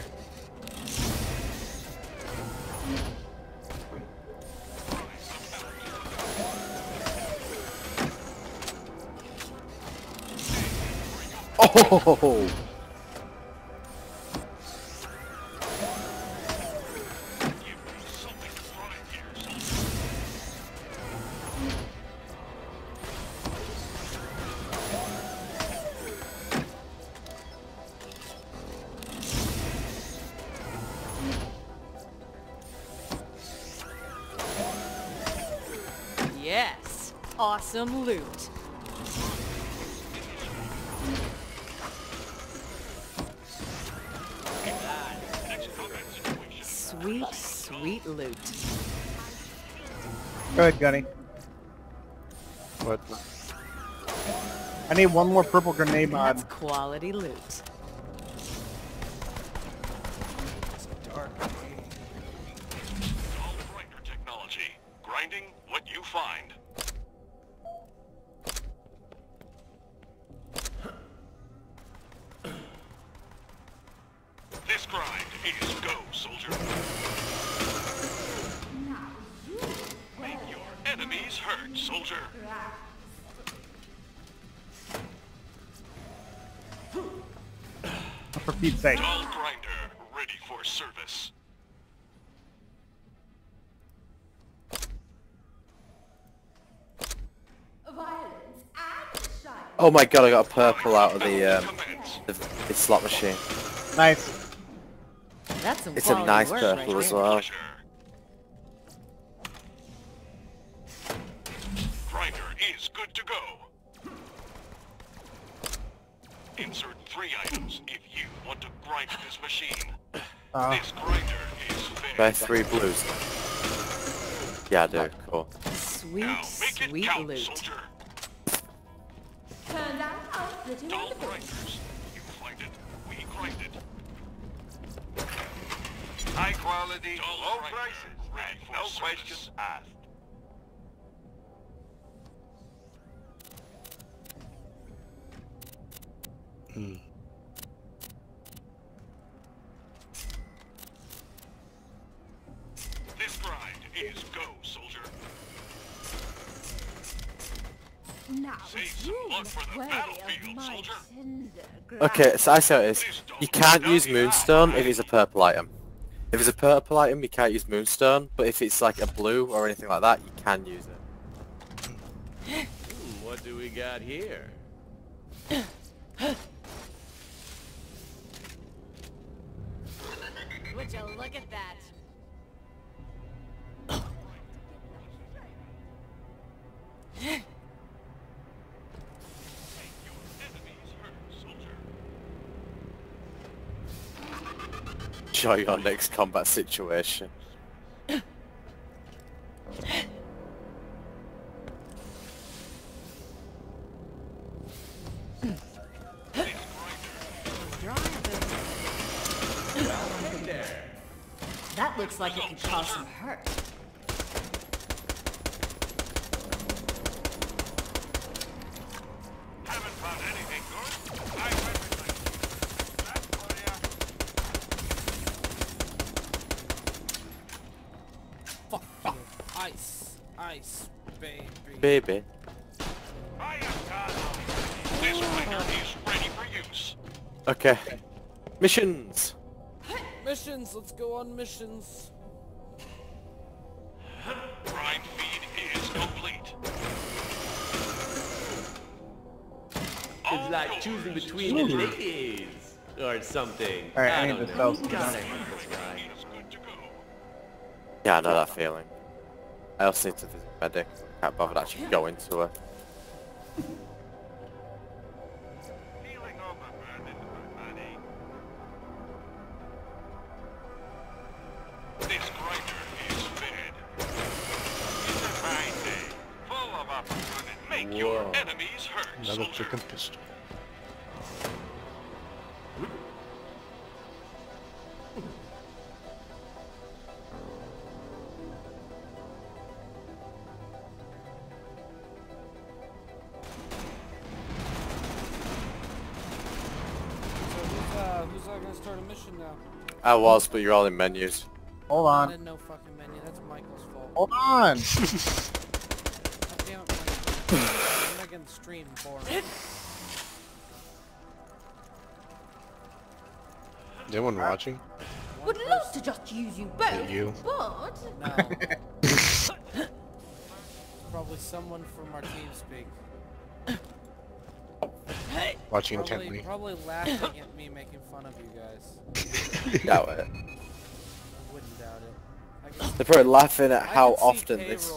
Oh! Awesome loot. Sweet, sweet loot. Go ahead, Gunny. What? I need one more purple grenade mod. That's quality loot. Oh my god, I got a purple out of the um, the, the slot machine. Nice. That's some It's a nice purple right as well. Grinder is good to go. Insert three items if you want to grind this machine. Uh, This grinder is fair. Buy three blues. Yeah, I do. Cool. Sweet, Make it sweet count, loot. soldier. Turned out Dahl grinders. You find it. We grind it. High quality, low prices, and no questions asked. Hmm. This grind is go, soldier. Now Save some you luck for the worthy battlefield, of my soldier. tender Okay, so I see how it is. You can't use Moonstone if it's a purple item. If it's a purple item, you can't use Moonstone, but if it's like a blue or anything like that, you can use it. Hmm, what do we got here? Would you look at that? Enjoy your next combat situation. That looks like it could cause some hurt. Haven't found anything good? I represent. That's for ya. Fuck you. Ice. Ice, baby. Baby. This grinder is ready for use. Okay. Missions! Missions, let's go on missions. Grind feed is complete. It's like choosing between the ladies or something. Alright, I I need don't to know. sell some Gotta stuff. have this guy. Yeah, I know that feeling. I also need to visit medic. Can't bother actually going to her. I was, but you're all in menus. Hold on. didn't know fucking menu. That's Michael's fault. Hold on. God damn it, Michael. You're making the stream boring. Is anyone watching? Would love to just use you both, you. but... No. Probably someone from our team speak. Watching Probably, intently. probably laughing at me making fun of you guys. Doubt it. I wouldn't doubt it. They're probably laughing at how often this.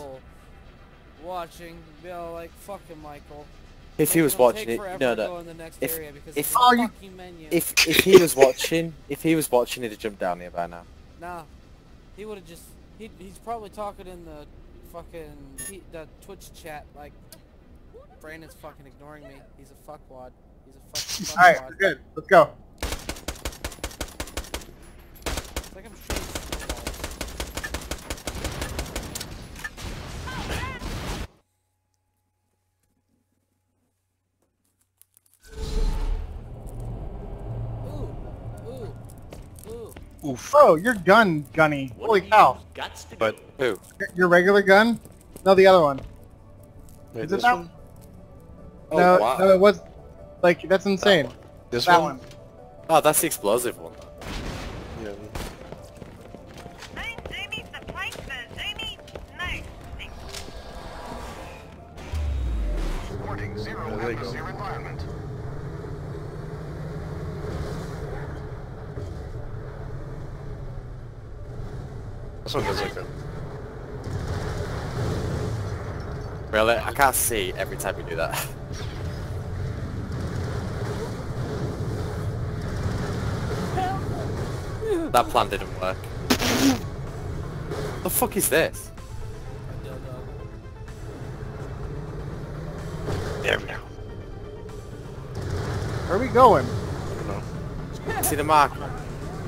Watching, be all like, fucking Michael. If he was watching it, forever no, to no. go in the next If if it's a menu. if if he was watching, if he was watching, he'd have jumped down here by now. Nah, he would have just. He, he's probably talking in the fucking he, the Twitch chat like. Brandon's fucking ignoring me. He's a fuckwad. He's a fucking fuckwad. Alright, we're good. Let's go. It's like I'm shooting snowballs. Ooh, ooh, ooh. Oof. Bro, your gun, Gunny. Holy cow. But who? Your- Your regular gun? No, the other one. Wait, Is it this that one? Oh no, wow. no, it was like that's insane. This that one? one. Oh, that's the explosive one. Yeah. Reporting zero there you atmosphere go. environment. This one does like a. Really, I can't see every time you do that. that plan didn't work. the fuck is this? There we go. Where are we going? See the mark?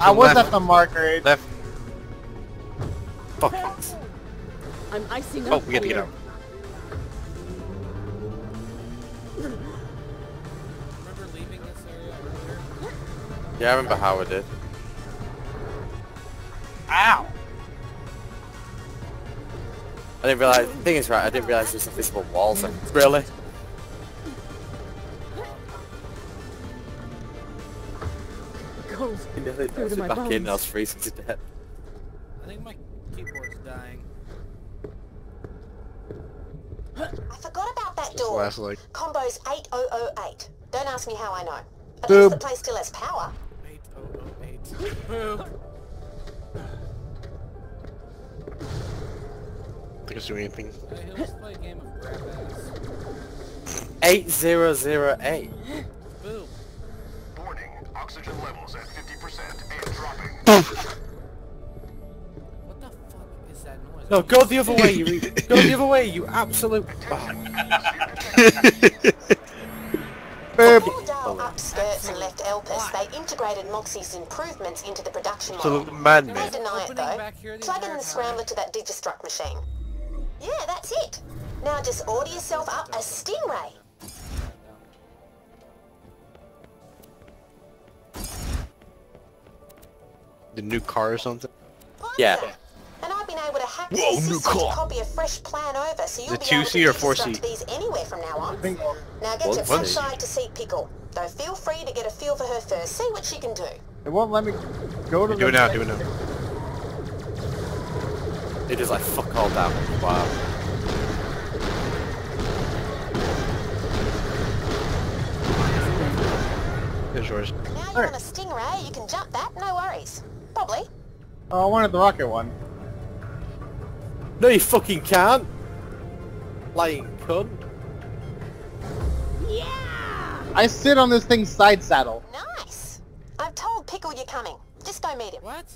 I was left. at the marker. Left. Fuck. I'm icing Oh, up we gotta get out. Remember leaving this area earlier? Yeah, I remember how I did. I didn't realize. The thing is, right, I didn't realize there's invisible walls. There. Really? Goes You nearly through to it my back in and I was freezing to death. I think my keyboard's dying. I forgot about that This door. last like. Combo's 8008. Don't ask me how I know. At Boop. least the place still has power. 8008. Think it's doing anything. Hey, let's play a game of grab ass. Eight zero zero eight. Boo. Warning, oxygen levels at 50% and dropping. What the fuck is that noise? No, go the other way. You re- go the other way. You absolute. Before Dahl upskirts and left Elpis, they integrated Moxxi's improvements into the production model. So madman. Don't deny it though. back here the Plug in the scrambler to that Digistruct machine. Yeah, that's it. Now just order yourself up a Stingray. The new car or something? Yeah. And I've been able to hack Whoa, the new system to copy a fresh plan over, so you'll it be able to 2C or 4C? deconstruct these anywhere from now on. Now get What- your what? front side to seat pickle. Though feel free to get a feel for her first. See what she can do. It won't let me go to Do the it now, do it now. It is like fuck all down. Wow. There's yours. Now you're Alright. on a Stingray, you can jump that, no worries. Probably. Oh, I wanted the rocket one. No, you fucking can't. Lying cunt. Yeah! I sit on this thing's side saddle. Nice. I've told Pickle you're coming. Just go meet him. What?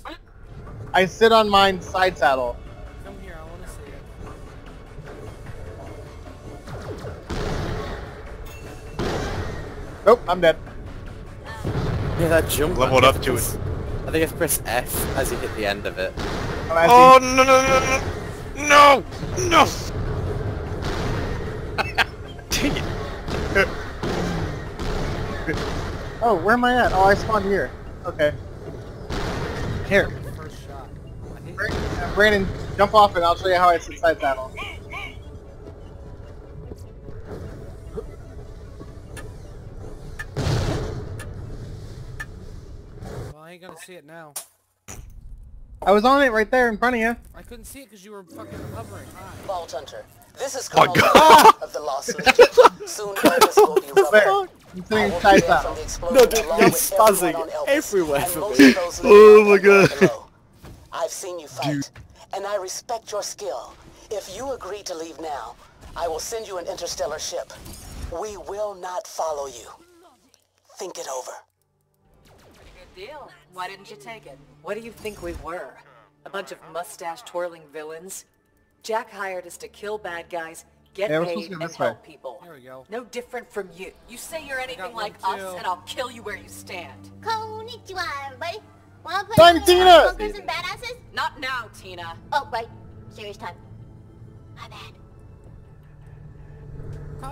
I sit on mine side saddle. Nope, I'm dead. Yeah, that jump. Leveled up to it's- I think it's press F as you hit the end of it. Oh, oh no no no no no no! Dang it! Oh, where am I at? Oh, I spawned here. Okay. Here. First shot. I hit Bra- Brandon, jump off and I'll show you how I sit side saddle. I ain't gonna see it now. I was on it right there in front of you. I couldn't see it because you were fucking hovering high. Vault Hunter, this is My Colonel God. of the lawsuit. Soon Elpis will be rubber. I'm I sitting will side be there saddle. from the explosion No, dude, along you're with everyone spazzing on Elpis, everywhere and for most me. of those living Oh on my the ground God. below. I've seen you fight, and I respect your skill. If you agree to leave now, I will send you an interstellar ship. We will not follow you. Think it over. Good deal. Why didn't you take it? What do you think we were? A bunch of mustache-twirling villains? Jack hired us to kill bad guys, get Yeah, paid, and this help way. people. There we go. No different from you. You say you're anything like one, us, and I'll kill you where you stand. Konnichiwa, everybody. Wanna play Time, some Tina! Bunkers and Badasses? Not now, Tina. Oh, right. Serious time. My bad.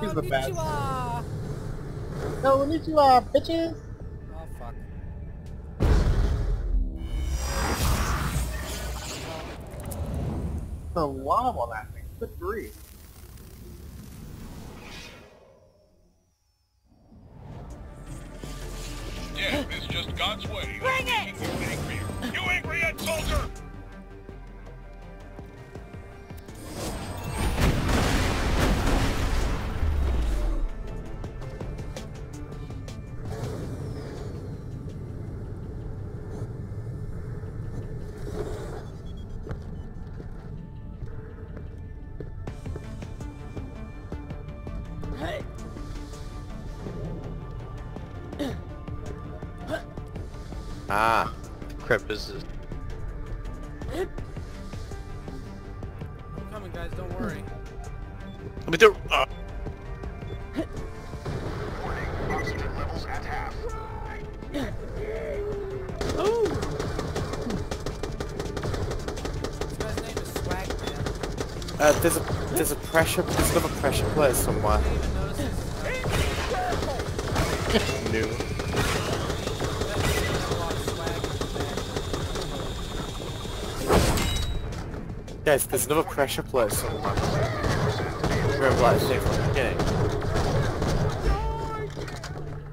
He's the best. Konnichiwa! Konnichiwa, bitches! The lava on that thing. Good grief. Death is just God's way. Bring it! Angrier. You angry yet, soldier? Ah. Crap is this? I'm coming, guys. Don't worry. Let me do. Uh, Oxygen levels at half. This guy's name is Swag Man. Uh, there's a there's a pressure there's another pressure plate somewhere. I didn't even notice this. new. Guys, there's another pressure plate somewhere. Remember like from the beginning?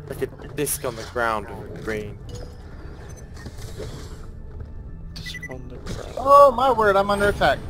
Like a disc on the ground with green. Just on the ground. Oh my word, I'm under attack.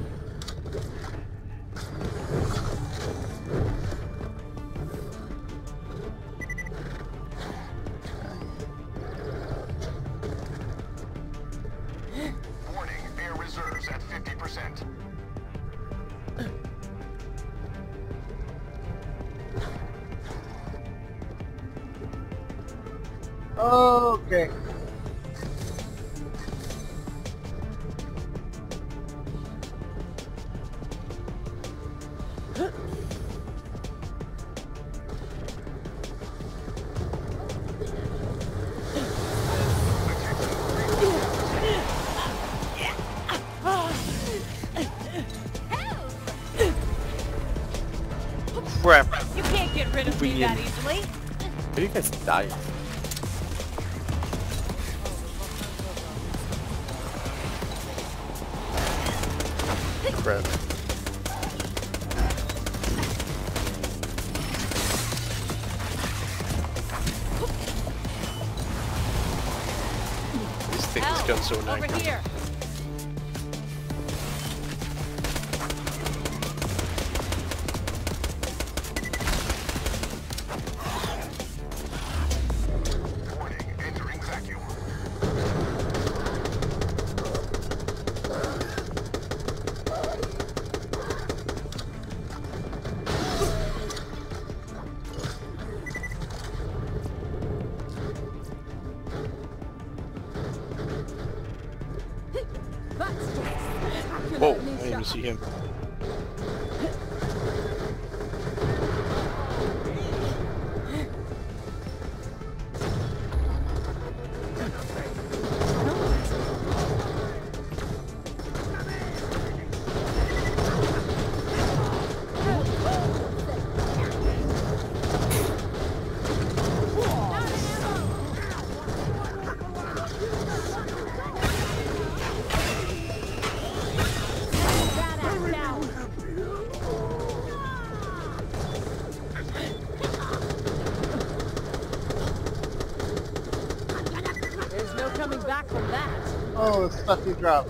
The stuff you dropped.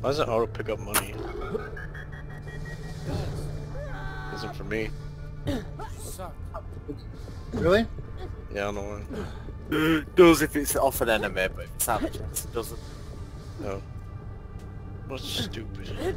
Why doesn't auto pick up money? Isn't for me. Really? Yeah, I don't know why. It does if it's off an enemy, but if it's out of chance, it doesn't. No. What's stupid?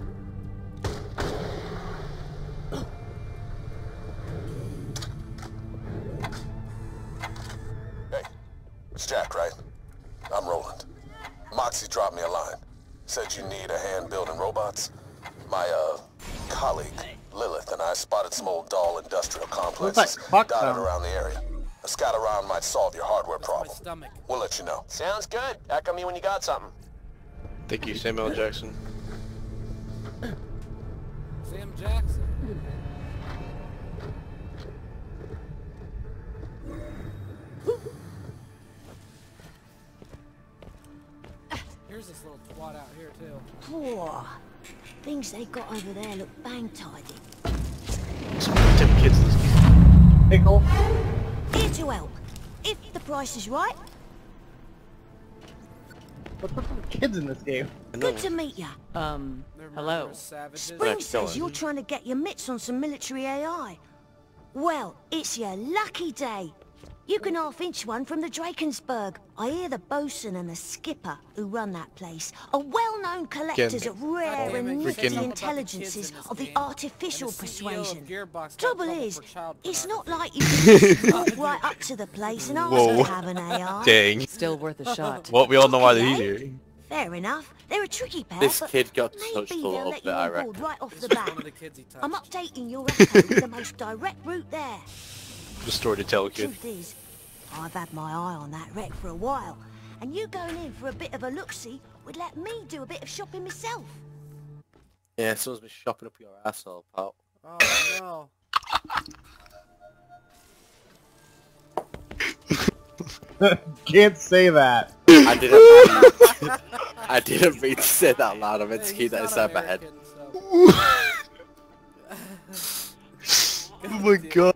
Sounds good. Echo me when you got something. Thank you, Samuel L. Jackson. Sam Jackson. Here's this little twat out here too. Poor. Things they got over there look bang tidy. Ten kids in this game. Pickle. Here to help. If the price is right, What's up with the kids in this game? good to meet ya. Um, hello. Spring says you're trying to get your mitts on some military AI. Well, it's your lucky day. You can half-inch one from the Drakensburg. I hear the bosun and the skipper who run that place are well-known collectors of rare and you nifty said something about the intelligences kids in this of the artificial And the CEO of persuasion. Trouble trouble is, it's not like you can just walk right up to the place and ask Whoa. to have an AI. Dang. Still worth a shot. Well, we all know why they're here. Fair enough. They're a tricky pair, This kid got touched maybe a they'll little bit, I on reckon. right off the This was bat. the kids. I'm updating your record with the most direct route there. The story to tell, kid. Truth is, I've had my eye on that wreck for a while, and you going in for a bit of a look-see would let me do a bit of shopping myself. Yeah, someone's been shopping up your asshole, pal. Oh no. Can't say that. I didn't. I didn't mean to say that loud. I meant to Hey, keep he's that not inside my head. So- Oh my god.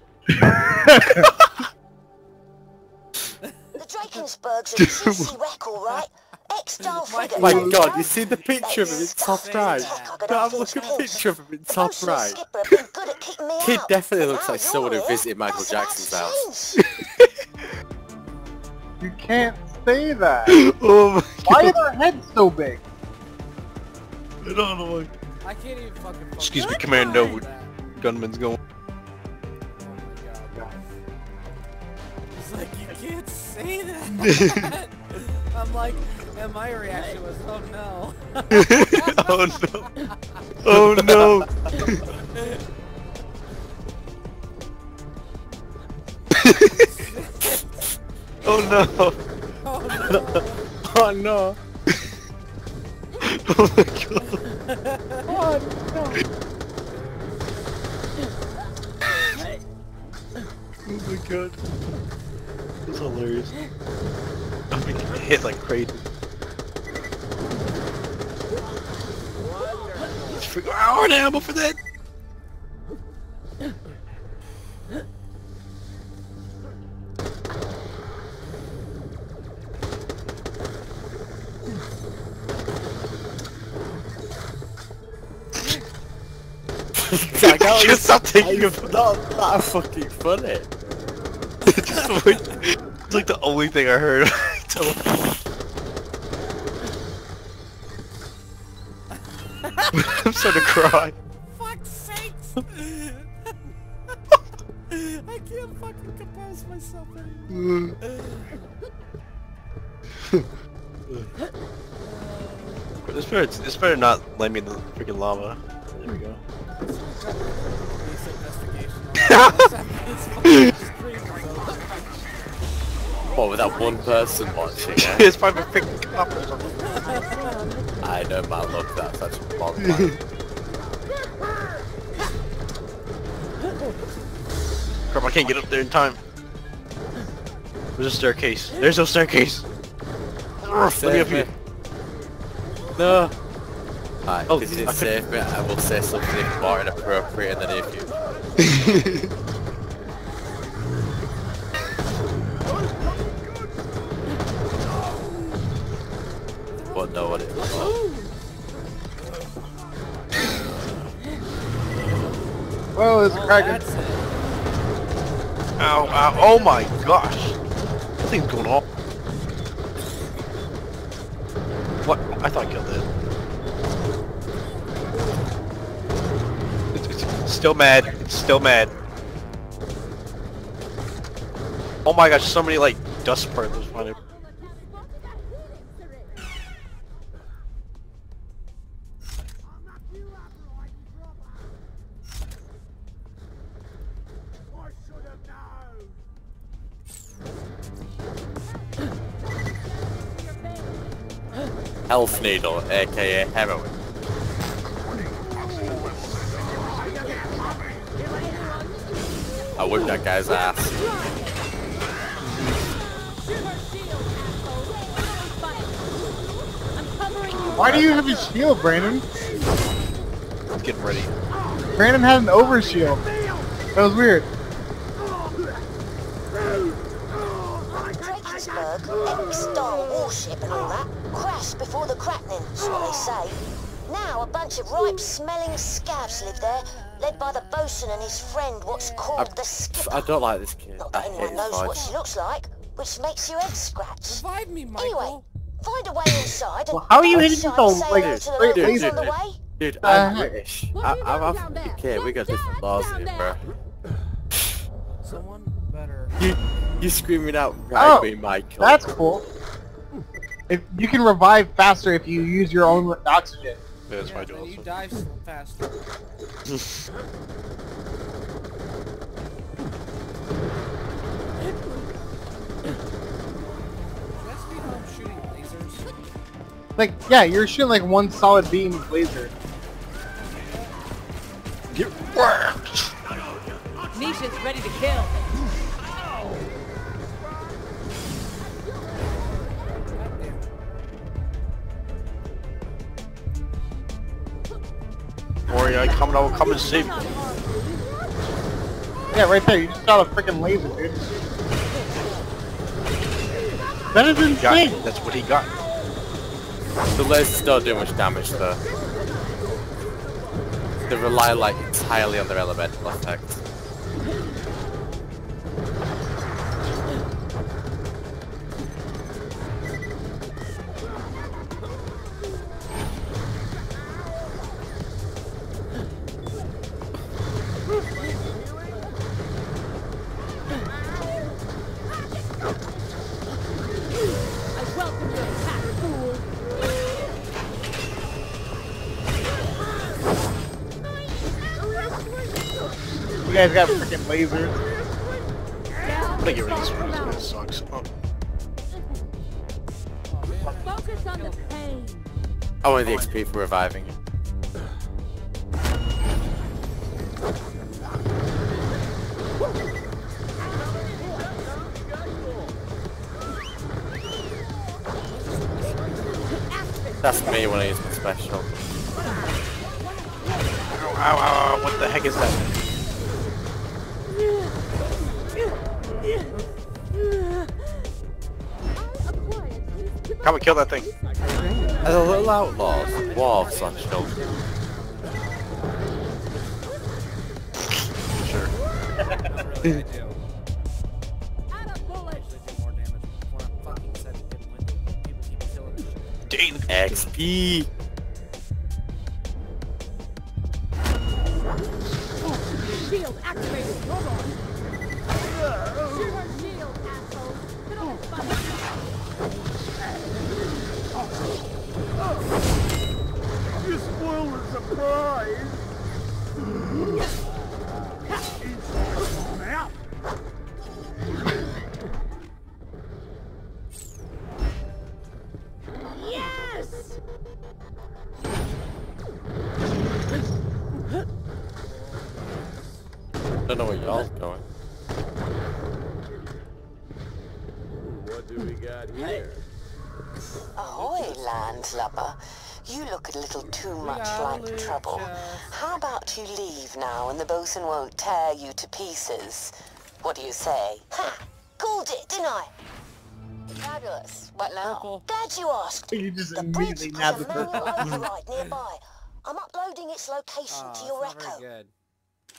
The a juicy wreck, all right. X-style frigate. My you god, you see the picture of him in top right? No, have a look at the picture of him in top right. skipper have been good at keeping me Kid definitely looks like someone who visited Michael Jackson's house. You can't say that. Oh my Why are their heads so big? I don't know. I can't even fucking. fucking Excuse me, say Commando. that. Gunman's going. Oh my god. He's like, you can't say that. I'm like, and my reaction was, oh no. oh no. Oh no. oh no. Oh no. Oh no. Oh my god. oh no. Oh my god. That's hilarious. I'm being hit like crazy. Let's figure oh, ammo for that. Just is stop thinking how of is not that fucking funny? Just the way- it's like the only thing I heard. I'm starting to cry. Fuck's sakes. I can't fucking compose myself anymore. This better, this better not let me in the freaking lava. There we go. What, with that one person watching, eh? it's probably freaking cop or something. I know, man, look, that's such a mod. Crap, I can't get up there in time. There's a staircase. There's no staircase. Urgh, Let me up here. No. Alright, Oh, this is I could- safe, but I will say something more inappropriate in the near future. But no one is. Whoa, it's oh, cracking. Ow, ow, oh my gosh. What thing's going on? What? I thought I killed it. It's, it's still mad. It's still mad. Oh my gosh, so many like dust particles flying. Health needle, aka heroin. I whipped that guy's ass. Why do you have a shield, Brandon? Getting ready. Brandon had an overshield. That was weird. Drakensburg, X-Star warship and all that, crashed before the cracking, is what they say. Now a bunch of ripe smelling scabs live there, led by the bosun and his friend, what's called the skipper. I don't like this kid. I hate Anyone knows what she looks like, which makes you head scratch. Revive me, Michael. Anyway, find a way inside and Well, how are you hitting outside people, say like, hello to the straight locals laser? on the way. Dude, Uh, I'm British. I, I'm African. Okay, we got different laws here, bro. Someone better. You, you screaming out, Oh, right me, Michael. That's cool. If you can revive faster if you use your own oxygen. Yeah, that's Yeah, why I you also. die so faster. That's me home shooting lasers. Like, yeah, you're shooting like one solid beam of laser. Get whacked! Nisha's ready to kill. Worry, I come, I will come and save you. Yeah, right there. You just got a freaking laser, dude. That is Got insane. it. That's what he got. The lasers don't do much damage though. They rely like entirely on their elemental effect. Guys got freaking lasers. I'm gonna get rid of this one. This one sucks. Oh. Focus on the pain. I wanted the XP for reviving you. That's me when I use my special. Ow, ow, ow, what the heck is that? Come and kill that thing. Are the little outlaws dwarves on children? Sure. Dang. XP! Shield activated. Hold on. Yes! Don't know where y'all's going. Do we got here? Ahoy, landlubber. You look a little too much like trouble. How about you leave now and the bosun won't tear you to pieces? What do you say? Ha! Called it, didn't I? Fabulous. What now? Glad you asked. You just The bridge has a manual override nearby. I'm uploading its location oh, to your echo.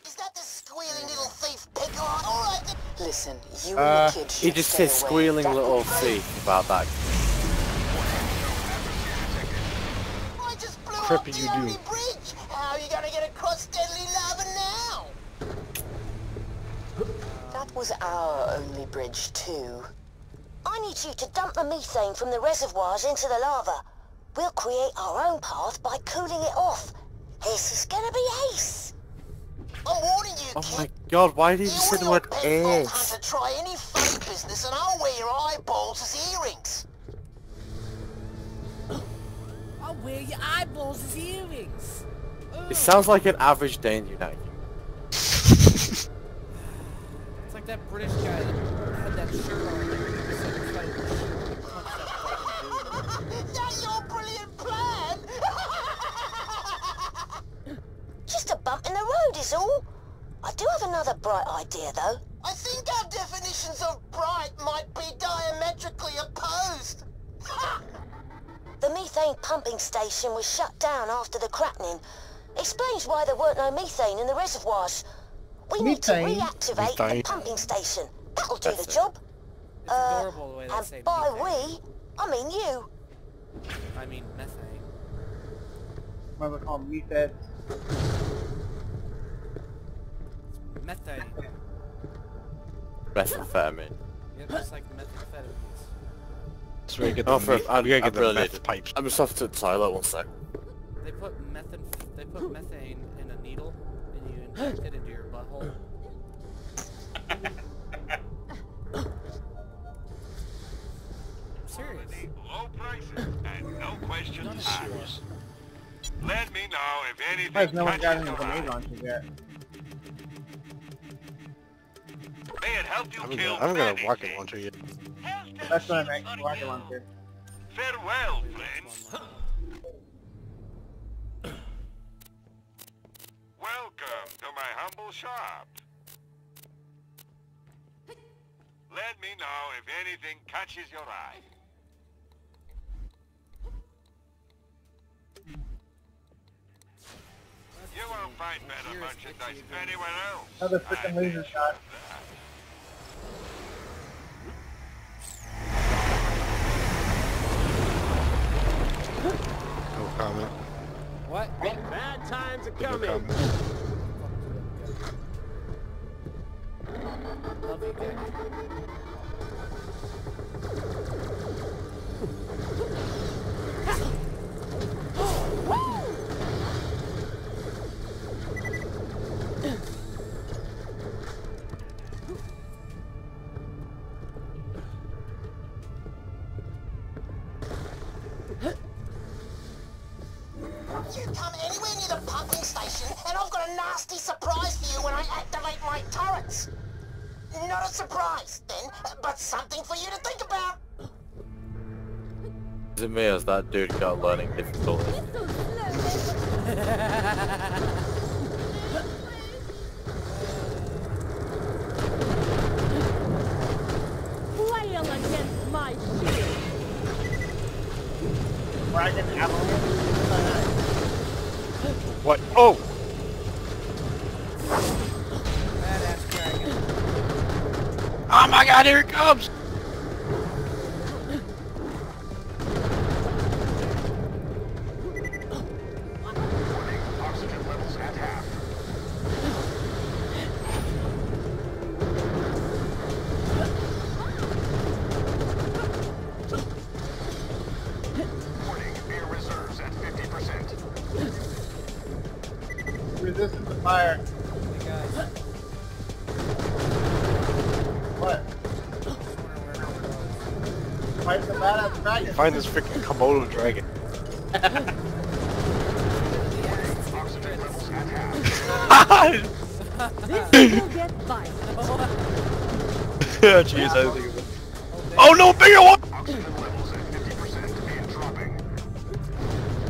Is that the squealing little thief Piglet? All right, then. Listen, you Uh, and the kid he just says squealing little thief about that. I just blew Crap up you the do. bridge. How are you gonna get across Deadly Lava now? That was our only bridge too. I need you to dump the methane from the reservoirs into the lava. We'll create our own path by cooling it off. This is gonna be Oh my god, why did you say the word Penfold ace? hunter try any funny business and I'll wear your eyeballs as earrings. I'll wear your eyeballs as earrings. It sounds like an average day in the United It's like that British guy that had that shirt on. and he said he tried to punch that fucking dude. That's your brilliant plan. Just a bump in the road is all. I do have another bright idea though. I think our definitions of bright might be diametrically opposed. The methane pumping station was shut down after the cracking. Explains why there weren't no methane in the reservoirs. We need to Methane? reactivate the pumping station. That'll do That's the it. job. It's Uh, the way they say and by methane. we, I mean you. I mean methane. What do they call them? Method. Methane. Methamphetamine. Yeah, just like methamphetamines. That's where you get Oh, for, me- I, we gotta I get the really meth did. pipes. I'm just off to the toilet one sec. They put methan. They put methane in a needle, and you inject it into your butthole. I'm serious. Low prices and no questions asked. Let me know if anything Why has no one got catches any your grenade eye. Launchers yet? May it help you I haven't kill got, I haven't got a many rocket things. launcher yet. That's what I meant. Rocket launcher. Farewell, friends. Welcome to my humble shop. Let me know if anything catches your eye. You won't find better merchandise anywhere else. Another freaking laser shot. No comment. What? Bad times are No coming. comment. That dude got learning difficulties? Find this freaking Komodo dragon. This will get fight. Jeez, I think of it. Oh no, bigger one!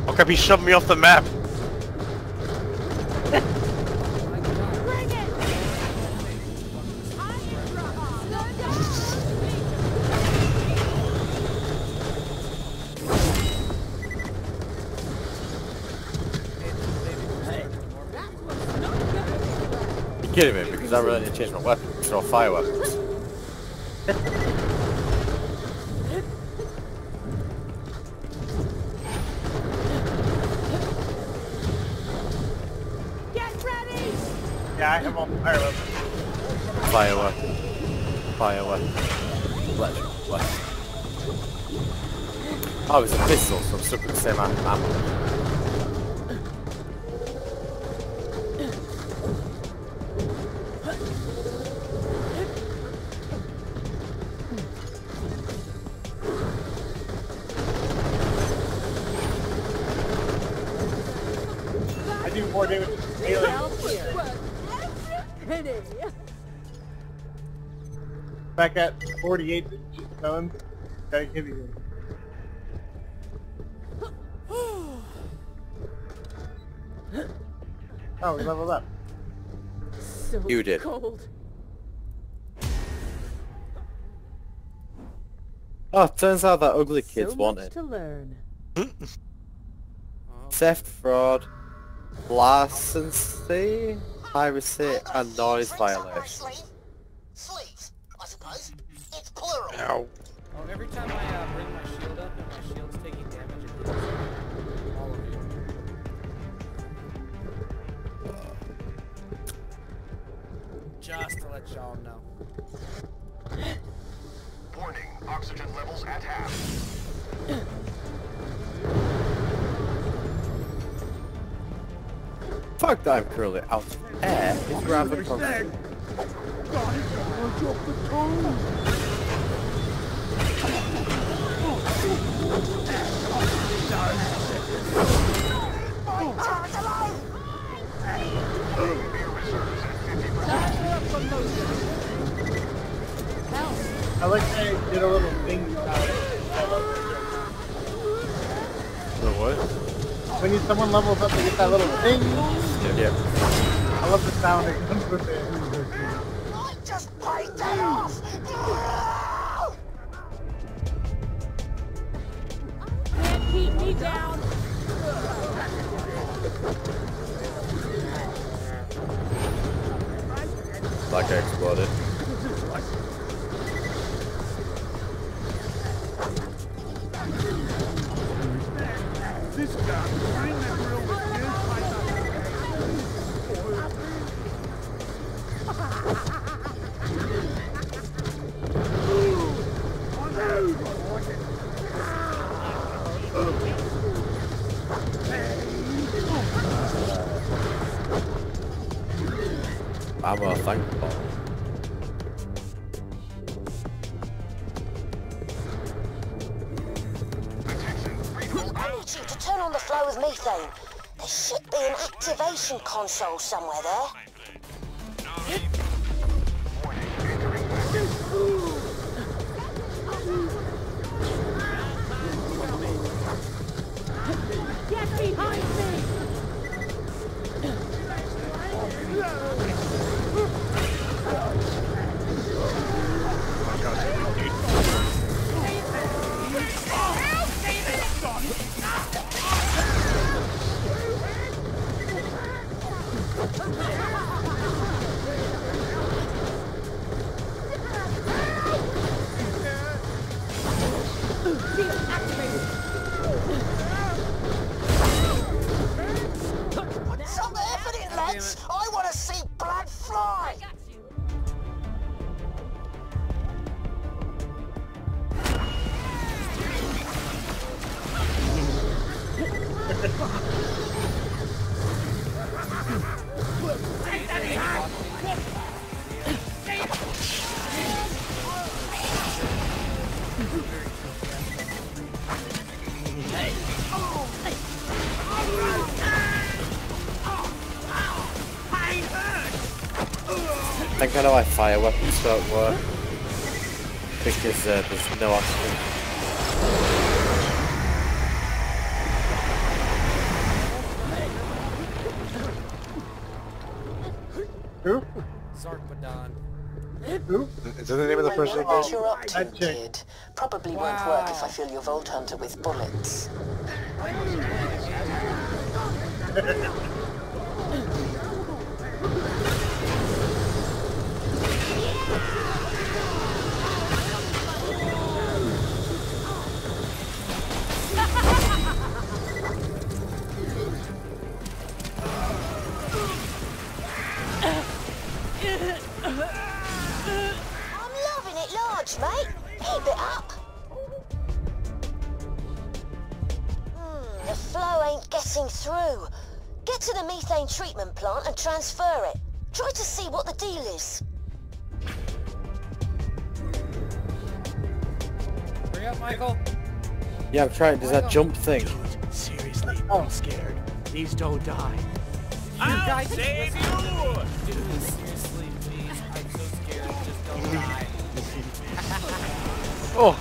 Oh crap, he shoved me off the map. You're kidding me because I really need to change my weapon. Throw fire weapons. Get ready! Yeah, I have all the fire weapons. Fire weapon. Fire. Electric weapon. Oh, it's a pistol, so I'm stuck with the same ammo. Stones. Gotta give you. Oh, we leveled up. So You did. cold. Oh, turns out that ugly kid's so wanted. to learn. Theft, fraud, larceny, piracy, and noise violation. Sleeves, I suppose. It's plural. Ow. Oh, every time I uh, bring my shield up and my shield's taking damage, it hits all of you. Just to let y'all know. Warning, oxygen levels at half. Fuck that I'm currently out of air is rather I like how you did a little thing out of The what? it. When you, someone levels up, they get that little thing. Yeah. I love the sound it comes with it. I just paid that off. Down. Like I exploded. Somewhere there. Think I know why fire weapons don't work. Because uh, there's no oxygen. Who? Zarpedon. Who? Is that the name of the I person? know what you're up to, kid. Probably won't work if I fill your Vault Hunter with bullets. Yeah, I'm trying. There's that jump thing. Seriously, I'm scared. Please don't die. I'll save you! Dude, seriously, please. I'm so scared. Just don't die. Oh,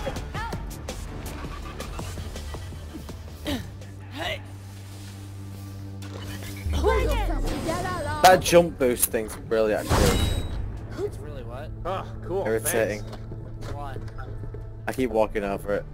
That jump boost thing's brilliant. It's really what? Oh, cool. irritating. What? I keep walking over it.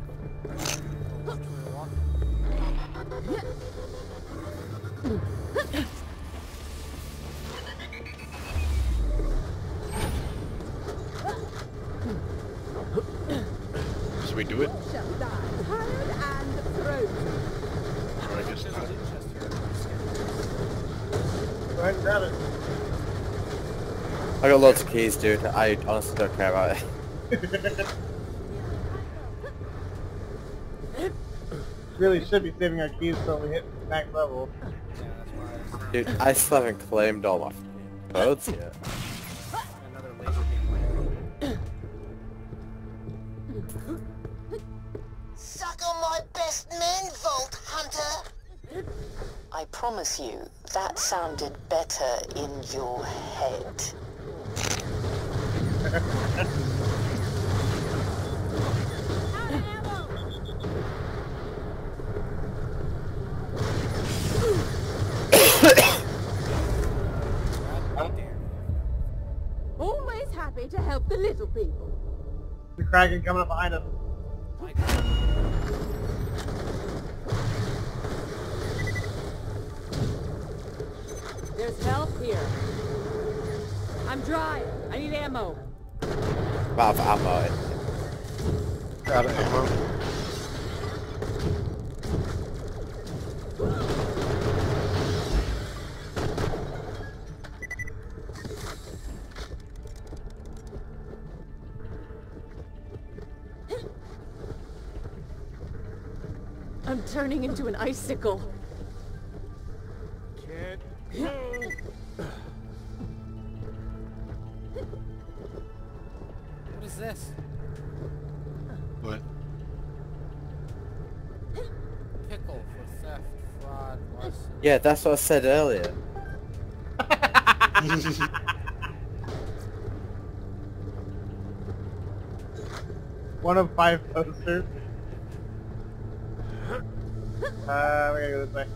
Dude. I honestly don't care about it. Really should be saving our keys till we hit max level. Dude, I still haven't claimed all my codes yet. Another. Suck on my best men, Vault Hunter! I promise you, that sounded better in your head. Always happy to help the little people. The Kraken coming up behind us. There's help here. I'm dry. I need ammo. I'm out of ammo. Eh? Out of ammo. I'm turning into an icicle. Can't this? What? Pickle for theft, fraud, larceny. Yeah, that's what I said earlier. One of five posters. Uh, we gotta go this way.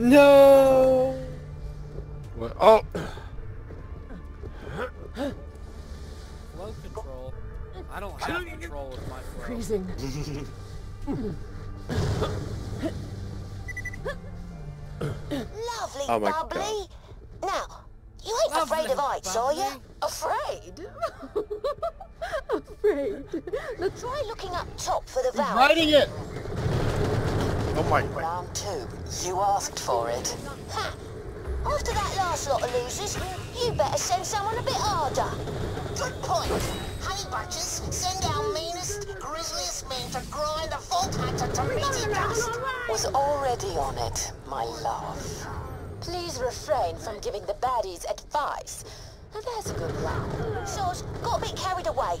No. What? Oh. Flow control. I don't have control with my flow. Freezing. Lovely Oh bubbly. God. Now, you ain't afraid of heights, are you? Afraid? Afraid. Now try looking up top for the He's valve. riding it! Oh my. Round two. You asked for it. Ha! After that last lot of losers, you better send someone a bit harder. Good point. Honey bunches, send our meanest, grisliest men to grind the Vault Hunter to meaty dust. Was already on it, my love. Please refrain from giving the baddies advice. Now there's a good lad. Soz, got a bit carried away.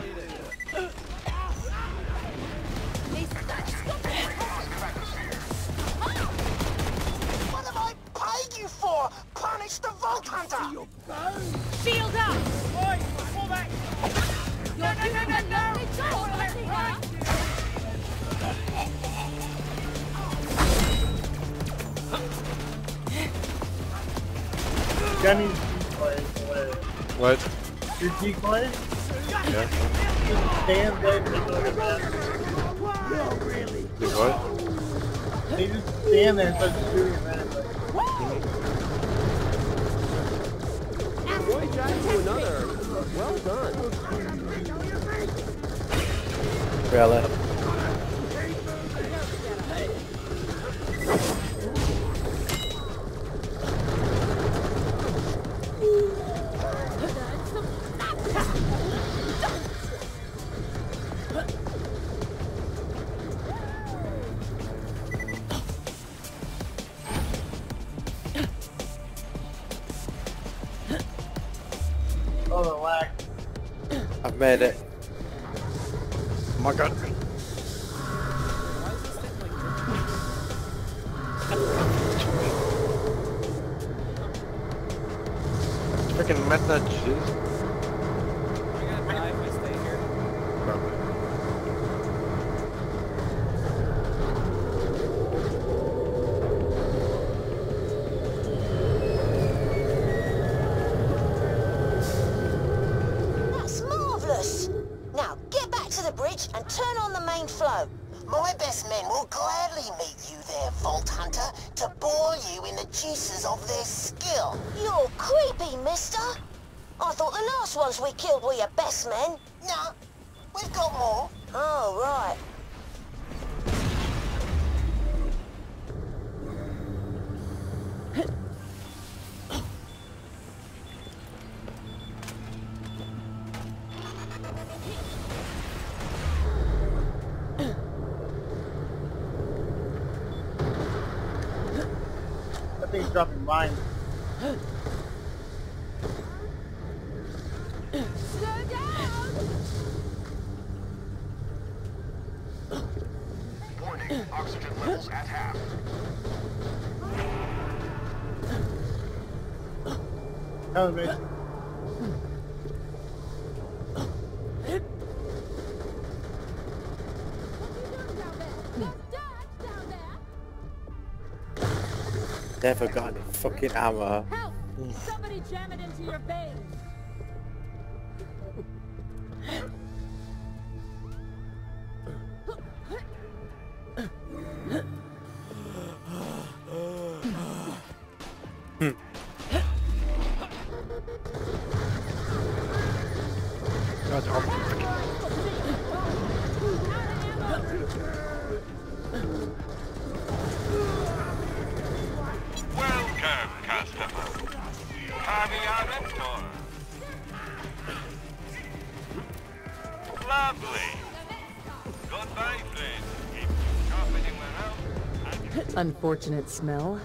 You play? Yeah. Stand there No, really. What? They just stand there and start shooting Well done. Uh, never got fucking ammo. unfortunate smell.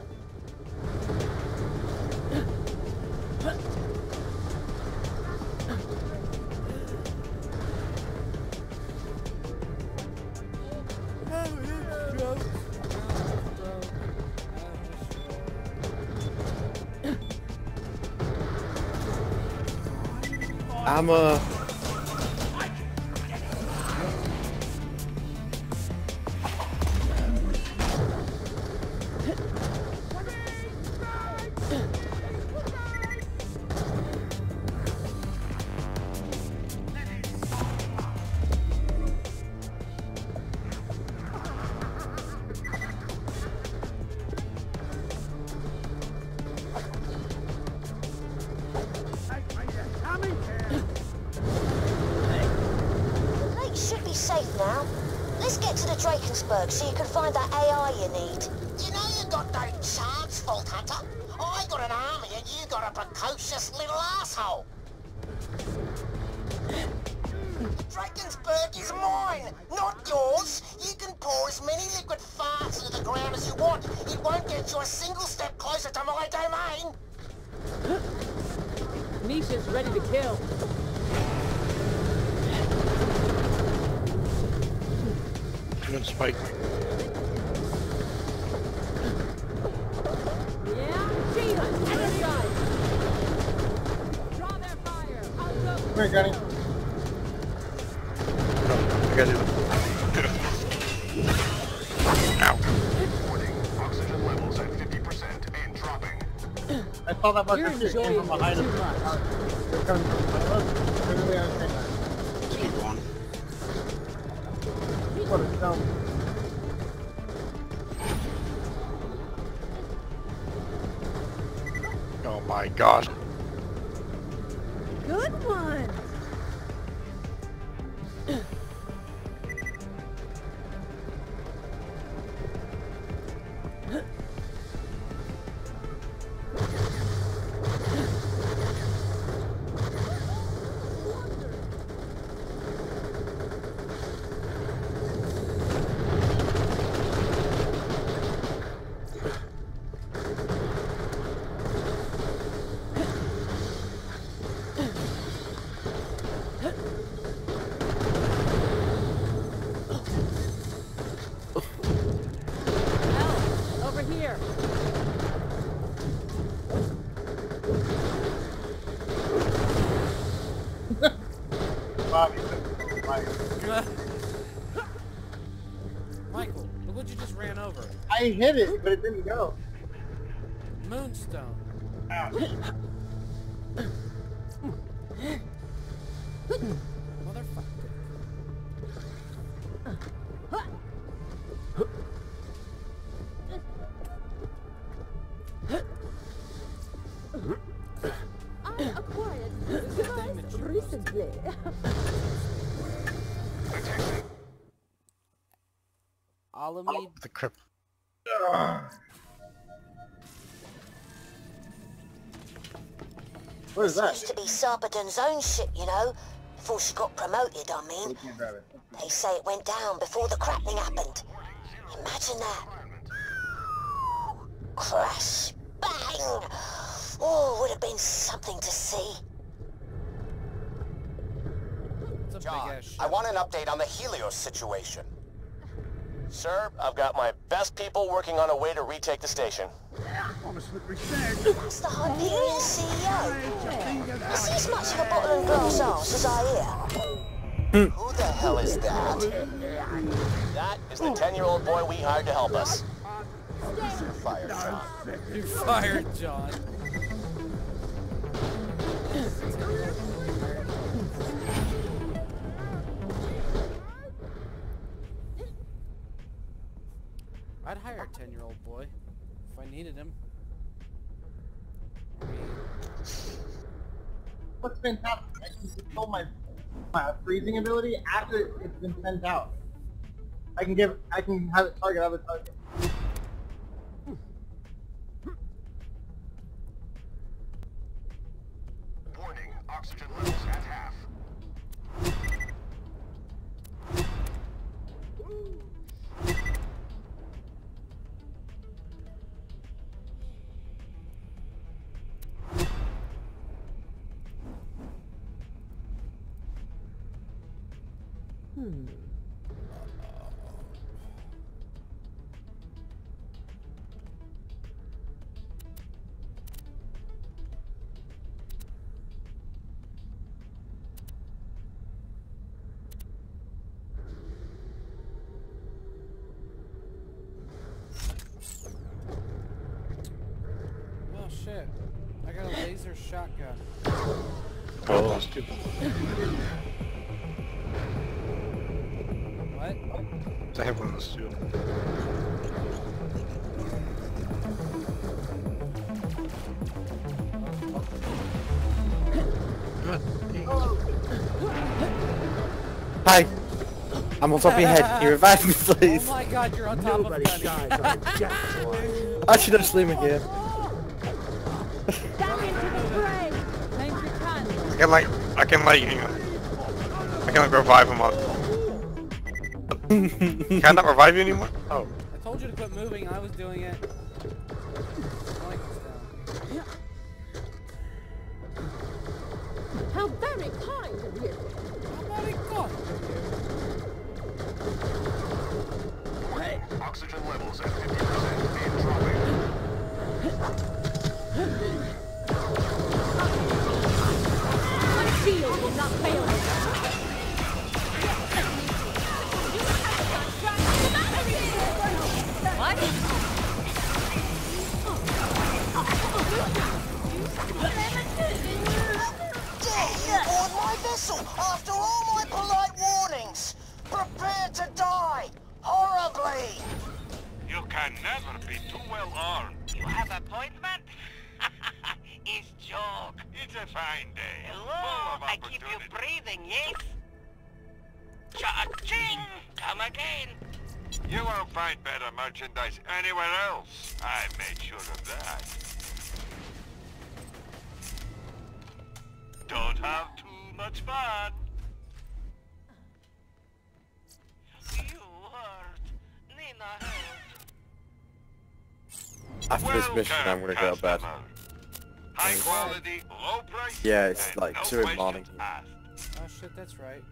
That You're fucking shit came enjoying from behind him. Michael, look what you just ran over. I hit it, but it didn't go. Moonstone. Motherfucker. What is that? Used to be Zarpedon's own ship, you know. Before she got promoted, I mean. You can grab it. They say it went down before the crackling happened. Imagine that. Crash. Bang! Oh, would have been something to see. John, big ass ship. I want an update on the Helios situation. Sir, I've got my best people working on a way to retake the station. That's the Hyperion CEO. Is he as much of a bottle and glass arse as I hear? Hmm. Who the hell is that? That is the 10-year-old boy we hired to help us. Fire John. You fired John. I'd hire a 10 year old boy if I needed him. What's fantastic? I can control my my freezing ability after it's been sent out. I can give I can have it target other target. Warning, oxygen levels at half. Hmm. I'm on top of your head. Can you revive me, please? Oh my god, you're on top Nobody of Gunny. dies on a jack's life. I should have just leave me here. Down into the I can like, I can like, you know, I can like revive him up. can I not revive you anymore? Oh. I told you to quit moving. I was doing it. After mission, I'm gonna go to bed. High quality, low price. Yeah, it's like no 2 in the questions morning. asked. Oh shit, that's right.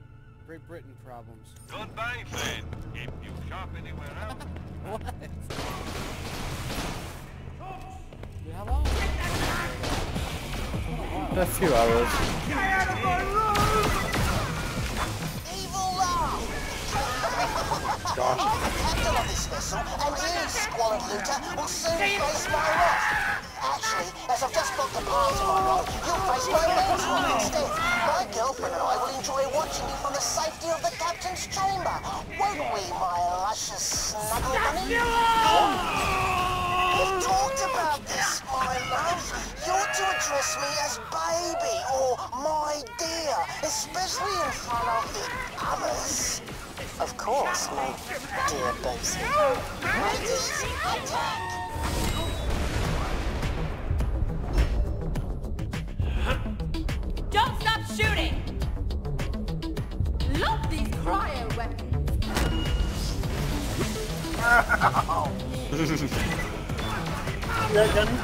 Great Britain problems. Goodbye, friend. If you shop anywhere else. What? Dude, how long? A few hours. Evil laugh. Gosh. The captain of this vessel, and you, squalid looter, will soon face my wrath. Actually, as I've just booked the part to my role, you'll face my men's role instead. My girlfriend and I will enjoy watching you from the safety of the captain's chamber. Won't we, my luscious snuggle bunny? We've talked about this, my love. You're to address me as baby or my dear, especially in front of the others. Of course, my dear bosun. Ladies, attack! Don't stop shooting! Love these cryo weapons. Yeah, Gunny?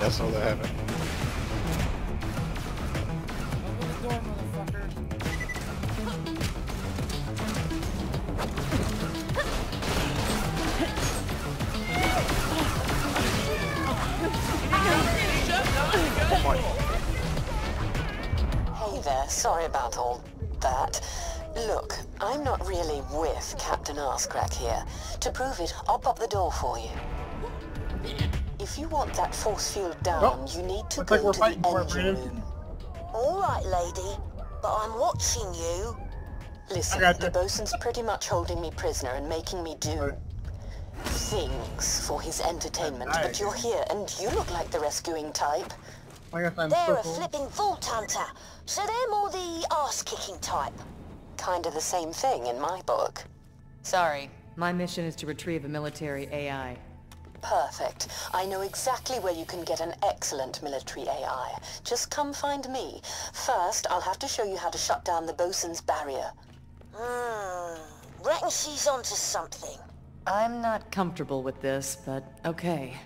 That's all that happened. Hey there, sorry about all that. Look, I'm not really with Captain Arscrack here. To prove it, I'll pop the door for you. If you want that force field down, Oh, you need to looks like go we're to fighting the engine room. All right, lady, but I'm watching you. Listen, the bosun's pretty much holding me prisoner and making me do things for his entertainment. But you're here, and you look like the rescuing type. I guess I'm They're a purple. flipping vault hunter, so they're more the ass-kicking type. Kinda the same thing in my book. Sorry, my mission is to retrieve a military AI. Perfect. I know exactly where you can get an excellent military AI. Just come find me. First, I'll have to show you how to shut down the bosun's barrier. Hmm, reckon she's onto something. I'm not comfortable with this, but okay.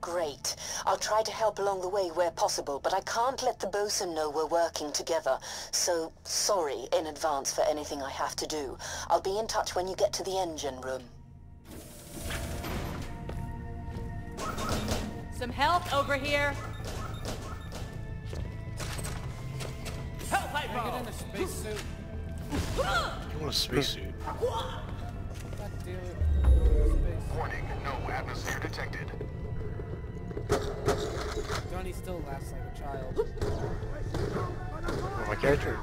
Great. I'll try to help along the way where possible, but I can't let the bosun know we're working together. So, sorry in advance for anything I have to do. I'll be in touch when you get to the engine room. Some help over here. Can I get in a spacesuit? You want a spacesuit? God damn it. Space. Warning, no atmosphere detected. Johnny still laughs like a child. Oh, my character.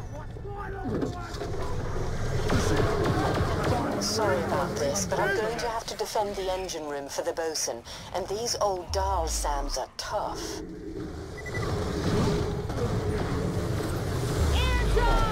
Sorry about this, but I'm going to have to defend the engine room for the bosun, and these old Dahl Sams are tough. Don't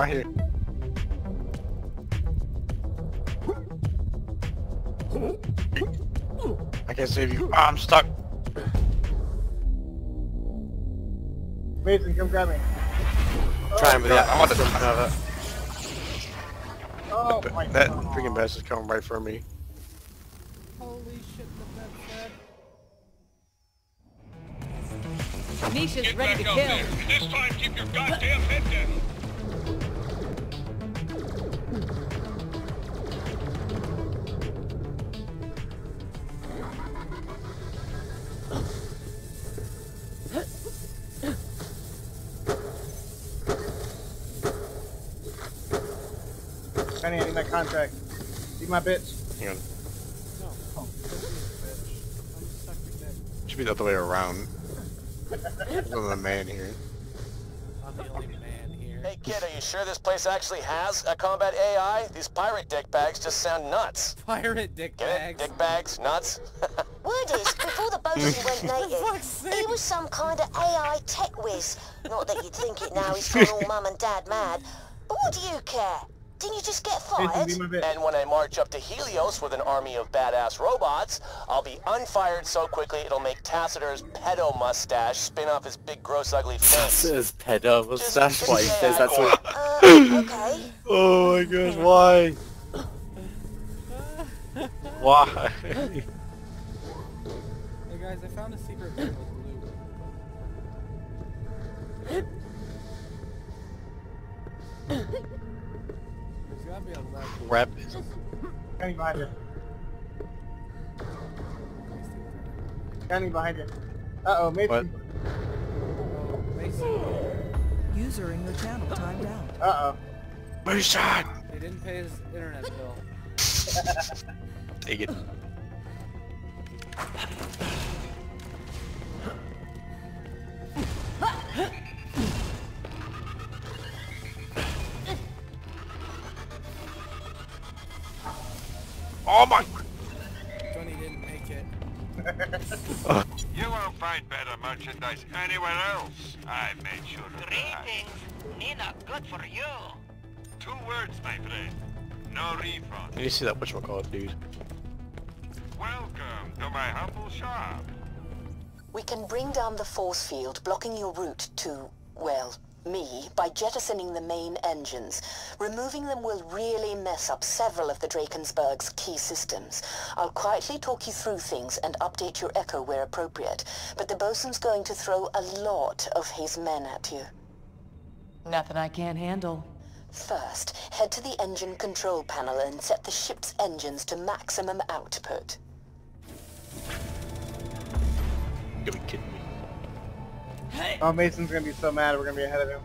right here. I can't save you. Ah, I'm stuck. Mason, come grab me. Trying with that. I want to. Another. Oh my That freaking best is coming right for me. My bitch. Hang on. No. Oh, bitch. I'm stuck with that. Should be the other way around. There's another man here. I'm the only man here. Hey kid, are you sure this place actually has a combat AI? These pirate dick bags just sound nuts. Pirate dick Get bags. it? Dick bags? Nuts? Word is, before the bosun went native, he was some kind of AI tech whiz. Not that you'd think it now he's gone all mum and dad mad. But what do you care? Didn't you just get fired? And when I march up to Helios with an army of badass robots, I'll be unfired so quickly it'll make Tassiter's pedo mustache spin off his big gross ugly face. Says pedo mustache. What he says that's what. Uh, okay. Oh my gosh, why? Why? Hey guys, I found a secret bed with loot. There's gotta be a leg. Rep. Penny behind you. Penny behind you. Uh-oh, Mason. User in your channel timed out. Uh-oh. Mason! They didn't pay his internet bill. Take it. Oh my! Johnny didn't make it. You won't find better merchandise anywhere else. I made sure of that. Greetings. Nina, good for you. Two words, my friend. No refund. Did you see that whatchamacallit, dude? Welcome to my humble shop. We can bring down the force field blocking your route to, well, me by jettisoning the main engines. Removing them will really mess up several of the Drakensburg's key systems. I'll quietly talk you through things and update your echo where appropriate, but the bosun's going to throw a lot of his men at you. Nothing I can't handle. First, head to the engine control panel and set the ship's engines to maximum output. You gotta be kidding me. Oh, Mason's gonna be so mad we're gonna be ahead of him.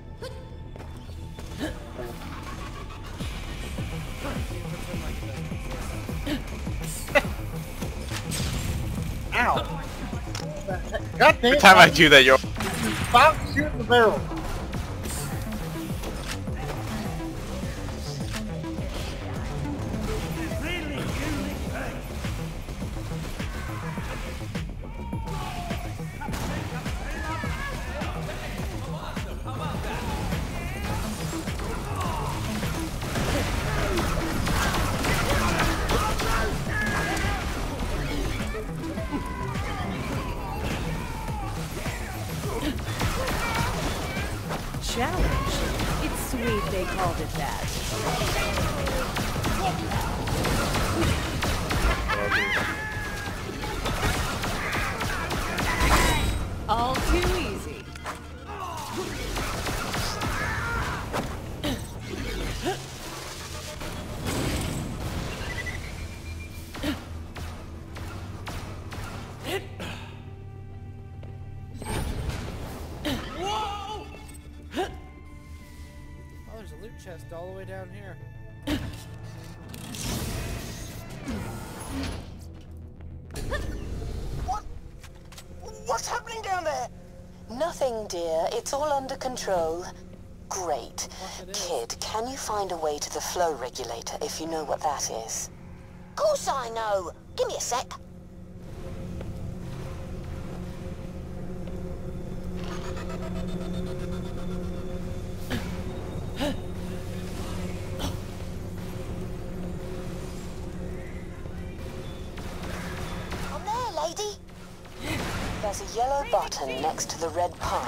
Ow! God damn Every time I do that, you're... Stop shooting the barrel. Control. Great. Kid, can you find a way to the flow regulator if you know what that is? Of course I know. Give me a sec. I'm there, lady. There's a yellow button next to the red pipe.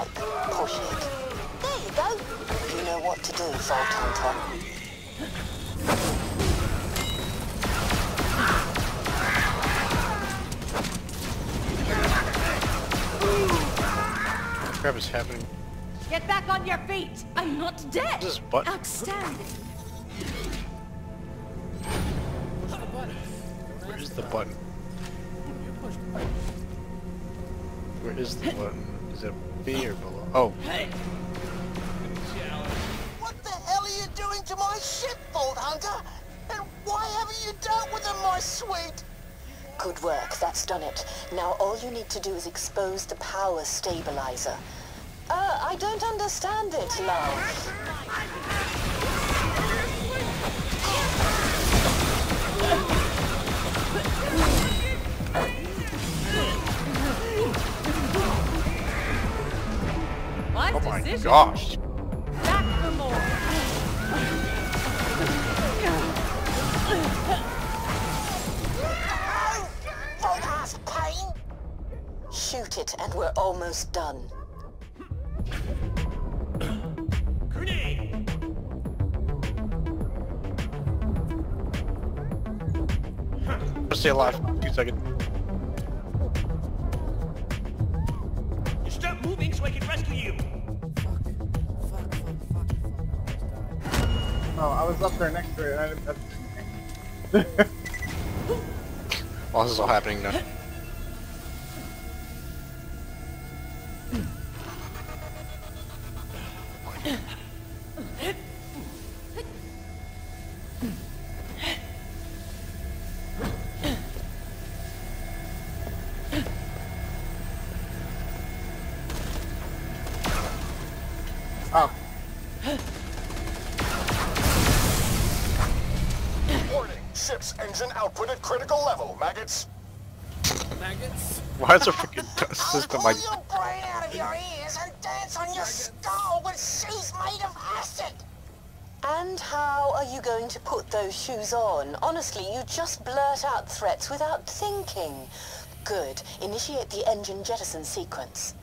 Not dead! This is button. Outstanding! Where is the button? Where is the button? Is it B or below? Oh. What the hell are you doing to my ship, Vault Hunter? And why haven't you dealt with them, my sweet? Good work, that's done it. Now all you need to do is expose the power stabilizer. Uh, I don't understand it, love. My Oh my decision. gosh. Back for more! Pain! Shoot it and we're almost done. Stay alive. Two seconds. You stop moving so I can rescue you. Oh, I was up there next to it and I didn't touch anything. While this is all happening now. Shoes on? Honestly, you just blurt out threats without thinking. Good. Initiate the engine jettison sequence.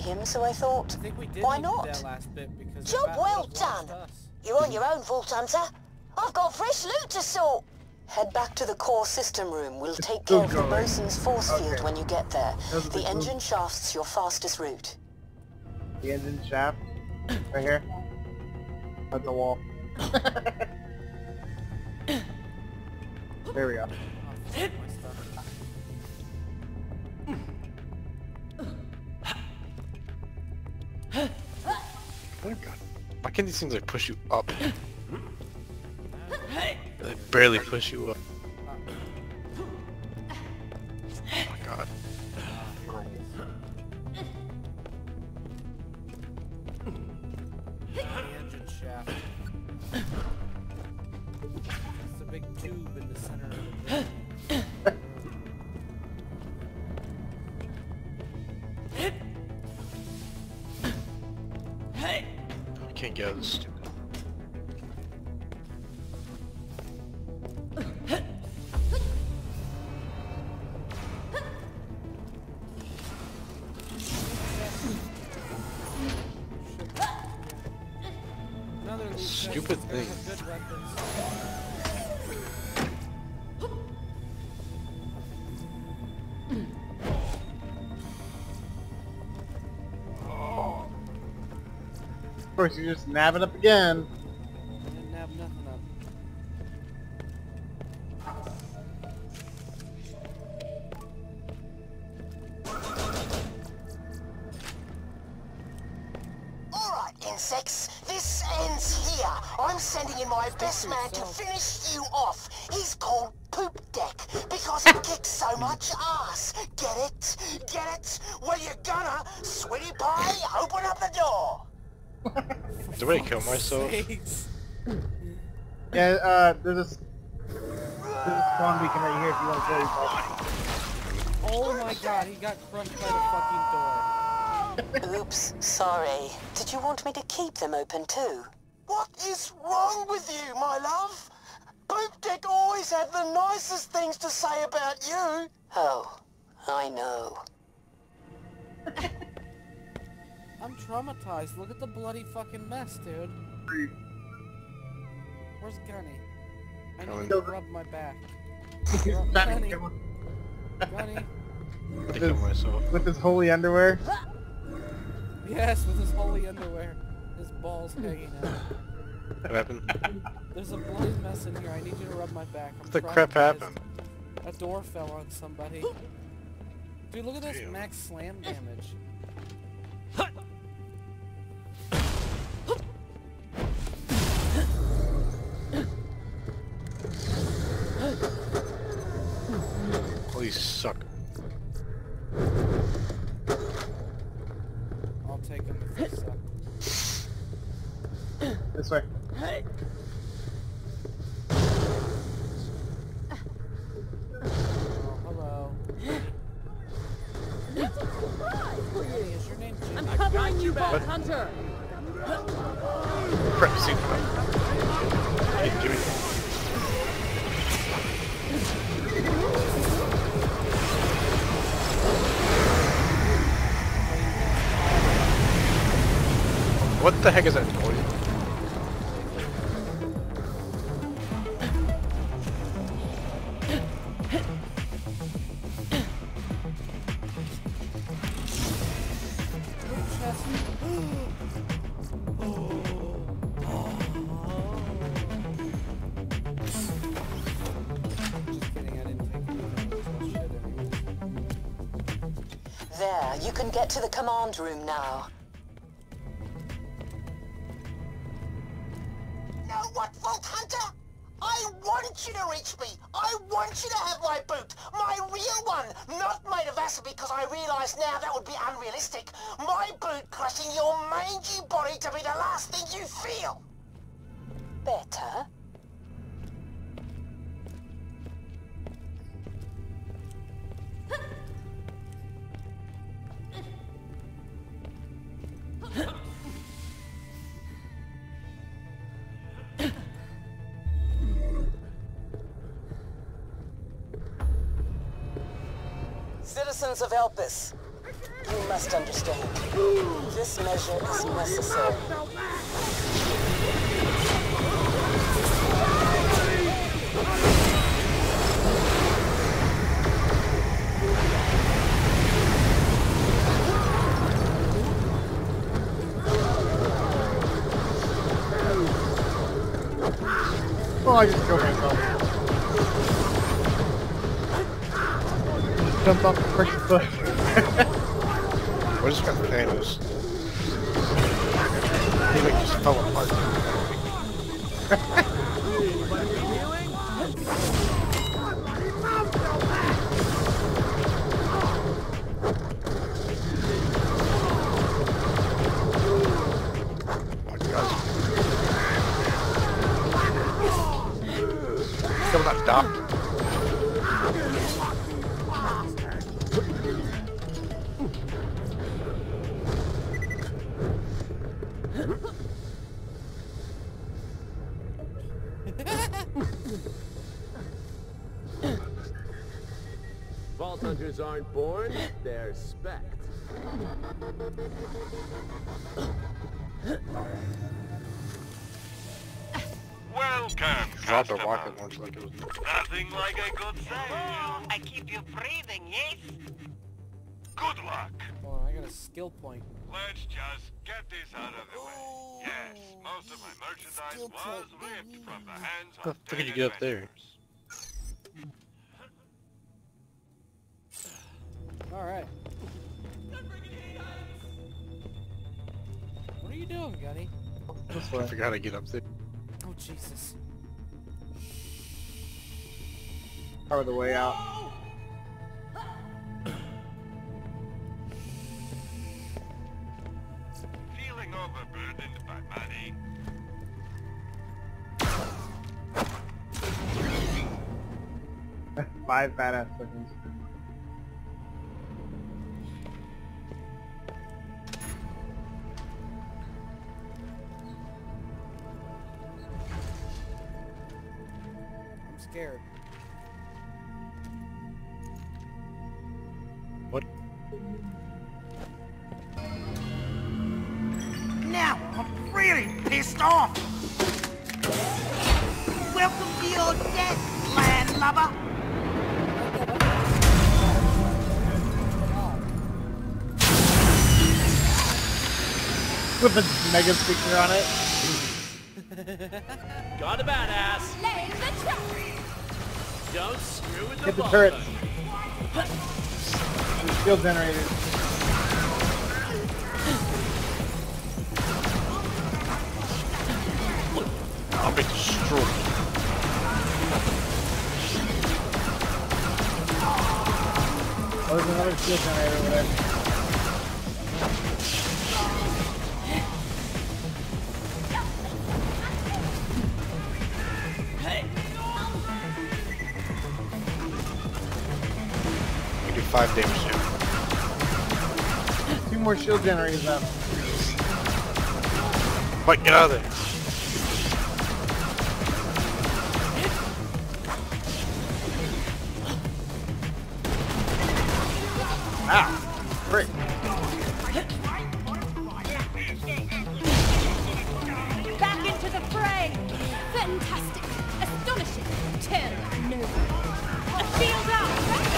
Him, so I thought, I think we did why need to do not? last bit Job well done. You're on your own, Vault Hunter. I've got fresh loot to sort. Head back to the core system room. We'll take care of the going. bosun's force field Okay. when you get there. Those the The engine shaft's your fastest route. The engine shaft. Right here. At the wall. there we go. Oh, Oh my god. Why can't these things like push you up? They barely push you up. Oh my god. Tube in the center of the can't get stupid. Just nab it up again. Didn't have nothing up. This ends here. I'm sending in my best man to finish you off. He's called Poop Deck because he kicks so much ass. Get it? Get it? Well, you're gonna. Sweetie Pie, open up the door. Did I kill myself? Sakes. Yeah, uh, there's a, s- there's a spawn beacon right here if you want to kill yourself. Oh my god, he got crushed by the fucking door. Oops, sorry. Did you want me to keep them open too? What is wrong with you, my love? Poop Deck always had the nicest things to say about you. Oh, I know. I'm traumatized. Look at the bloody fucking mess, dude. Where's Gunny? I Coming. need to rub my back. He's Rub- Gunny, kill him Gunny. I kill myself. with his holy underwear. Yes, with his holy underwear. His balls hanging out. What happened? There's a bloody mess in here. I need you to rub my back. I'm What the crap happened? A door fell on somebody. Dude, look at this Damn. max slam damage. you suck. I'll take him if they uh, suck. This way. Oh, hello. Gunny, is your name Jimmy? I'm covering you, Vault What? Hunter. Crap, see. Hey, Jimmy. What the heck is that? Vault aren't born, they're specked. Welcome, Dropped a customer. rocket launcher like it was. Nothing like a good sale. I keep you breathing, yes? Good luck. Hold on, I got a skill point. Let's just get this out of the way. Yes, most of my merchandise was ripped from the hands How of the fuck did you get up there? Alright. What are you doing, Gunny? I forgot how to get up there. Oh, Jesus. Cover the way out. Feeling overburdened by money? Five badass seconds. Scared. What? Now I'm really pissed off. Welcome to your death, landlubber. With a mega speaker on it. Got a badass. Laying the trap. Don't screw with the Hit the hunter. The shield generator. I'll be destroyed. Oh, there's another shield generator over there. Five damage to him. Two more shield generators up. Mike, get out of there. Ah, Ow! Frick. Back into the fray. Fantastic. Astonishing. Terror. No. A shield out.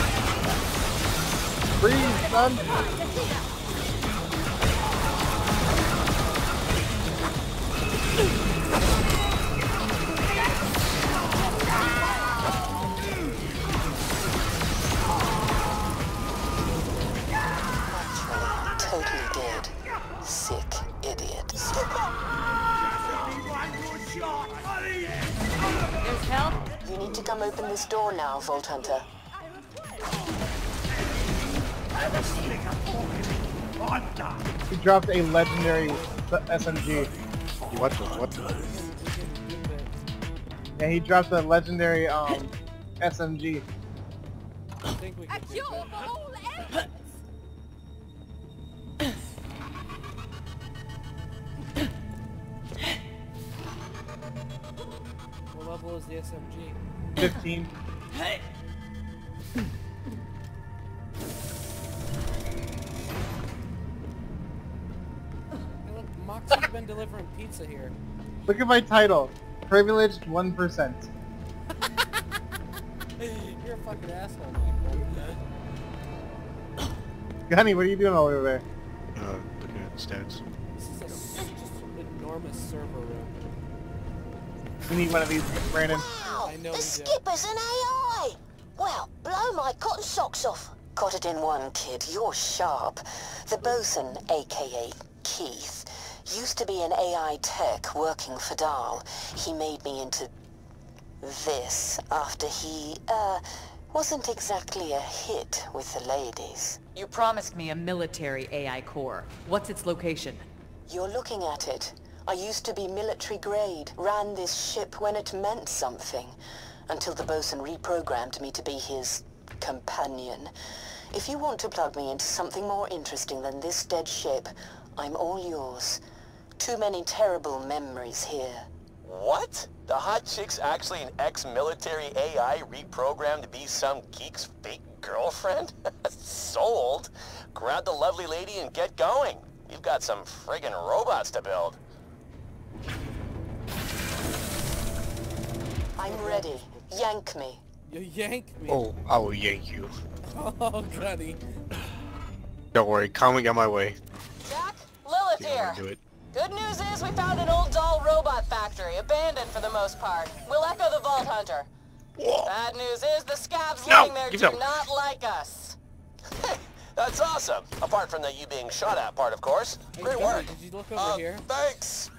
Freeze, son! Totally dead. Sick idiot. There's help? You need to come open this door now, Vault Hunter. He dropped a legendary SMG. What the what? Yeah, he dropped a legendary um SMG. I think we can cure for all ailments. What level is the SMG? 15. Pizza here. Look at my title. Privileged 1%. You're a fucking asshole, Michael. Gunny, what are you doing all over there? Uh, looking at the stats. This is a s- just an enormous server room. We need one of these, Brandon. Wow, I know the skipper's an AI! Well, blow my cotton socks off. Got it in one, kid. You're sharp. The bosun, aka Keith, used to be an AI tech working for Dahl. He made me into this after he, uh, wasn't exactly a hit with the ladies. You promised me a military AI core. What's its location? You're looking at it. I used to be military grade, ran this ship when it meant something, until the bosun reprogrammed me to be his companion. If you want to plug me into something more interesting than this dead ship, I'm all yours. Too many terrible memories here. What? The hot chick's actually an ex-military AI reprogrammed to be some geek's fake girlfriend? Sold. Grab the lovely lady and get going. We've got some friggin' robots to build. I'm ready. Yank me. You yank me. Oh, I will yank you. Oh, Gunny. Don't worry, Comet got my way. Jack, Lilith You here. do it. Good news is we found an old Dahl robot factory, abandoned for the most part. We'll echo the Vault Hunter. Bad news is the scavs No, living there give do them- not like us. That's awesome. Apart from the you being shot at part, of course. Great work. Did you look over Uh, here? Thanks.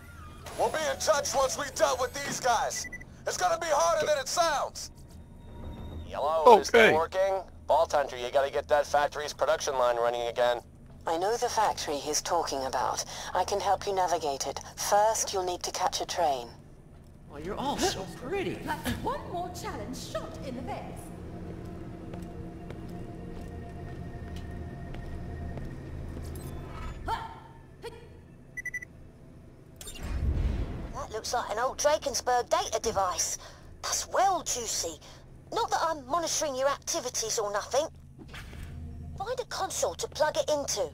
We'll be in touch once we dealt with these guys. It's gonna be harder than it sounds. Yellow, is Okay. this working? Vault Hunter, you gotta get that factory's production line running again. I know the factory he's talking about. I can help you navigate it. First, you'll need to catch a train. Well, you're all so pretty. That's one more challenge shot in the face. That looks like an old Drakensburg data device. That's well juicy. Not that I'm monitoring your activities or nothing. Find a console to plug it into.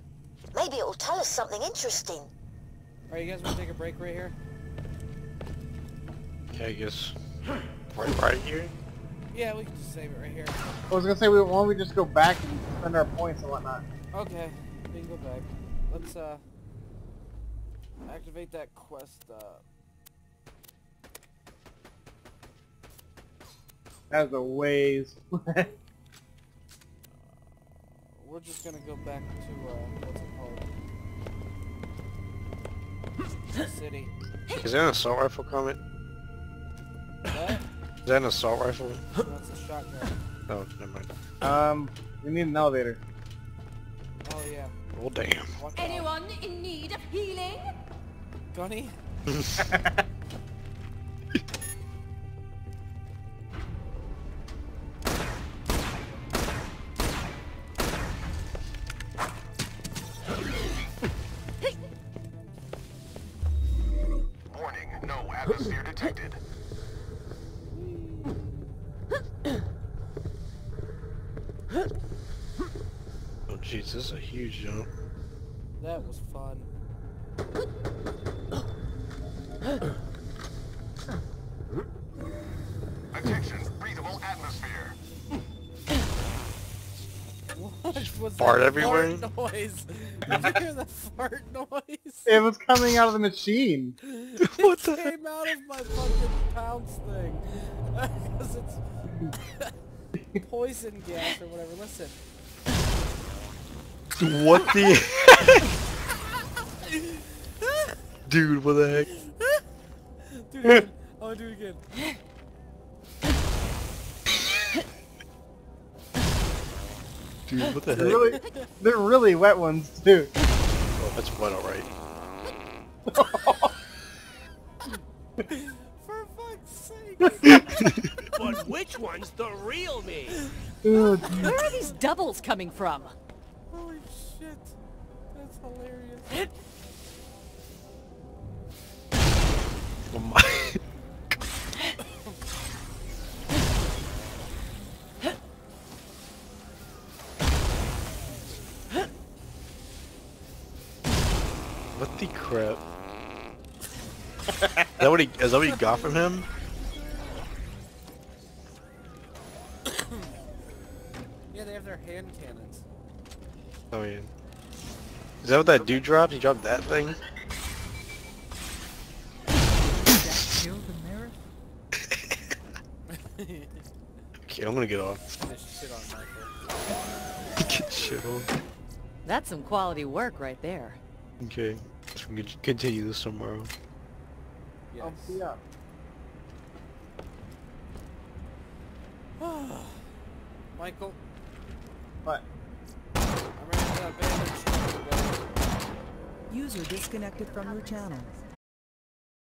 Maybe it'll tell us something interesting. Alright, you guys want to take a break right here? Yeah, I guess. Right, right here. Yeah, we can just save it right here. I was gonna say, we, why don't we just go back and spend our points and whatnot? Okay, we can go back. Let's, uh... Activate that quest, uh... That was a ways. We're just gonna go back to, uh, what's it called? The city. Is that an assault rifle, coming? What? Is that an assault rifle? That's a shotgun. Oh, never mind. um, we need an elevator. Oh, yeah. Well, damn. Watch out. Anyone in need of healing? Gunny? Fart everywhere? fart noise? Did you hear the fart noise? It was coming out of the machine. it came out of my fucking pounce thing. Because it's poison gas or whatever. Listen. What the? Dude, what the heck? Do it again. Oh, do it again. Dude, what the They're heck? really, they're really wet ones too. Oh, that's wet, alright. For fuck's sake. But which one's the real me? Oh, Where are these doubles coming from? Holy shit. That's hilarious. Oh my. What the crap? that what he is that what he got from him? yeah, they have their hand cannons. Oh yeah. Is that what that dude dropped? He dropped that thing? Kill the mirror? Okay, I'm gonna get off. Finish shit on Michael. Get shit on. That's some quality work right there. Okay. So we can continue this tomorrow. Yes. I'll see ya. Ah, Michael, What? I'm ready to abandon ship, buddy. User disconnected from your channel.